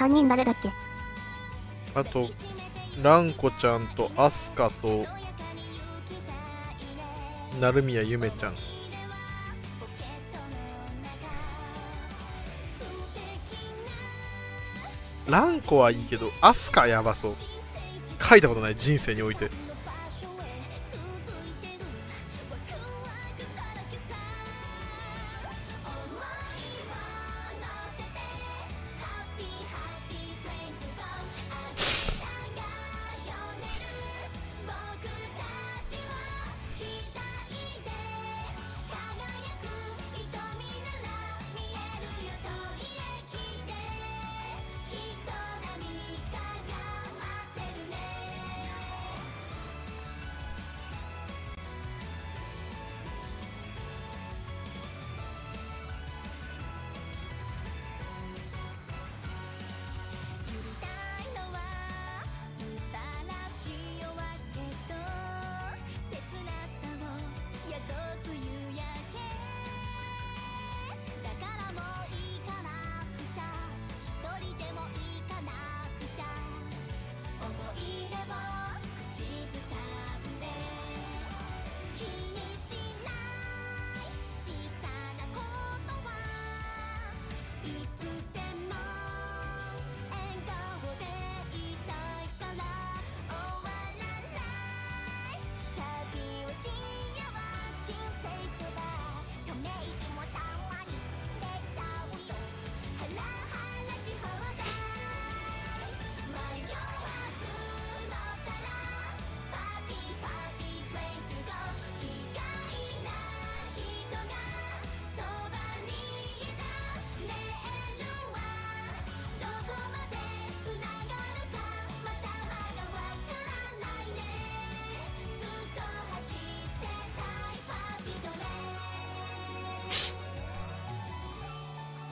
3人誰だっけ？あとランコちゃんとアスカと鳴宮ゆめちゃん。ランコはいいけどアスカやばそう。書いたことない人生において。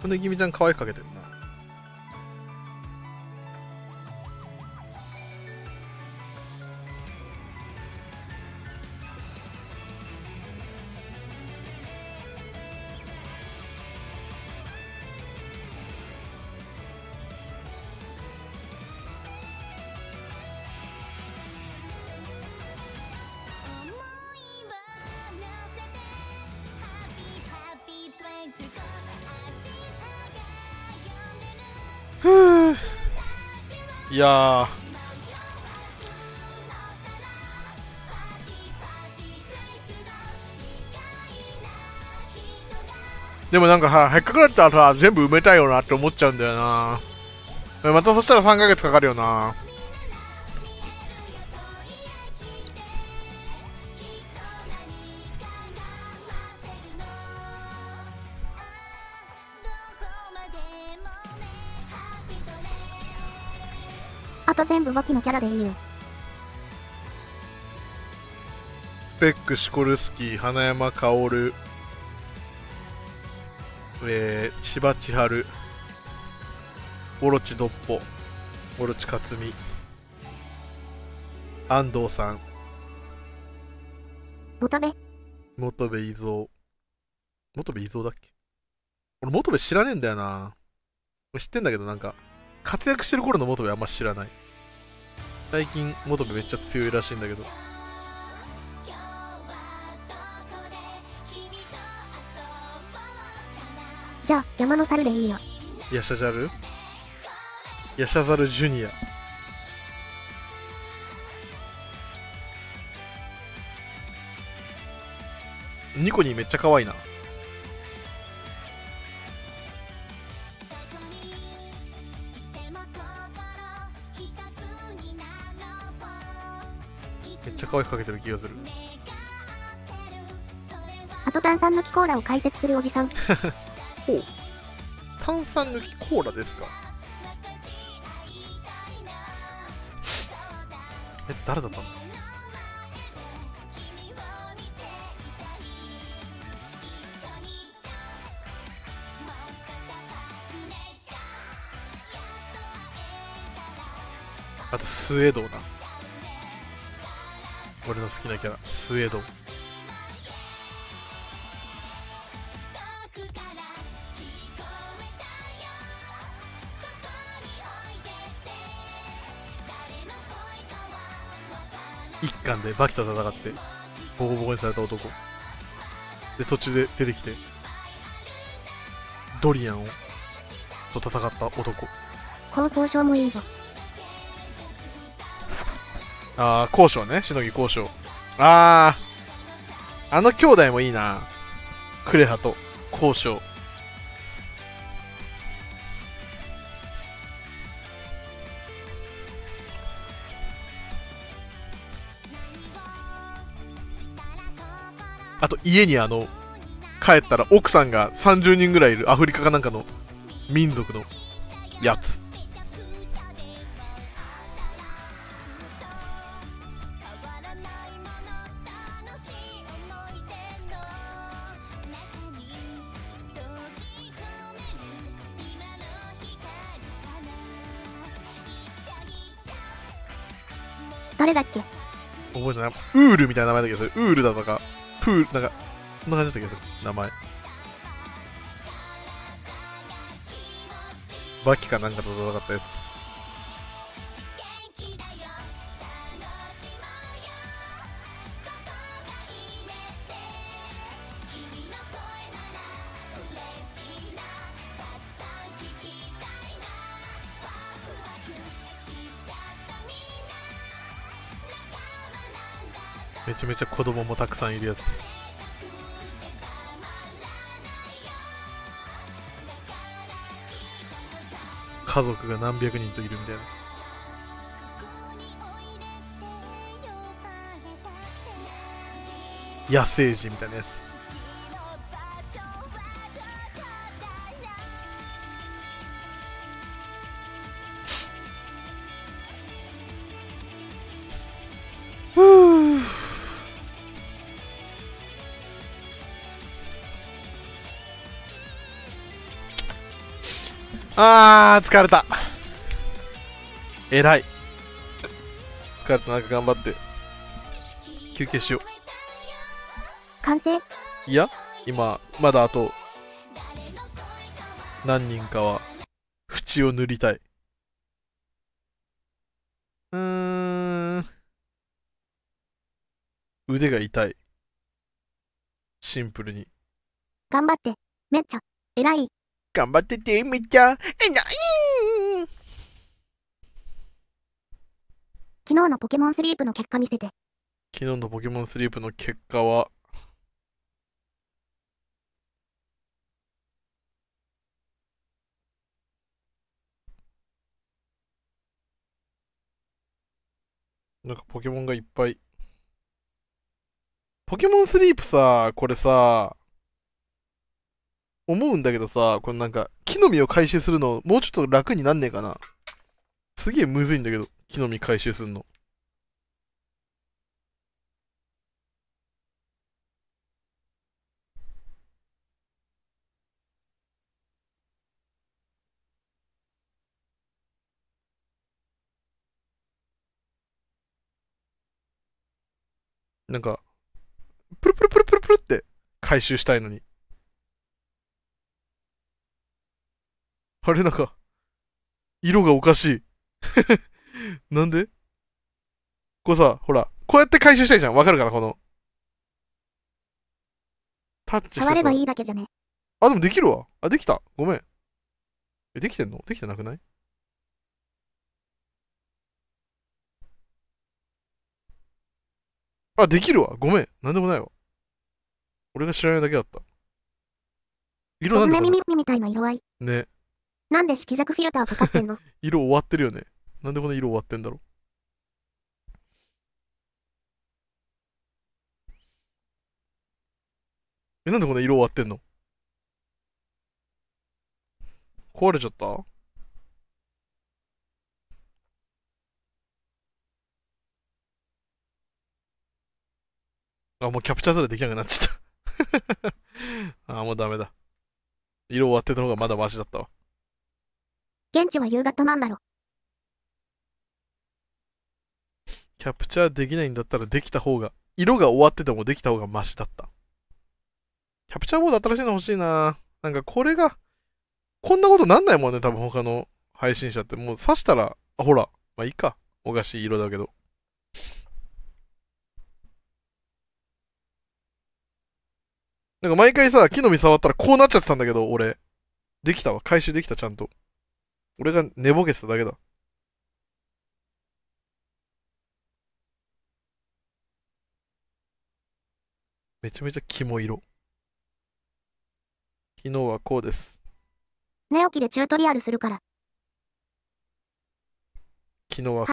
ほんで、ギちゃん可愛くかけてる。いやでもなんかさ、せっかくだったらさ、全部埋めたいよなって思っちゃうんだよな。またそしたら3ヶ月かかるよな。あと全部簿記のキャラでいいよ。スペック、シコルスキー、花山薫、えー、千葉千春、オロチドッポ、オロチ克美、安藤さん、ボタベ、元部伊蔵。元部伊蔵だっけ？俺元部知らねえんだよな。知ってんだけどなんか、活躍してる頃の元部あんま知らない。最近元部めっちゃ強いらしいんだけど。じゃあ山の猿でいいよ。ヤシャジャル？ヤシャザルジュニア。ニコニーめっちゃ可愛いな。めっちゃ可愛くかけてる気がする。あと炭酸抜きコーラを解説するおじさん。ほう。炭酸抜きコーラですか？え、誰だったんだあと、スウェードだ。俺の好きなキャラ、スウェード。一巻でバキと戦ってボコボコにされた男で途中で出てきてドリアンをと戦った男この交渉もいいぞ。ああ交渉ね。しのぎ交渉あああの兄弟もいいな。クレハと交渉あと家にあの帰ったら奥さんが30人ぐらいいるアフリカかなんかの民族のやつ。ルみたいな名前だけどウールだとかプールなんかそんな感じだったけど名前。バキかなんかと戦ったやつ。ちゃ子供もたくさんいるやつ。家族が何百人といるみたいな。野生児みたいなやつ。あー疲れた。えらい。疲れた。なんか頑張って。休憩しよ完成。ういや今まだあと何人かは縁を塗りたい。うーん。腕が痛い。シンプルに。頑張って。めっちゃ、偉い。頑張っててめっちゃえない昨日のポケモンスリープの結果見せて。昨日のポケモンスリープの結果は、なんかポケモンがいっぱい。ポケモンスリープさ、これさ、思うんだけどさ、このなんか、木の実を回収するの、もうちょっと楽になんねえかな。すげえむずいんだけど、木の実回収するの。なんか、プルプルプルプルプルって回収したいのに。あれなんか、色がおかしい。なんで？こうさ、ほら、こうやって回収したいじゃん。わかるかなこの。タッチしてさ触ればいいだけじゃね。あ、でもできるわ。あ、できた。ごめん。え、できてんの？できてなくない？あ、できるわ。ごめん。なんでもないわ。俺が知らないだけだった。色なんでこスズメ耳みたいな色合い。れね。なんで色弱フィルターかかってんの？色終わってるよね。なんでこの色終わってんだろう？え、なんでこんな色終わってんの？壊れちゃった？あ、もうキャプチャーすらできなくなっちゃった。あ、もうダメだ。色終わってた方がまだマシだったわ。現地は夕方なんだろ。キャプチャーできないんだったらできた方が、色が終わっててもできた方がマシだった。キャプチャーボード新しいの欲しいななんかこれが、こんなことなんないもんね、多分他の配信者って。もう刺したら、あ、ほら、まあいいか。おかしい色だけど。なんか毎回さ、木の実触ったらこうなっちゃってたんだけど、俺。できたわ。回収できた、ちゃんと。俺が寝ぼけてただけだ。めちゃめちゃ肝色。昨日はこうです。寝起きでチュートリアルするから。昨日は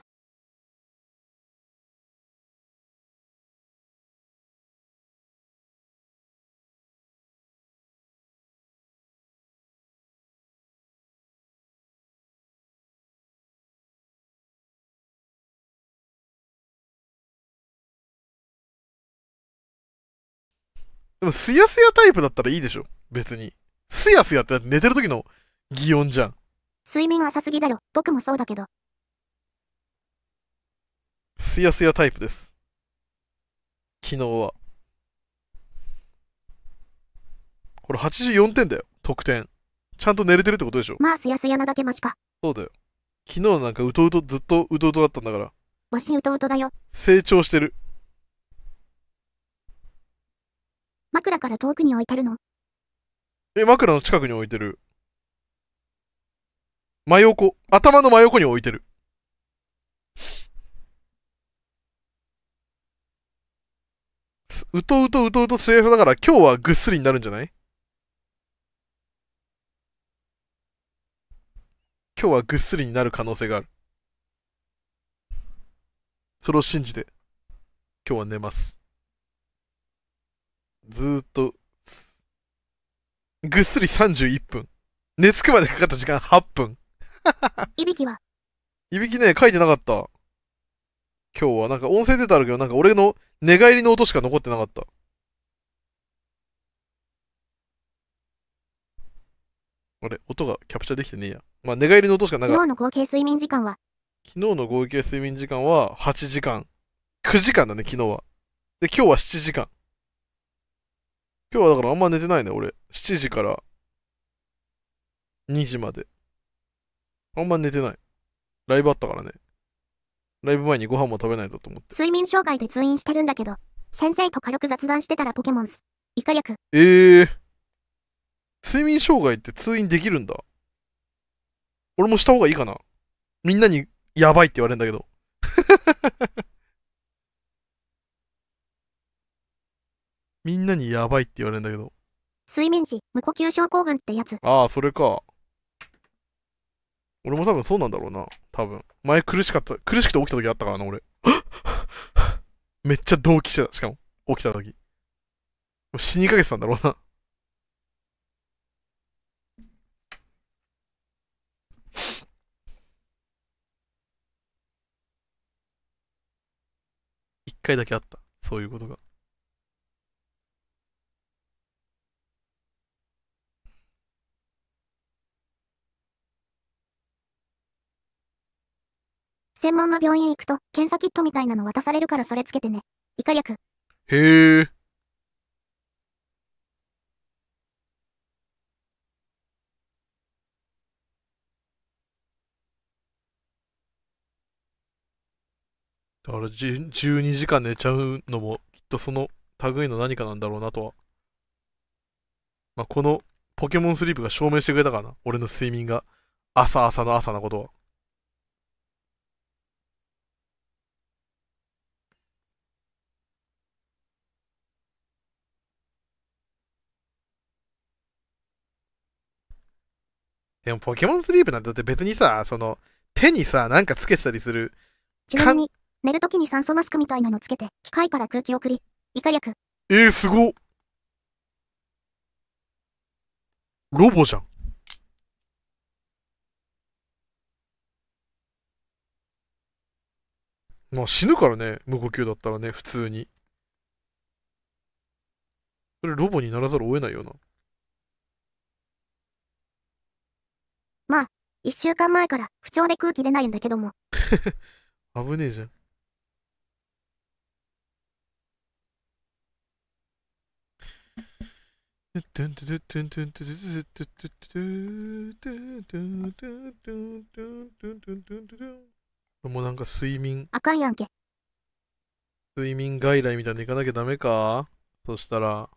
でも、すやすやタイプだったらいいでしょ別に。すやすやって寝てる時の擬音じゃん。睡眠浅すぎだよ。僕もそうだけど。すやすやタイプです。昨日は。これ84点だよ。得点。ちゃんと寝れてるってことでしょまあすやすやなだけマシか。そうだよ。昨日なんかうとうとずっとうとうとだったんだから。わしうとうとだよ。成長してる。枕から遠くに置いてるの。え、枕の近くに置いてる。真横。頭の真横に置いてる。うとうとうとうと末だから今日はぐっすりになるんじゃない今日はぐっすりになる可能性がある。それを信じて、今日は寝ます。ずーっと、ぐっすり31分。寝つくまでかかった時間8分。いびきは、いびきね、書いてなかった。今日はなんか音声データあるけど、なんか俺の寝返りの音しか残ってなかった。あれ音がキャプチャーできてねえや。まあ寝返りの音しかなんか、昨日の合計睡眠時間は、昨日の合計睡眠時間は8時間。9時間だね、昨日は。で、今日は7時間。今日はだからあんま寝てないね、俺。7時から2時まで。あんま寝てない。ライブあったからね。ライブ前にご飯も食べないとと思って。睡眠障害で通院してるんだけど、先生と軽く雑談してたらポケモンス。イカ略。ええー。睡眠障害って通院できるんだ。俺もした方がいいかな。みんなにやばいって言われるんだけど。みんなにやばいって言われるんだけど。睡眠時、無呼吸症候群ってやつ。ああ、それか。俺も多分そうなんだろうな。多分。前苦しかった、苦しくて起きた時あったからな、俺。めっちゃ動悸してた、しかも。起きた時。もう死にかけてたんだろうな。一回だけあった。そういうことが。専門の病院行くと、検査キットみたいなの渡されるからそれつけてね。イカ略。へえ。だから12時間寝ちゃうのもきっとその類の何かなんだろうなとは。まあ、このポケモンスリープが証明してくれたからな。俺の睡眠が朝朝の朝なことは。でもポケモンスリープなんてだって別にさ、その手にさ、なんかつけてたりする。ちなみに、寝るときに酸素マスクみたいなのつけて、機械から空気送り。イカ略。えー、すごっロボじゃん。まあ死ぬからね、無呼吸だったらね、普通に。それロボにならざるを得ないよな。まあ一週間前から不調で空気出ないんだけども。危ねえじゃん。もうなんか睡眠、あかんやんけ。睡眠外来みたいに行かなきゃダメかそしたら、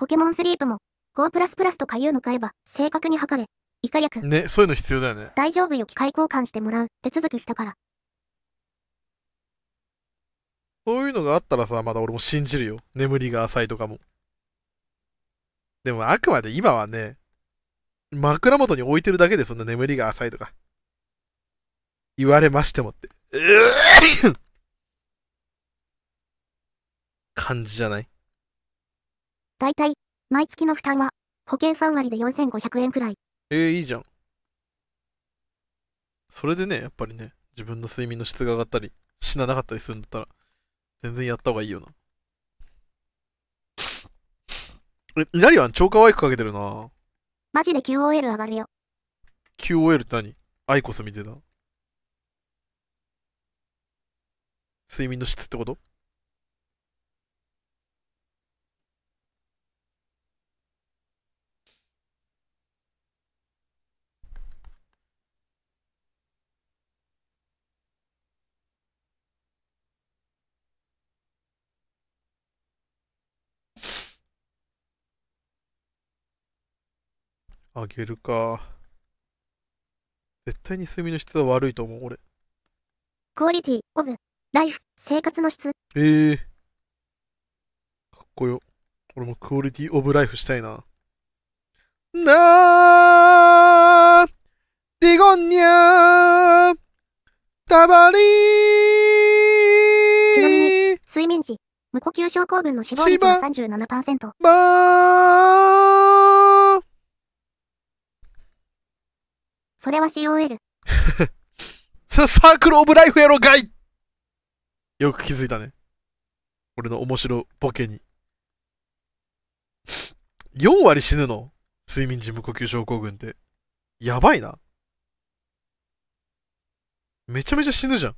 ポケモンスリープも、5++ とかいうの買えば、正確に測れ。イカ略。ね、そういうの必要だよね。大丈夫よ機械交換してもらう。手続きしたから。そういうのがあったらさ、まだ俺も信じるよ。眠りが浅いとかも。でもあくまで今はね、枕元に置いてるだけでそんな眠りが浅いとか、言われましてもって、感じじゃない？だいたい、毎月の負担は、保険3割で4500円くらい。えー、いいじゃん。それでね、やっぱりね、自分の睡眠の質が上がったり、死ななかったりするんだったら、全然やった方がいいよな。え、イナリアン超可愛くかけてるな。マジで QOL 上がるよ。QOL って何？アイコスみたいな。睡眠の質ってこと？あげるか。絶対に睡眠の質は悪いと思う、俺。クオリティ、オブ、ライフ、生活の質。ええかっこよ。俺もクオリティオブライフしたいな。なーディゴンニャータバリーちなみに睡眠時、無呼吸症候群の死亡率は37%。バーそれは COL。それはサークルオブライフやろがいよく気づいたね。俺の面白ボケに。4割死ぬの？睡眠時無呼吸症候群って。やばいな。めちゃめちゃ死ぬじゃん。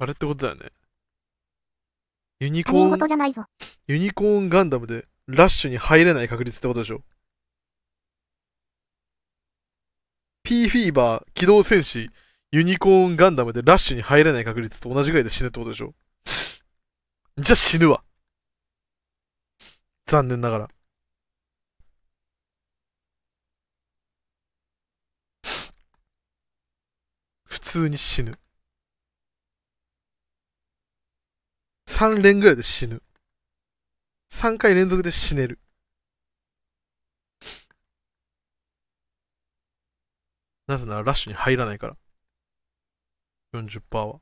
あれってことだよね。ユニコーン事じゃないぞ。ユニコーンガンダムでラッシュに入れない確率ってことでしょ？P フィーバー、機動戦士、ユニコーンガンダムでラッシュに入れない確率と同じぐらいで死ぬってことでしょ？じゃあ死ぬわ。残念ながら。普通に死ぬ。3連ぐらいで死ぬ。3回連続で死ねる。なぜならラッシュに入らないから。40%は。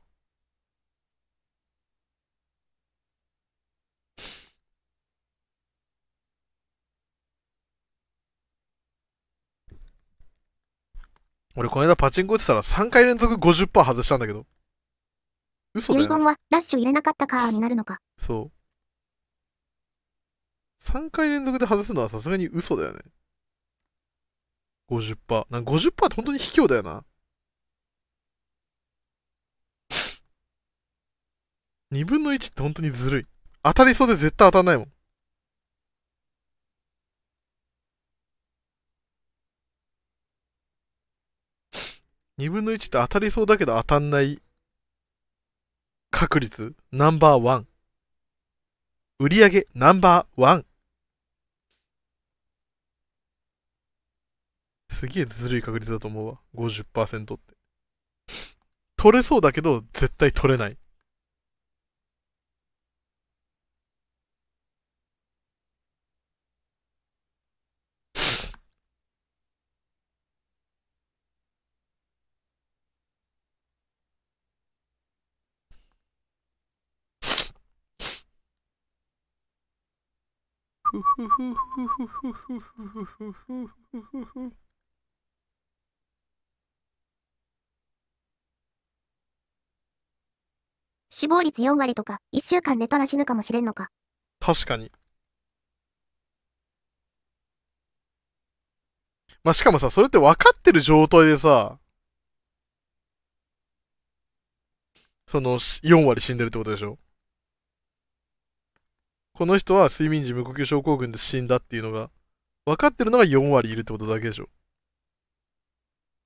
俺この間パチンコ打ってたら3回連続50%外したんだけど。嘘だ。遺言はラッシュ入れなかったかーになるのか。そう。3回連続で外すのはさすがに嘘だよね。50%。なんか50%って本当に卑怯だよな。2分の1って本当にずるい。当たりそうで絶対当たんないもん。2分の1って当たりそうだけど当たんない確率ナンバーワン。売上ナンバーワン。すげえずるい確率だと思うわ。50%って。取れそうだけど、絶対取れない。ふふふふふふふふふふふふ死亡率4割とか、1週間寝たら死ぬかもしれんのか。確かに。まあ、しかもさ、それって分かってる状態でさ、その4割死んでるってことでしょ？この人は睡眠時無呼吸症候群で死んだっていうのが、分かってるのが4割いるってことだけでしょ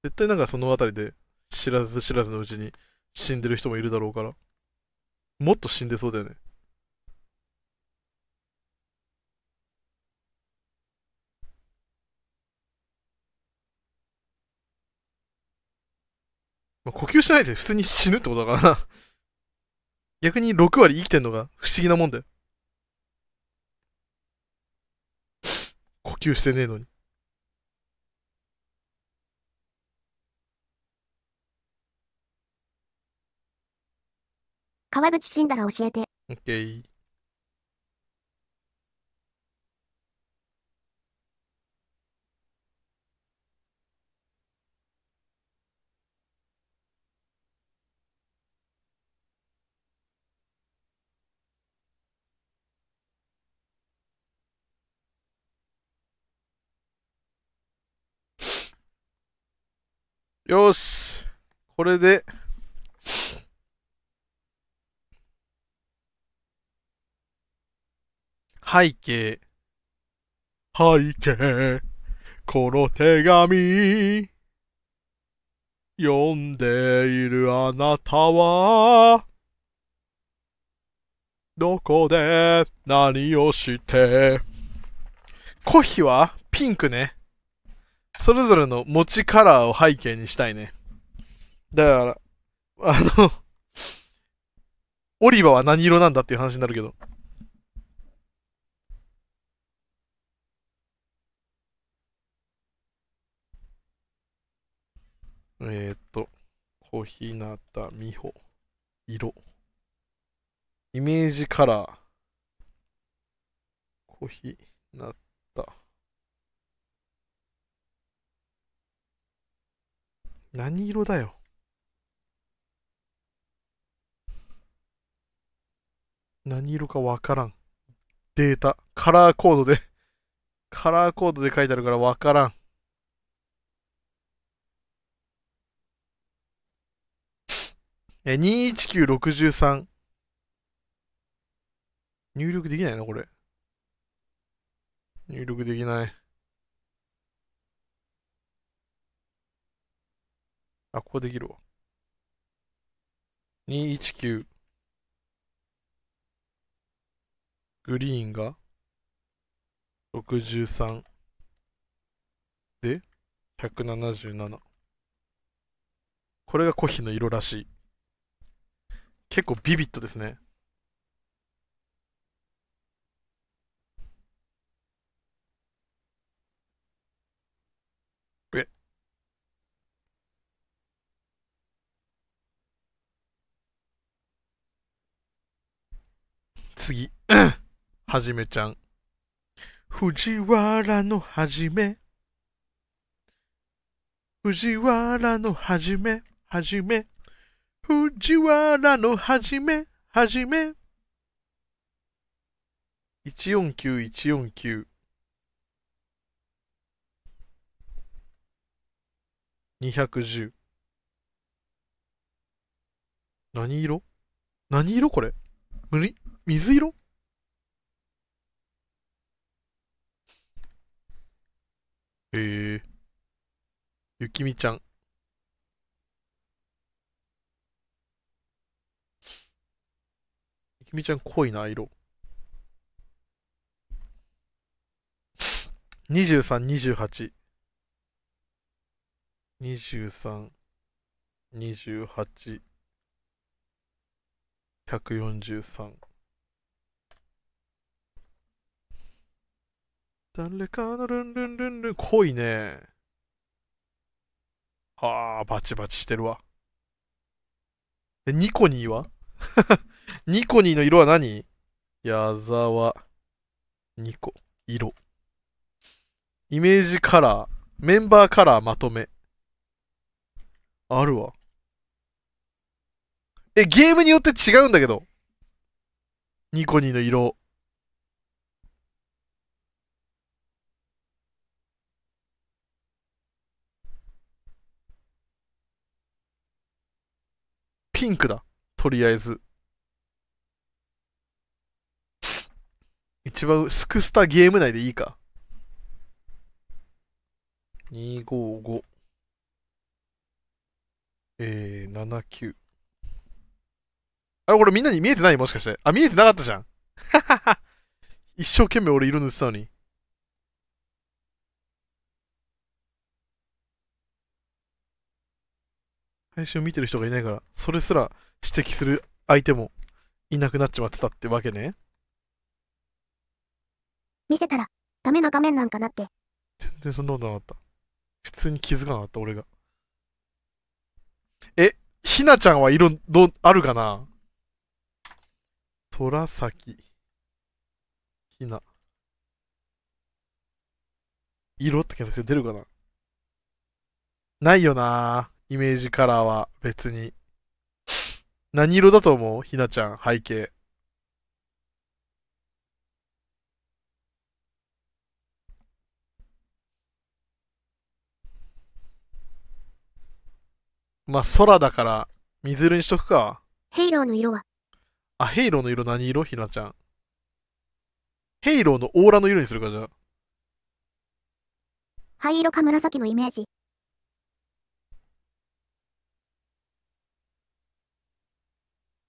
絶対なんかそのあたりで知らず知らずのうちに死んでる人もいるだろうから。もっと死んでそうだよね。まあ、呼吸しないで普通に死ぬってことだからな。逆に6割生きてんのが不思議なもんだよ。呼吸してねえのに。川口死んだら教えて。オッケー。よーし。これで、背景。背景。この手紙。読んでいるあなたは、どこで何をして。コヒはピンクね。それぞれの持ちカラーを背景にしたいね。だから、あの、オリバは何色なんだっていう話になるけど。えー、っと、小日向美穂、色。イメージカラー。小日向。何色だよ。何色かわからん。データ。カラーコードで カラーコードで書いてあるからわからん。え、21963。入力できないな、これ。入力できない。あ、ここできるわ。219。グリーンが63で177。これがコヒの色らしい。結構ビビットですね。え次。はじめちゃん。藤原のはじめ。藤原のはじめ、はじめ。藤原のはじめ、はじめ。149、149。210。何色？何色これ？むり水色？へえ。ゆきみちゃん。ゆきみちゃん濃いな、色。23、28。23、28、143。誰かのルンルンルンルン、濃いね。はあ、バチバチしてるわ。で、ニコニーは？ニコニーの色は何？矢沢、ニコ、色。イメージカラー、メンバーカラーまとめ。あるわ。え、ゲームによって違うんだけど。ニコニーの色。ピンクだ。とりあえず。一番スクスタゲーム内でいいか。255。えー、79。あれ、これみんなに見えてない？もしかして。あ、見えてなかったじゃん。一生懸命俺色塗ってたのに。配信を見てる人がいないから、それすら指摘する相手もいなくなっちまってたってわけね。見せたら、ダメな画面なんかなって。全然そんなことなかった。普通に気づかなかった、俺が。え、ひなちゃんは色、どう、あるかな？虎崎。ひな。色って検索で出るかな？ないよなイメージカラーは別に。何色だと思う？ひなちゃん、背景。まあ、空だから、水色にしとくか。ヘイローの色は、あ、ヘイローの色何色？ひなちゃん。ヘイローのオーラの色にするか、じゃあ。灰色か紫のイメージ。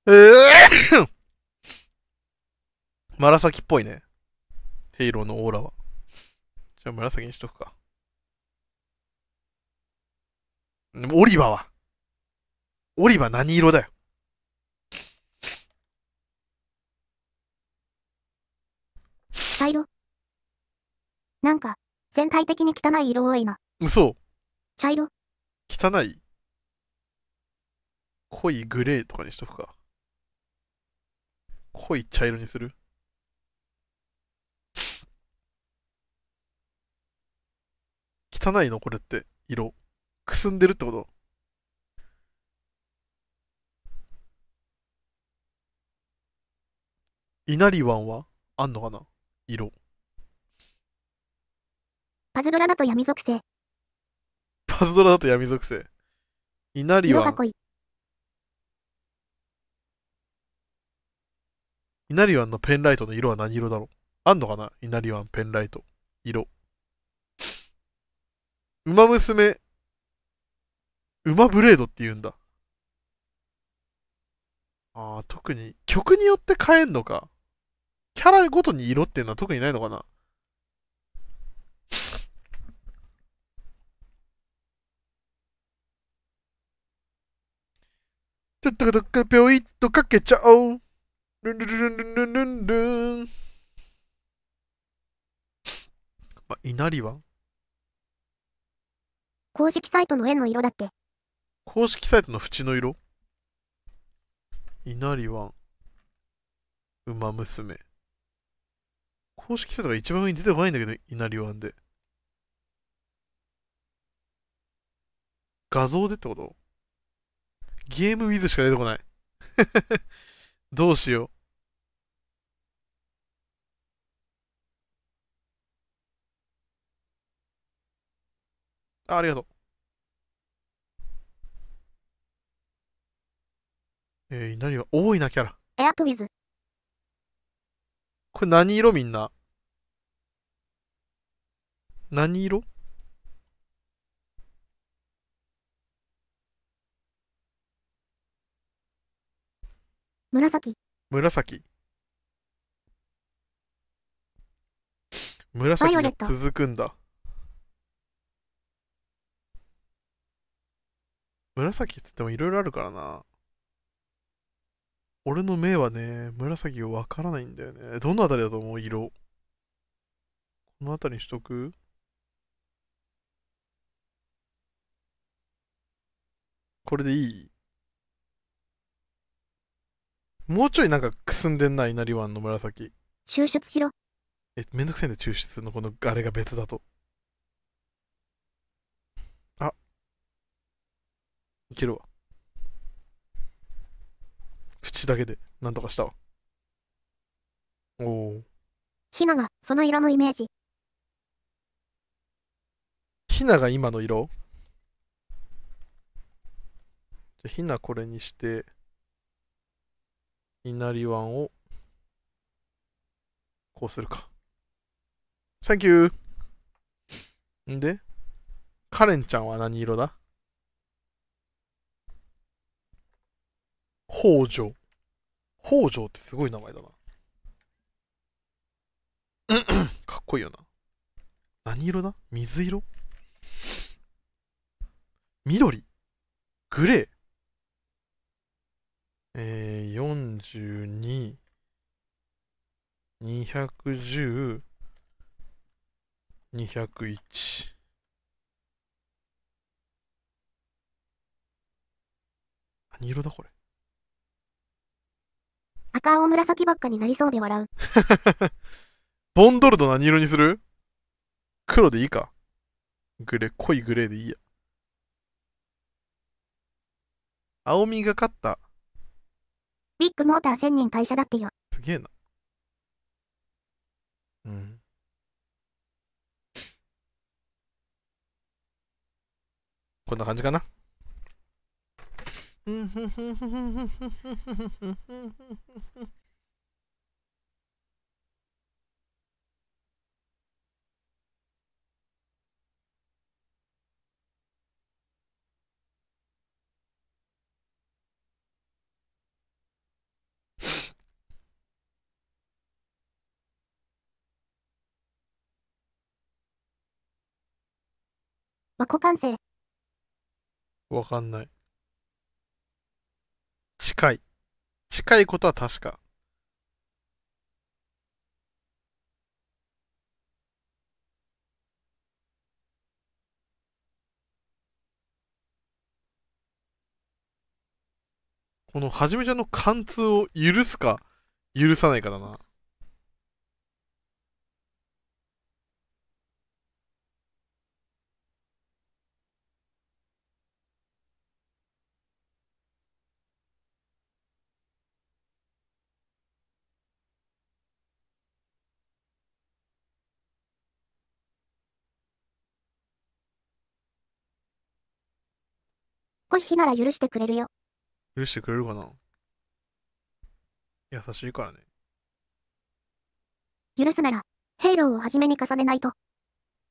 えー、紫っぽいね。ヘイローのオーラは。じゃあ紫にしとくか。でもオリバーは。オリバー何色だよ。茶色。なんか、全体的に汚い色多いな。嘘。茶色。汚い濃いグレーとかにしとくか。濃い茶色にする？汚いのこれって、色。くすんでるってこと？稲荷湾は？あんのかな？色。パズドラだと闇属性。パズドラだと闇属性。稲荷湾。色が濃い。稲荷湾のペンライトの色は何色だろう？あんのかな？稲荷湾ペンライト。色。馬娘。馬ブレードって言うんだ。ああ、特に、曲によって変えんのか。キャラごとに色っていうのは特にないのかな？ちょっとどっかぴょいっとかけちゃおう。ルンルンルンルンルンルン。ルン。まあ、稲荷湾公式サイトの絵の色だって。公式サイトの縁の色？稲荷湾馬娘。公式サイトが一番上に出てこないんだけど稲荷湾で。画像でってこと？ゲームウィズしか出てこない。どうしようあありがとうえー、何が多いなキャラ。エアプウィズ。これ何色みんな？何色？紫。紫。紫が続くんだ。紫っつってもいろいろあるからな。俺の目はね、紫がわからないんだよね。どのあたりだと思う？色。このあたりにしとく？これでいい？もうちょいなんかくすんでんな、稲荷湾の紫。抽出しろ。え、めんどくさいんだよ、抽出のこのあれが別だと。あ。いけるわ。縁だけで、なんとかしたわ。おお。ひなが、その色のイメージ。ひなが今の色？じゃ、ひなこれにして、稲荷湾を、こうするか。サンキューんで、カレンちゃんは何色だ？北条。北条ってすごい名前だな。かっこいいよな。何色だ？水色？緑？グレー？えー、42、210、201。何色だこれ？赤青紫ばっかになりそうで笑う。ボンドルド何色にする？黒でいいか。グレー、濃いグレーでいいや。青みがかった。ビッグモーター1000人会社だってよ。すげえな。うん。こんな感じかな。和股関節。わかんない。近い。近いことは確か。このはじめちゃんの貫通を許すか許さないかだな。恋日なら許してくれるよ。許してくれるかな？優しいからね。許すなら、ヘイローを初めに重ねないと。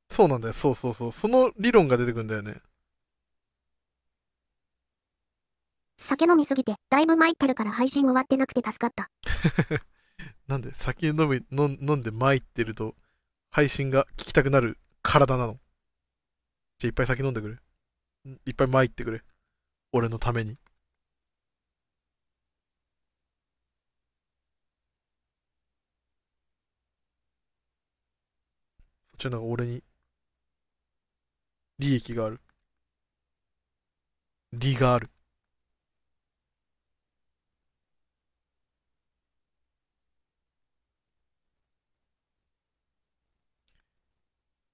そうなんだよ。そうそうそう。その理論が出てくんだよね。酒飲みすぎて、だいぶ参ってるから配信終わってなくて助かった。なんで酒飲み飲んで参ってると配信が聞きたくなる体なの？じゃあいっぱい酒飲んでくれ。んいっぱい参ってくれ。俺のために。そっちの方が俺に利益がある。利がある。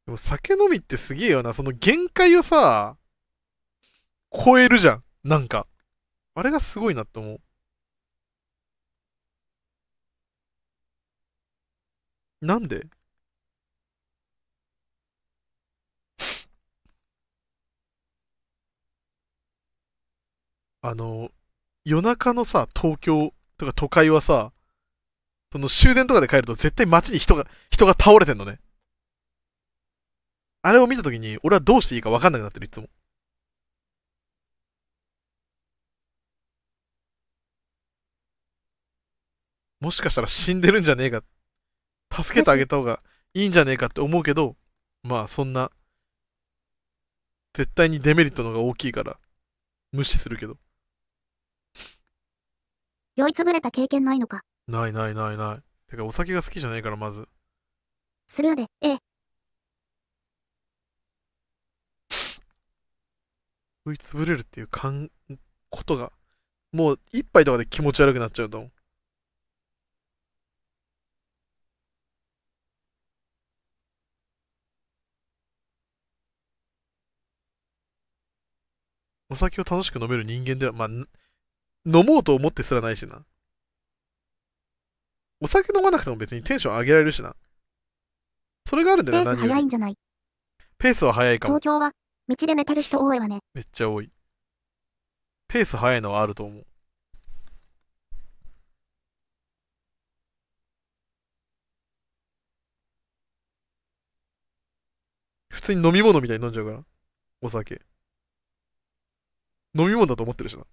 でも酒飲みってすげえよな。その限界をさ、超えるじゃん。なんか。あれがすごいなって思う。なんで？あの、夜中のさ、東京とか都会はさ、その終電とかで帰ると絶対街に人が、人が倒れてんのね。あれを見たときに、俺はどうしていいか分かんなくなってる、いつも。もしかしたら死んでるんじゃねえか。助けてあげた方がいいんじゃねえかって思うけど、まあそんな、絶対にデメリットの方が大きいから、無視するけど。酔いつぶれた経験ないのか？ないないないない。てかお酒が好きじゃないから、まず。スルーで、ええ、食いつぶれるっていうかんことが、もう一杯とかで気持ち悪くなっちゃうと思う。お酒を楽しく飲める人間では、まあ、ん飲もうと思ってすらないしな。お酒飲まなくても別にテンション上げられるしな。それがあるんだよな、ペース早いんじゃない？ペースは早いかも東。京は、道で寝てる人多いわね。めっちゃ多い。ペース速いのはあると思う。普通に飲み物みたいに飲んじゃうから。お酒。飲み物だと思ってるしな。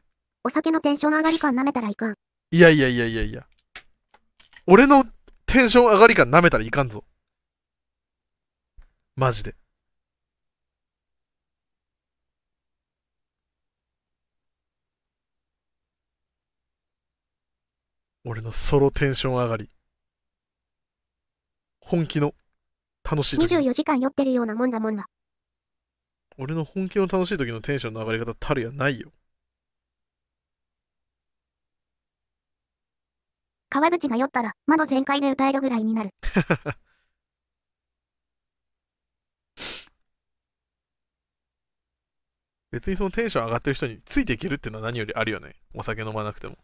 お酒のテンション上がり感舐めたらいかん。いやいやいやいやいや。俺のテンション上がり感舐めたらいかんぞ。マジで。俺のソロテンション上がり。本気の楽しい時に24時間酔ってるようなもんだもんな。俺の本気の楽しい時のテンションの上がり方たるやないよ。川口が酔ったら、窓全開で歌えるぐらいになる。別にそのテンション上がってる人についていけるってのは何よりあるよね。お酒飲まなくても。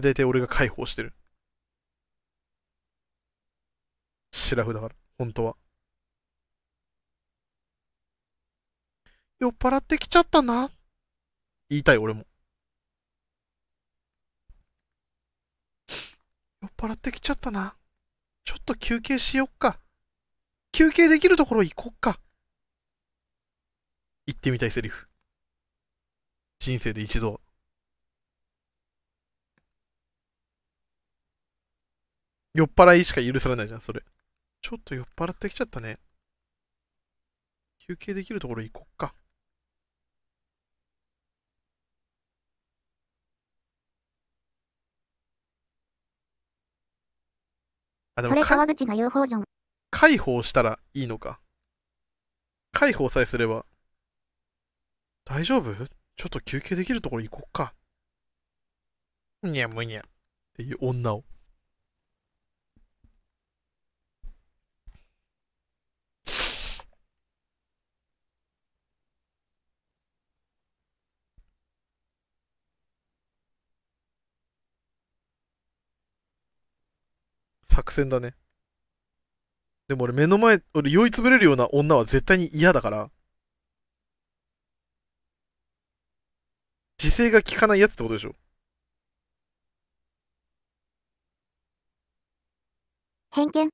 で、大体俺が解放してる。シラフだから、本当は。酔っ払ってきちゃったな。言いたい、俺も。酔っ払ってきちゃったな。ちょっと休憩しよっか。休憩できるところ行こっか。言ってみたいセリフ。人生で一度酔っ払いしか許されないじゃん、それ。ちょっと酔っ払ってきちゃったね。休憩できるところ行こっか。あ、でそも川口が言う方じゃん。解放したらいいのか。解放さえすれば。大丈夫？ちょっと休憩できるところ行こっか。むにゃむにゃ。っていう女を。戦だね。でも俺目の前、俺酔いつぶれるような女は絶対に嫌だから。姿勢が効かないやつってことでしょ偏見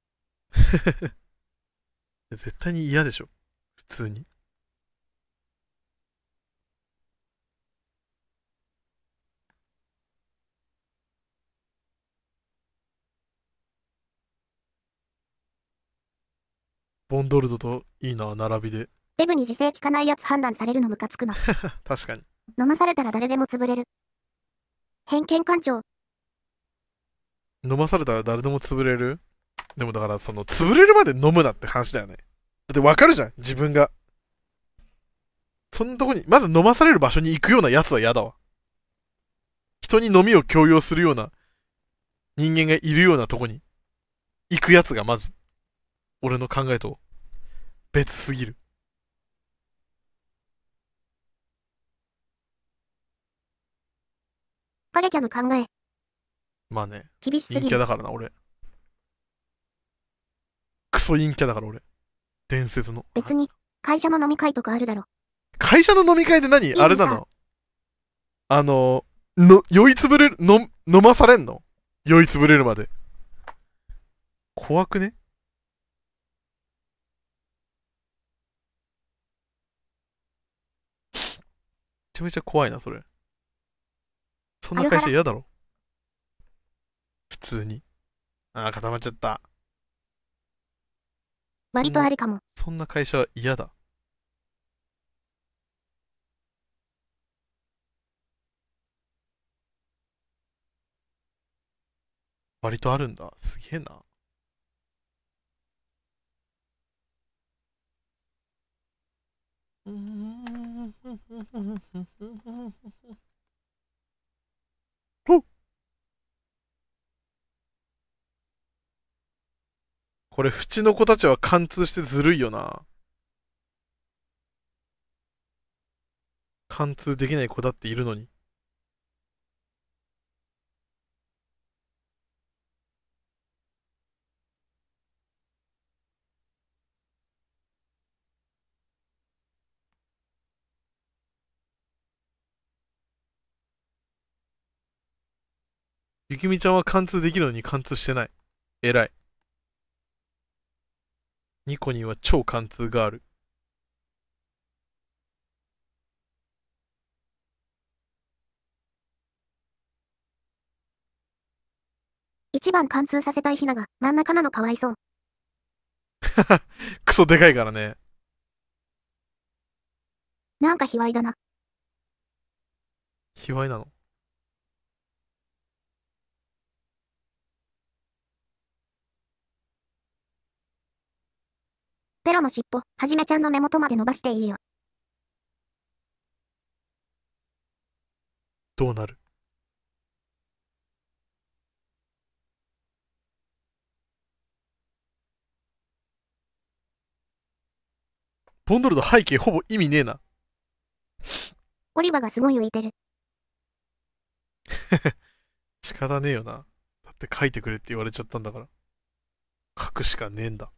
絶対に嫌でしょ普通にボンドルドといいな、並びで。デブに自制効かないやつ判断されるのムカつくな。確かに。飲まされたら誰でも潰れる。偏見感情。飲まされたら誰でも潰れる？でもだから、その、潰れるまで飲むなって話だよね。だってわかるじゃん、自分が。そんなとこに、まず飲まされる場所に行くようなやつは嫌だわ。人に飲みを強要するような人間がいるようなとこに行くやつがまず、俺の考えと別すぎる。影キャの考え、まあね、厳しすぎる。陰キャだからな、俺。クソ陰キャだから俺。伝説の。別に、会社の飲み会とかあるだろ。会社の飲み会で何？あれなの？あの、の、酔いつぶれる、の、飲まされんの？酔いつぶれるまで。怖くね？ちゃめちゃ怖いな、それ。そんな会社嫌だろ？普通に。ああ、固まっちゃった。割とあるかも。そんな会社は嫌だ。割とあるんだ。すげえな。これ、縁の子たちは貫通してずるいよな。貫通できない子だっているのに。ゆきみちゃんは貫通できるのに貫通してない。偉い。ニコには超貫通がある。一番貫通させたいひなが真ん中なのかわいそう。クソでかいからね。なんか卑猥だな。卑猥なの？ペロの尻尾、はじめちゃんの目元まで伸ばしていいよ。どうなる？ボンドルド背景ほぼ意味ねえな。オリバがすごい浮いてる。仕方ねえよな。だって書いてくれって言われちゃったんだから。書くしかねえんだ。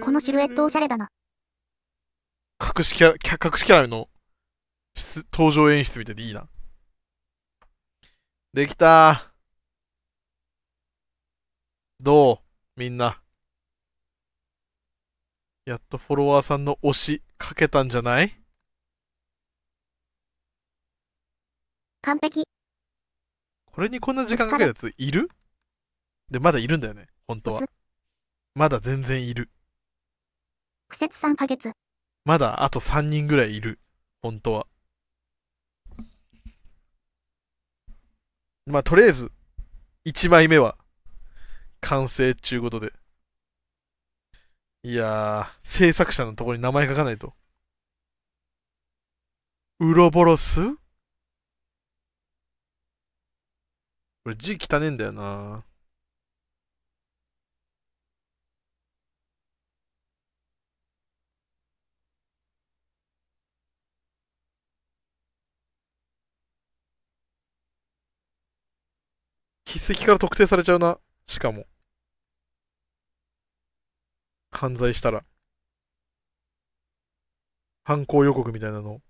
このシルエットおしゃれだな。隠しキャラ、隠しキャラの出登場演出みたいでいいな。できたどう？みんな。やっとフォロワーさんの推しかけたんじゃない？完璧。これにこんな時間かけるやついる？で、まだいるんだよね。本当は別。まだ全然いる。苦節3ヶ月。まだあと3人ぐらいいる。本当は。まあ、とりあえず、1枚目は、完成っちゅうことで。いやー、制作者のところに名前書かないと。ウロボロス？これ字汚ねえんだよな。筆跡から特定されちゃうな。しかも。犯罪したら。犯行予告みたいなの。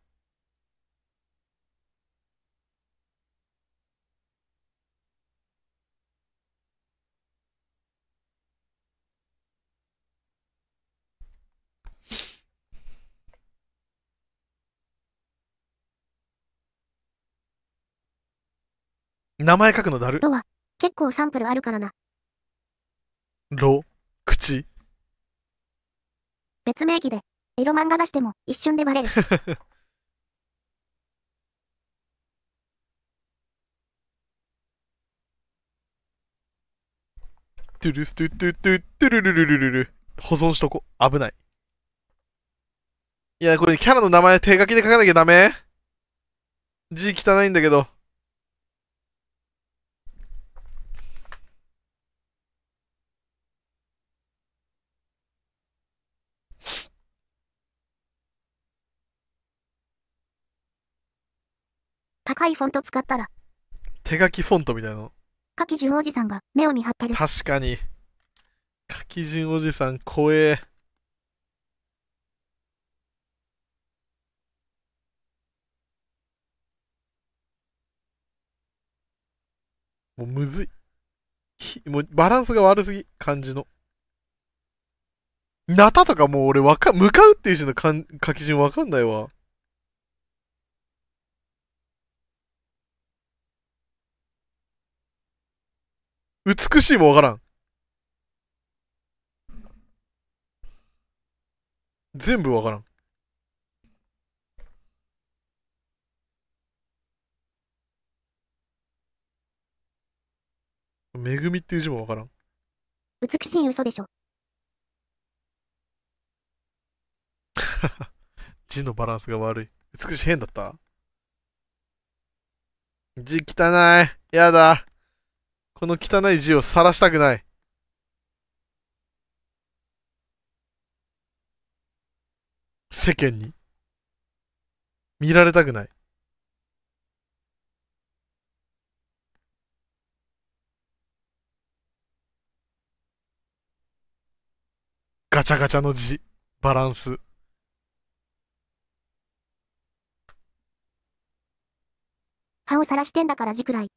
名前書くのだる。ロは、結構サンプルあるからな。ロ、口。別名義で、エロ漫画出しても一瞬でバレる。トゥルストゥトゥトゥトゥルルルルルル。保存しとこ。危ない。いや、これキャラの名前手書きで書かなきゃダメ？字汚いんだけど。高いフォント使ったら、手書きフォントみたいなの。書き順おじさんが目を見張ってる。確かに。書き順おじさん怖え。もうむずい。もうバランスが悪すぎ、漢字の。なたとかもう俺わか、向かうっていう字の書き順わかんないわ。美しいもわからん。全部わからん。めぐみっていう字もわからん。美しい嘘でしょ。字のバランスが悪い。美しい変だった字汚い。やだ。この汚い字を晒したくない。世間に。見られたくない。ガチャガチャの字。バランス。歯を晒してんだから字くらい。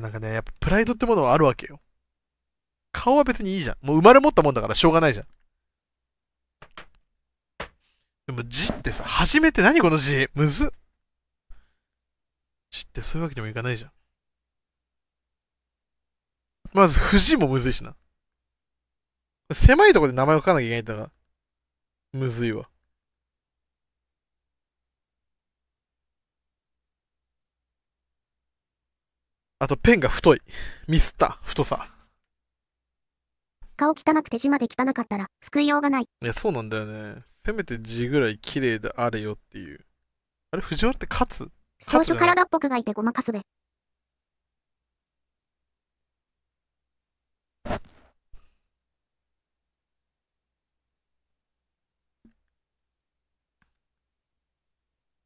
なんかね、やっぱプライドってものはあるわけよ。顔は別にいいじゃん。もう生まれ持ったもんだからしょうがないじゃん。でも字ってさ、初めて何この字？むずっ。字ってそういうわけにもいかないじゃん。まず、藤もむずいしな。狭いとこで名前を書かなきゃいけないってのが、むずいわ。あと、ペンが太い。ミスった。太さ。顔汚くて字まで汚かったら、救いようがない。いや、そうなんだよね。せめて字ぐらい綺麗であれよっていう。あれ、藤原って勝つ？少女体っぽくがいてごまかすべ。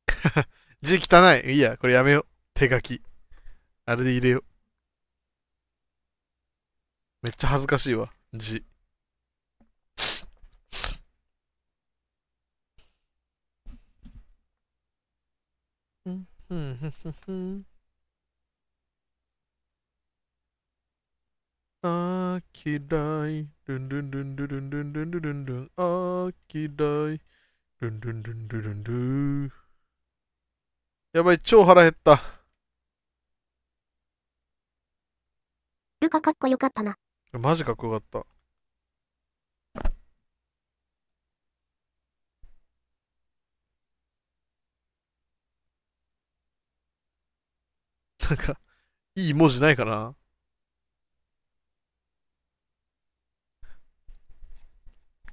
字汚い。いいや、これやめよう。手書き。あれで入れよう。めっちゃ恥ずかしいわ。字。うん、ふん、ふん、ふん、ふん。あー嫌い。ルンルンルンルルンルンルンルンルンルン。あー嫌い。ルンルンルンルルンルン。やばい、超腹減った。ルカかっこよかったな。マジかっこよかった。なんか、いい文字ないかな？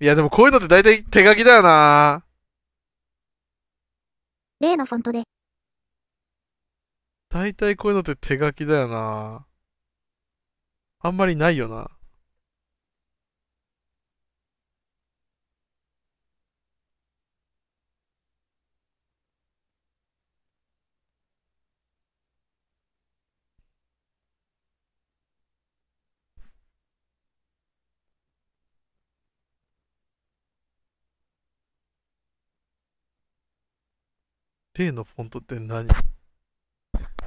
いや、でもこういうのって大体手書きだよな。例のフォントで、大体こういうのって手書きだよな。あんまりないよな。例のフォントって何？わ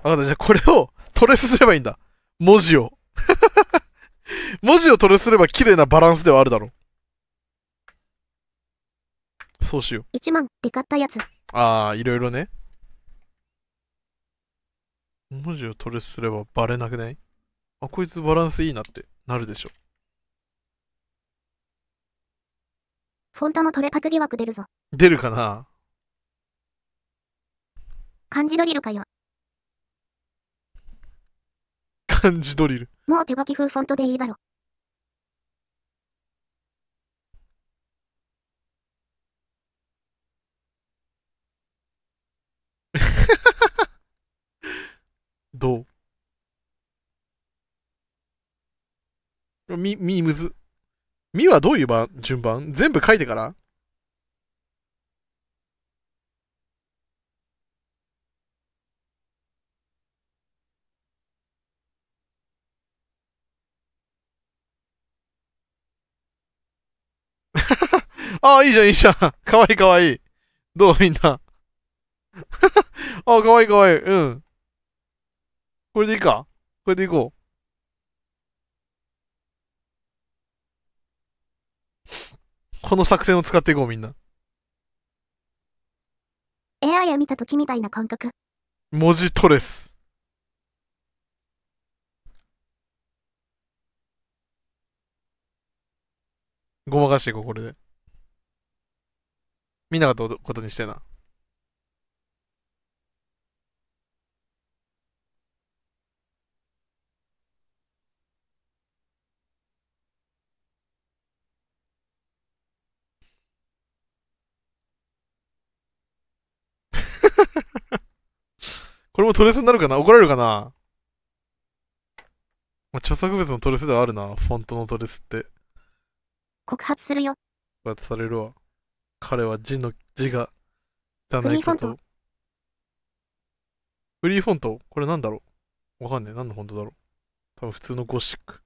かった、じゃあこれをトレースすればいいんだ。文字を。文字をトレすれば綺麗なバランスではあるだろう。そうしよう。1万で買ったやつ。ああ、いろいろね。文字をトレスすればバレなくない？あ、こいつバランスいいなってなるでしょ。フォントのトレパク疑惑出るぞ。出るかな？漢字ドリルかよ。漢字ドリル。もう手書き風フォントでいいだろ。どう？み、み、むず。みはどういう番順番？全部書いてから？ああ、いいじゃん、いいじゃん。かわいいかわいい。どうみんな。あ あ、かわいいかわいい。うん。これでいいか？これでいこう。この作戦を使っていこう、みんな。AI を見た時みたいな感覚。文字トレス。ごまかしていこう、これで。見なかったことにしてな。これもトレスになるかな？怒られるかな？まあ、著作物のトレスではあるな。フォントのトレスって。告発するよ。告発されるわ。彼は字の字が汚いことを。フリーフォント？これなんだろう？わかんねえ。何のフォントだろう？多分普通のゴシック。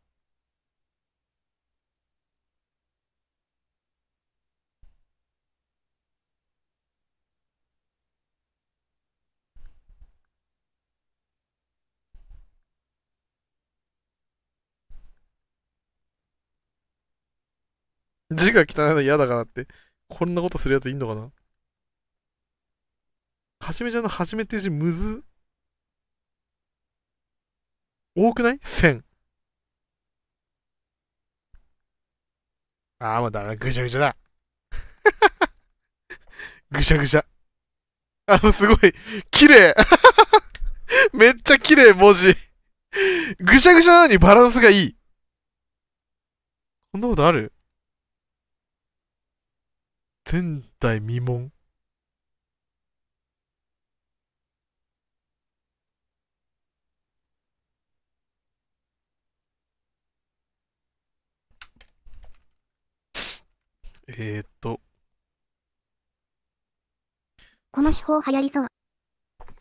字が汚いの嫌だからって、こんなことするやついんのかな？はじめちゃんのはじめっていう字むず？多くない？千。ああ、もうダメだ。ぐしゃぐしゃだ。ぐしゃぐしゃ。あの、すごい、綺麗。めっちゃ綺麗、文字。ぐしゃぐしゃなのにバランスがいい。こんなことある？前代未聞。えーっと、この手法流行りそう。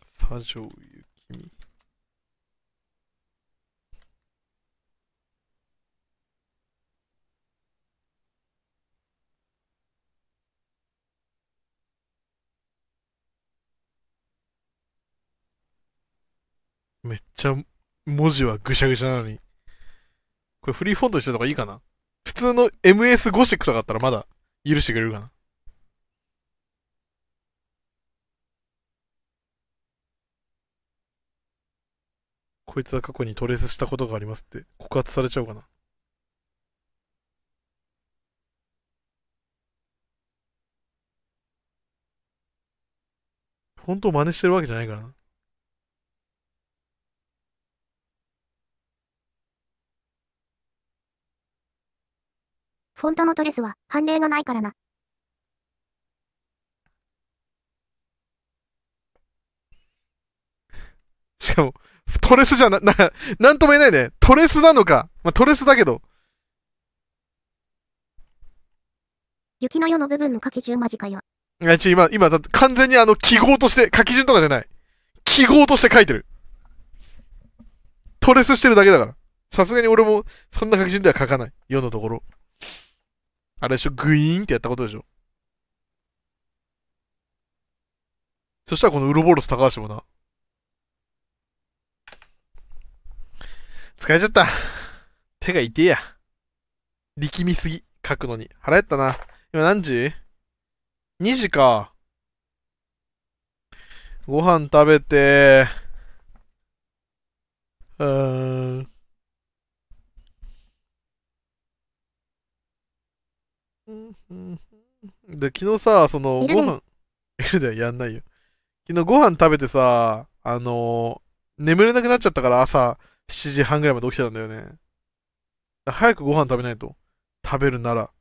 左上ゆきみ。めっちゃ文字はぐしゃぐしゃなのに。これフリーフォントしてた方がいいかな？普通の MS ゴシックとかだったらまだ許してくれるかな？こいつは過去にトレースしたことがありますって告発されちゃうかな。本当真似してるわけじゃないからな。フォントのトレスは判例がないからな。しかも、トレスじゃな、な、なんとも言えないね。トレスなのか。まあ、トレスだけど。雪の世の部分の書き順間近よ。いや、ち今、今、完全にあの、記号として、書き順とかじゃない。記号として書いてる。トレスしてるだけだから。さすがに俺も、そんな書き順では書かない。世のところ。あれでしょ？グイーンってやったことでしょ？そしたらこのウロボロス高橋もな。疲れちゃった。手が痛えや。力みすぎ。書くのに。腹減ったな。今何時 ?2 時か。ご飯食べて、うーん。で、昨日さ、その、ご飯、いるだよ、やんないよ。昨日ご飯食べてさ、あのー眠れなくなっちゃったから朝7時半ぐらいまで起きてたんだよね。早くご飯食べないと。食べるなら。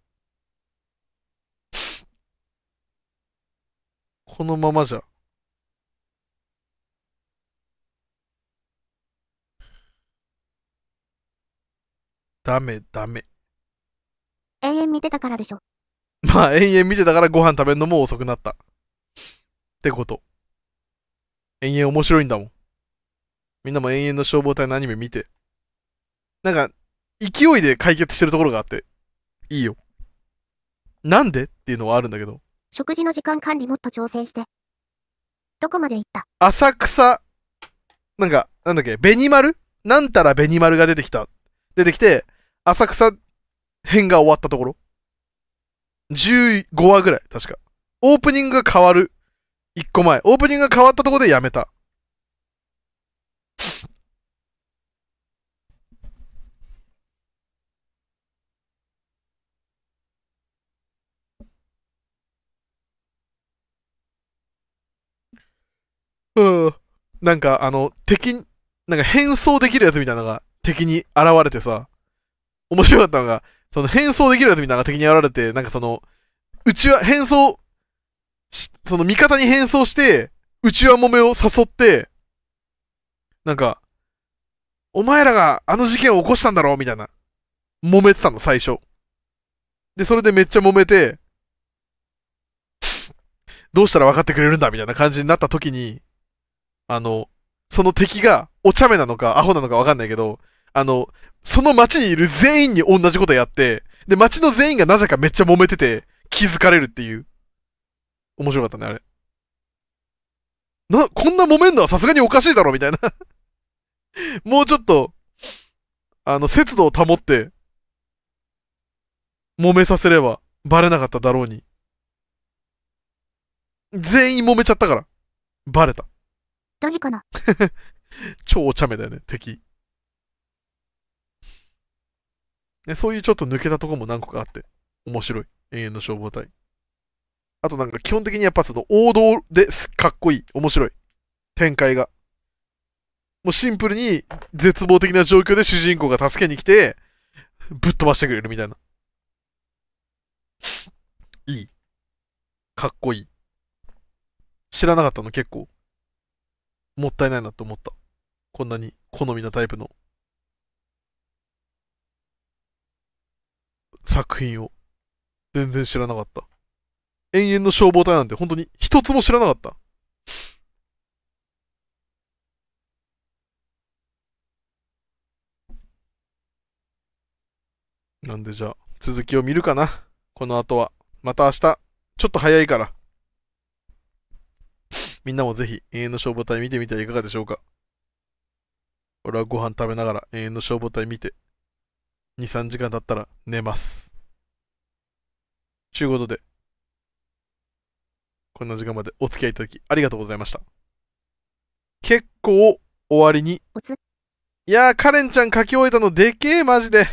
このままじゃ。ダメ、ダメ。永遠見てたからでしょ。まあ、延々見てたからご飯食べるのも遅くなった。ってこと。延々面白いんだもん。みんなも延々の消防隊のアニメ見て。なんか、勢いで解決してるところがあって、いいよ。なんでっていうのはあるんだけど、食事の時間管理もっと調整して。どこまで行った？浅草、なんか、なんだっけ、紅丸なんたら紅丸が出てきた。出てきて、浅草編が終わったところ。15話ぐらい、確か。オープニングが変わる。1個前。オープニングが変わったところでやめた。うん。なんか、あの、敵、なんか変装できるやつみたいなのが敵に現れてさ、面白かったのが、その変装できるやつみたいなが敵に現れて、なんかその、うちは変装、その味方に変装して、うちわもめを誘って、なんか、お前らがあの事件を起こしたんだろうみたいな。揉めてたの、最初。で、それでめっちゃ揉めて、どうしたら分かってくれるんだみたいな感じになった時に、あの、その敵がお茶目なのかアホなのか分かんないけど、あの、その街にいる全員に同じことやって、で、街の全員がなぜかめっちゃ揉めてて、気づかれるっていう。面白かったね、あれ。な、こんな揉めんのはさすがにおかしいだろみたいな。もうちょっと、あの、節度を保って、揉めさせれば、バレなかっただろうに。全員揉めちゃったから。バレた。ドジかな 超お茶目だよね、敵。ね、そういうちょっと抜けたとこも何個かあって、面白い。永遠の消防隊。あとなんか基本的にやっぱその王道ですかっこいい。面白い。展開が。もうシンプルに絶望的な状況で主人公が助けに来て、ぶっ飛ばしてくれるみたいな。いい。かっこいい。知らなかったの結構。もったいないなと思った。こんなに好みなタイプの作品を全然知らなかった。永遠の消防隊なんて本当に一つも知らなかった。なんでじゃあ続きを見るかな。この後は。また明日。ちょっと早いから。みんなもぜひ永遠の消防隊見てみてはいかがでしょうか。俺はご飯食べながら永遠の消防隊見て、2、3時間経ったら寝ます。ちゅうことで、こんな時間までお付き合いいただきありがとうございました。結構終わりに。いやー、カレンちゃん書き終えたのでけえ、マジで。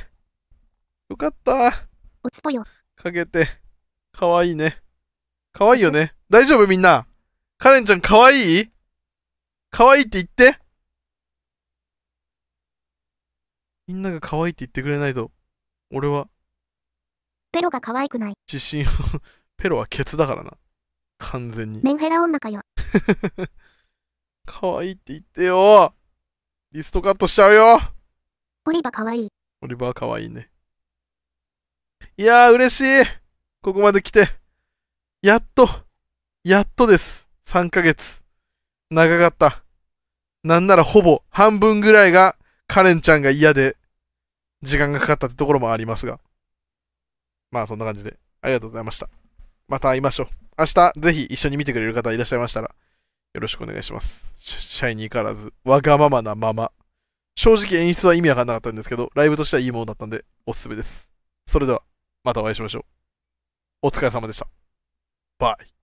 よかった。おつぽよ。かけて。かわいいね。かわいいよね。大丈夫みんな。カレンちゃんかわいい？かわいいって言って。みんながかわいいって言ってくれないと、俺はペロが可愛くない。自信を、ペロはケツだからな。完全に。メンヘラ女かよ。かわいいって言ってよ。リストカットしちゃうよ。オリバ可愛い。オリバーかわいいね。いやー、嬉しい。ここまで来て。やっと、やっとです。3ヶ月。長かった。なんならほぼ半分ぐらいがカレンちゃんが嫌で、時間がかかったってところもありますが。まあそんな感じで、ありがとうございました。また会いましょう。明日、ぜひ一緒に見てくれる方いらっしゃいましたら、よろしくお願いします。シャイニーカラーズ、わがままなまま。正直演出は意味わかんなかったんですけど、ライブとしてはいいものだったんで、おすすめです。それでは、またお会いしましょう。お疲れ様でした。バイ。